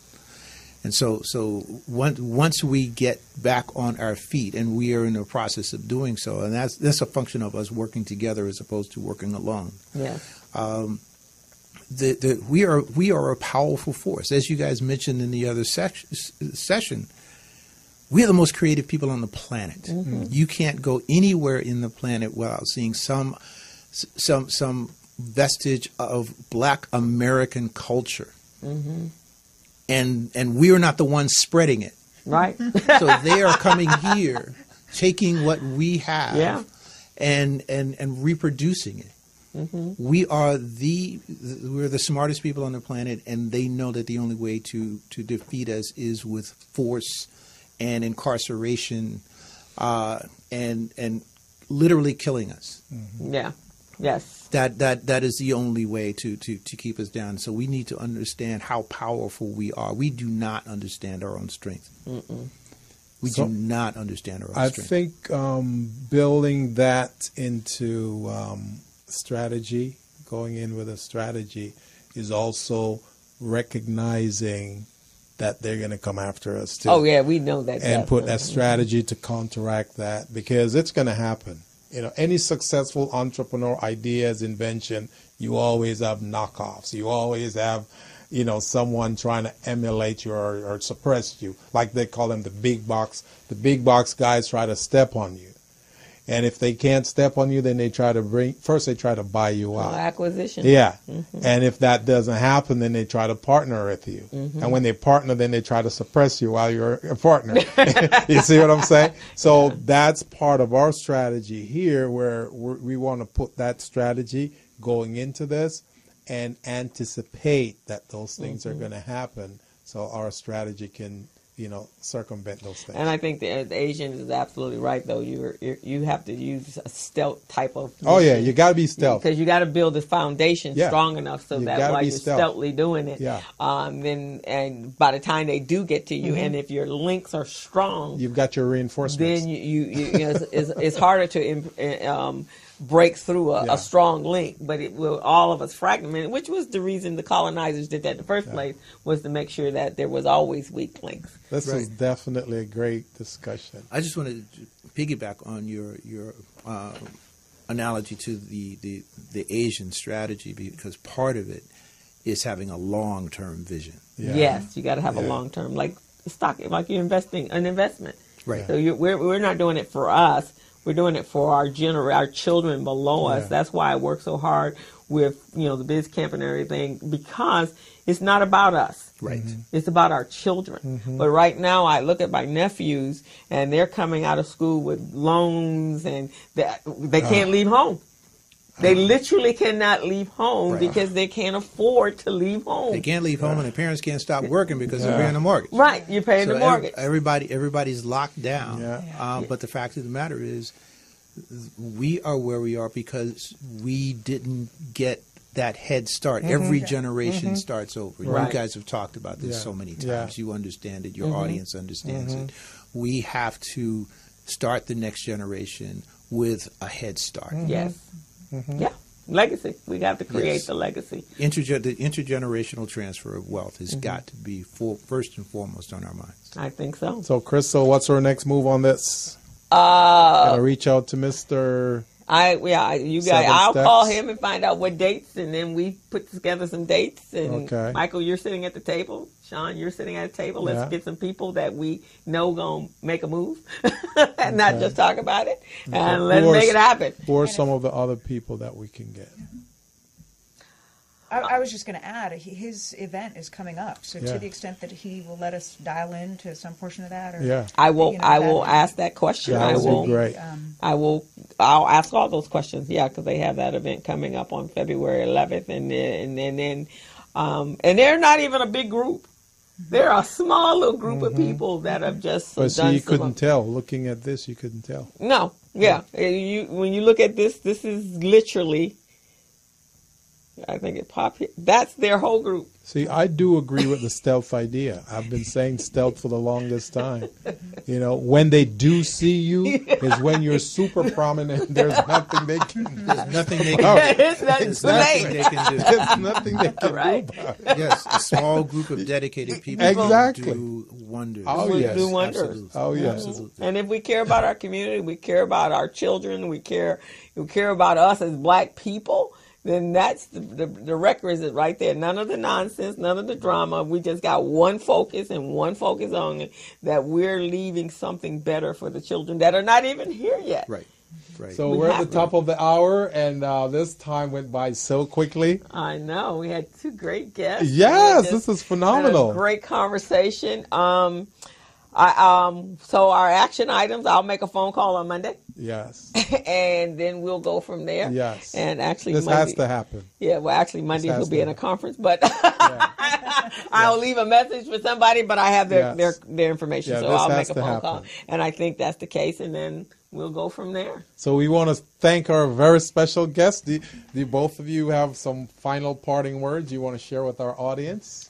And so, so once once we get back on our feet, and we are in the process of doing so, and that's that's a function of us working together as opposed to working alone. Yeah. Um, the, the, we are we are a powerful force, as you guys mentioned in the other sec- session. We are the most creative people on the planet. Mm-hmm. You can't go anywhere in the planet without seeing some some some vestige of Black American culture, mm-hmm. and and we are not the ones spreading it. Right. so they are coming here, taking what we have, Yeah. and and and reproducing it. Mm-hmm. We are the we're the smartest people on the planet, and they know that the only way to to defeat us is with force and incarceration, uh, and and literally killing us. yeah. Yes. That that that is the only way to to to keep us down. So we need to understand how powerful we are. We do not understand our own strength. We So- do not understand our own I strength. think um, building that into um, strategy, going in with a strategy, is also recognizing that they're going to come after us too. Oh yeah, we know that. and put that strategy to counteract that because it's going to happen. You know, any successful entrepreneur ideas, invention, you always have knockoffs. You always have, you know, someone trying to emulate you or, or suppress you. Like they call them the big box. The big box guys try to step on you. And if they can't step on you, then they try to bring, first they try to buy you out. Oh, acquisition. Yeah. Mm-hmm. And if that doesn't happen, then they try to partner with you. Mm-hmm. And when they partner, then they try to suppress you while you're a partner. <laughs> you see what I'm saying? So that's part of our strategy here where we want to put that strategy going into this and anticipate that those things are mm-hmm. going to happen so our strategy can, you know, circumvent those things. And I think the, the Asian is absolutely right, though. You're, you're you have to use a stealth type of. oh, yeah. You got to be stealth. because you got to build the foundation Yeah. strong enough so You that while you're stealth. stealthily doing it, Yeah. um, then and by the time they do get to you, Mm-hmm. and if your links are strong, You've got your reinforcements. then you, you, you, you know, it's, it's, it's harder to im- <laughs> um, break through a, Yeah. a strong link. But it will all of us fragmented, which was the reason the colonizers did that in the first place, was to make sure that there was always weak links. this is definitely a great discussion. I just wanted to piggyback on your your uh, analogy to the, the the Asian strategy because part of it is having a long term vision. Yeah. Yes, you got to have a long term, like stock, like you're investing an investment. Right. So you're, we're we're not doing it for us. We're doing it for our gener- our children below us. That's why I work so hard with you know the biz camp and everything because it's not about us. Right. Mm-hmm. It's about our children. Mm-hmm. But right now, I look at my nephews, and they're coming out of school with loans, and they, they can't leave home. They literally cannot leave home Right. because they can't afford to leave home. They can't leave home and the parents can't stop working because they're paying the mortgage. Right, you're paying So the ev- mortgage. everybody, everybody's locked down. Yeah. Uh, but the fact of the matter is, we are where we are because we didn't get that head start. Mm-hmm. Every generation mm-hmm. starts over. Right. You guys have talked about this Yeah. so many times. Yeah. You understand it. Your mm-hmm. audience understands it. We have to start the next generation with a head start. Yes. Yeah. Legacy. We have to create Yes. the legacy. Interge- the intergenerational transfer of wealth has got to be for, first and foremost on our minds. I think so. So, Crystal, what's our next move on this? Uh, Gotta reach out to Mr. I yeah, I- you guys. Seven I'll steps. call him and find out what dates, and then we put together some dates. And Okay. Michael, you're sitting at the table. Shawn, you're sitting at the table. Let's Yeah. get some people that we know gonna make a move, <laughs> and not just talk about it, and let's Who are make it happen. Who are some of the other people that we can get? I, I was just going to add, his event is coming up, so Yeah. to the extent that he will let us dial in to some portion of that, or Yeah. I will. you know, I will ask that question. That I would be will. great. Um, I will. I'll ask all those questions. Yeah, because they have that event coming up on February 11th, and then and then, um, and they're not even a big group. They're a small little group of people that have just But see, done you couldn't of- tell. Looking at this, you couldn't tell. No, yeah. You when you look at this, this is literally. I think it popped. That's their whole group. See, I do agree with the stealth idea. I've been saying stealth for the longest time. You know, when they do see you <laughs> is when you're super prominent. There's nothing they can do. There's nothing they can, it's not there's too nothing they can do. There's nothing they can Right. do about it. <laughs> yes, a small group of dedicated people Exactly. do wonders. Oh, Will yes. do wonders. Absolutely. Oh, yes. Absolutely. And if we care about our community, we care about our children, we care we care about us as black people, then that's the, the, the requisite right there. None of the nonsense, none of the drama. We just got one focus and one focus on it that we're leaving something better for the children that are not even here yet. Right. Right. So We we're at the top of the hour, and uh, this time went by so quickly. I know. We had two great guests. Yes, this is phenomenal. great conversation. Um, I, um, so our action items, I'll make a phone call on Monday. Yes, <laughs> and then we'll go from there. Yes. And actually, this Monday, has to happen. Yeah, well, actually, Monday has will be to in a conference, but <laughs> I'll leave a message for somebody. But I have their Yes. their, their information, Yeah, so I'll make a phone happen. call. And I think that's the case, and then we'll go from there. So we want to thank our very special guest. Do, do both of you have some final parting words you want to share with our audience?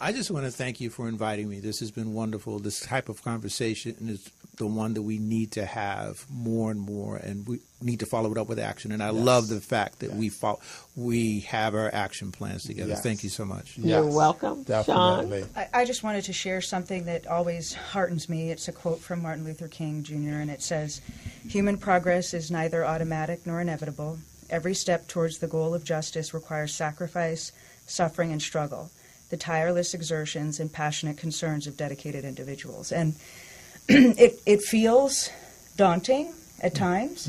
I just want to thank you for inviting me. This has been wonderful. This type of conversation is the one that we need to have more and more, and we need to follow it up with action. And I love the fact that we fo- we have our action plans together. Yes. Thank you so much. You're welcome, Shawn. I, I just wanted to share something that always heartens me. It's a quote from Martin Luther King Jr., and it says, Human progress is neither automatic nor inevitable. Every step towards the goal of justice requires sacrifice, suffering, and struggle, the tireless exertions and passionate concerns of dedicated individuals. And <clears throat> it, it feels daunting at times,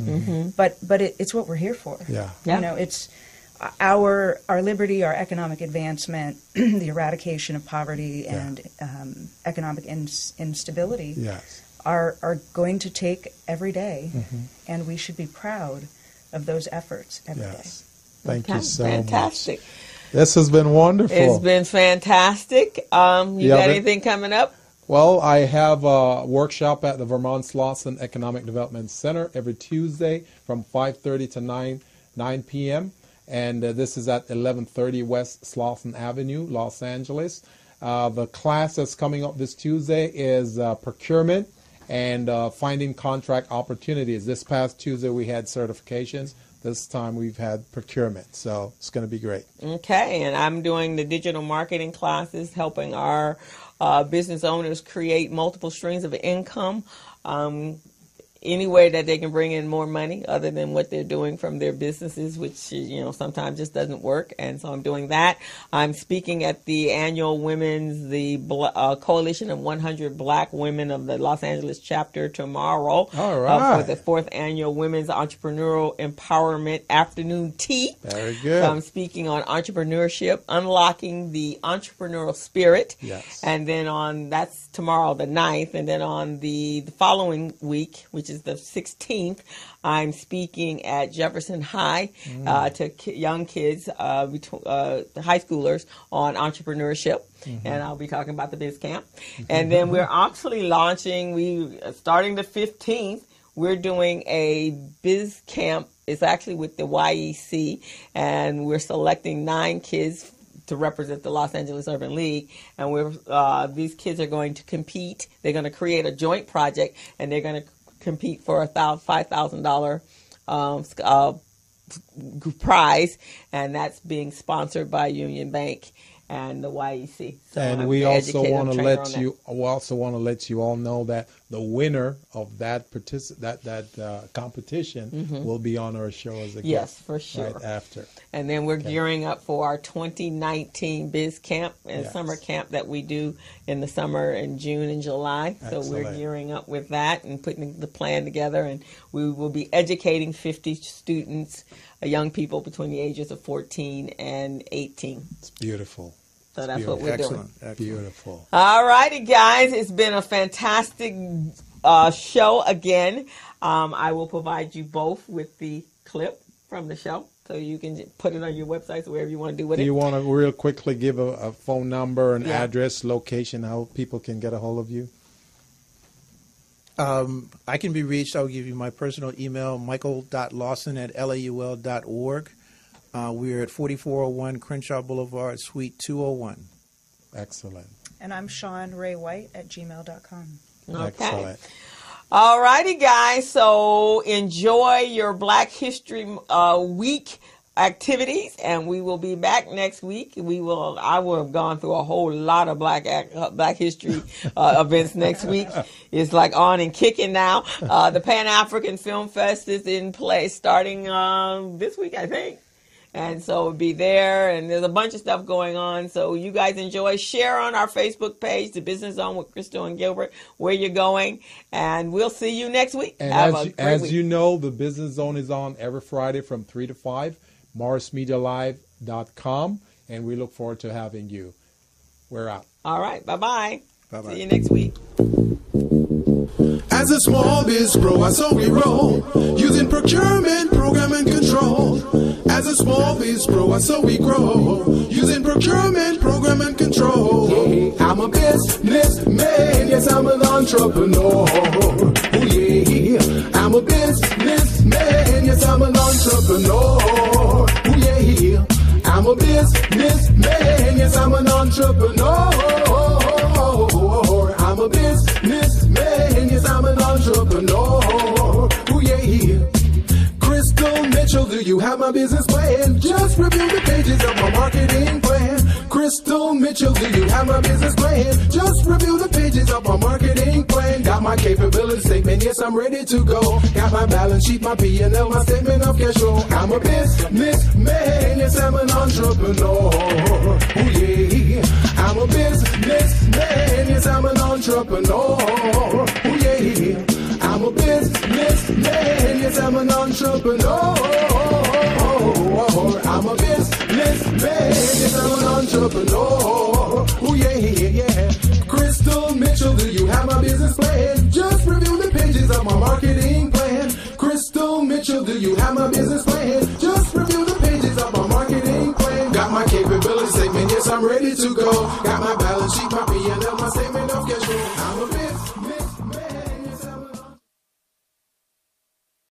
but, but it, it's what we're here for. Yeah. Yeah. You know, it's our our liberty, our economic advancement, <clears throat> the eradication of poverty Yeah. and um, economic ins- instability Yes. are are going to take every day, Mm-hmm. and we should be proud of those efforts every day. Yes. Thank Okay, you so Fantastic. much. This has been wonderful. It's been fantastic. Um, you Yeah, got but- anything coming up? Well, I have a workshop at the Vermont Slauson Economic Development Center every Tuesday from 5:30 to 9 9 p.m. and uh, this is at 1130 West Slauson Avenue, Los Angeles. Uh, the class that's coming up this Tuesday is uh, procurement and uh, finding contract opportunities. This past Tuesday we had certifications. This time we've had procurement, so it's going to be great. Okay, and I'm doing the digital marketing classes, helping our business owners create multiple streams of income. Um, any way that they can bring in more money other than what they're doing from their businesses, which you know sometimes just doesn't work. And so I'm doing that. I'm speaking at the annual Women's the uh, Coalition of 100 Black Women of the Los Angeles chapter tomorrow. All uh, for the fourth annual Women's Entrepreneurial Empowerment Afternoon Tea. Very good. So I'm speaking on entrepreneurship, unlocking the entrepreneurial spirit. Yes. And then on that's tomorrow, the 9th, and then on the, the following week, which is the 16th, I'm speaking at Jefferson High uh, to ki- young kids, uh, uh, the high schoolers, on entrepreneurship. And I'll be talking about the Biz Camp. And then we're actually launching, we starting the 15th, we're doing a Biz Camp. It's actually with the YEC, and we're selecting nine kids to represent the Los Angeles Urban League, and we're uh, these kids are going to compete. They're going to create a joint project, and they're going to compete for a thou- five thousand dollar um, uh, prize, and that's being sponsored by Union Bank and the YEC. And we also want to let you we also want to let you all know that the winner of that partic- that that uh, competition will be on our show as a Mm-hmm. Yes, for sure. right after. And then we're gearing up for our 2019 Biz Camp and Yes. summer camp that we do in the summer in June and July. So we're gearing up with that and putting the plan together. And we will be educating 50 students, uh, young people between the ages of 14 and 18. It's beautiful. So that's what we're doing. Excellent. Excellent. Beautiful. All righty, guys. It's been a fantastic uh, show again. Um, I will provide you both with the clip from the show so you can put it on your websites or wherever you want to do with Do it. you want to real quickly give a, a phone number, an Yeah. address, location, how people can get a hold of you? Um, I can be reached. I'll give you my personal email, michael.lawson at laul.org. Uh, we're at 4401 Crenshaw Boulevard, Suite 201. Excellent. And I'm Shawn Ray White at gmail.com. Okay. Excellent. All righty, guys. So enjoy your Black History uh, Week activities, and we will be back next week. We will. I will have gone through a whole lot of Black uh, Black History uh, <laughs> events next week. It's like on and kicking now. Uh, the Pan African Film Fest is in place starting um, this week, I think. And so it'll be there, and there's a bunch of stuff going on. So you guys enjoy. Share on our Facebook page, The Business Zone with Crystal and Gilbert, where you're going. And we'll see you next week. And Have as, a you, as week. you know, the Business Zone is on every Friday from 3 to 5, morrismedialive.com, and we look forward to having you. We're out. All right. Bye-bye. Bye-bye. See you next week. As a small biz pro, that's how we roll. Using procurement, program, and control. As a small biz pro, that's how we grow. Using procurement, program, and control. I'm a businessman, yes, I'm an entrepreneur. Oh, yeah. I'm a businessman, yes, I'm an entrepreneur. Oh, yeah. I'm a businessman. Yes, I'm an entrepreneur. A businessman. Yes, I'm an entrepreneur. Ooh, yeah. Crystal Mitchell, do you have my business plan? Just review the pages of my marketing plan. Crystal Mitchell, do you have my business plan? Just review the pages of my marketing plan. Got my capability statement, yes, I'm ready to go. Got my balance sheet, my P&L, my statement of cash flow. I'm a businessman, yes, I'm an entrepreneur. Ooh, yeah. I'm a businessman, yes, I'm an entrepreneur. Ooh, yeah. I'm a businessman, yes, I'm an entrepreneur. I'm a businessman, yes, I'm an entrepreneur. Oh yeah, yeah, yeah. Crystal Mitchell, do you have my business plan? Just review the pages of my marketing plan. Crystal Mitchell, do you have my business plan? Just review the pages of my marketing plan. Got my capability statement, yes, I'm ready to go. Got my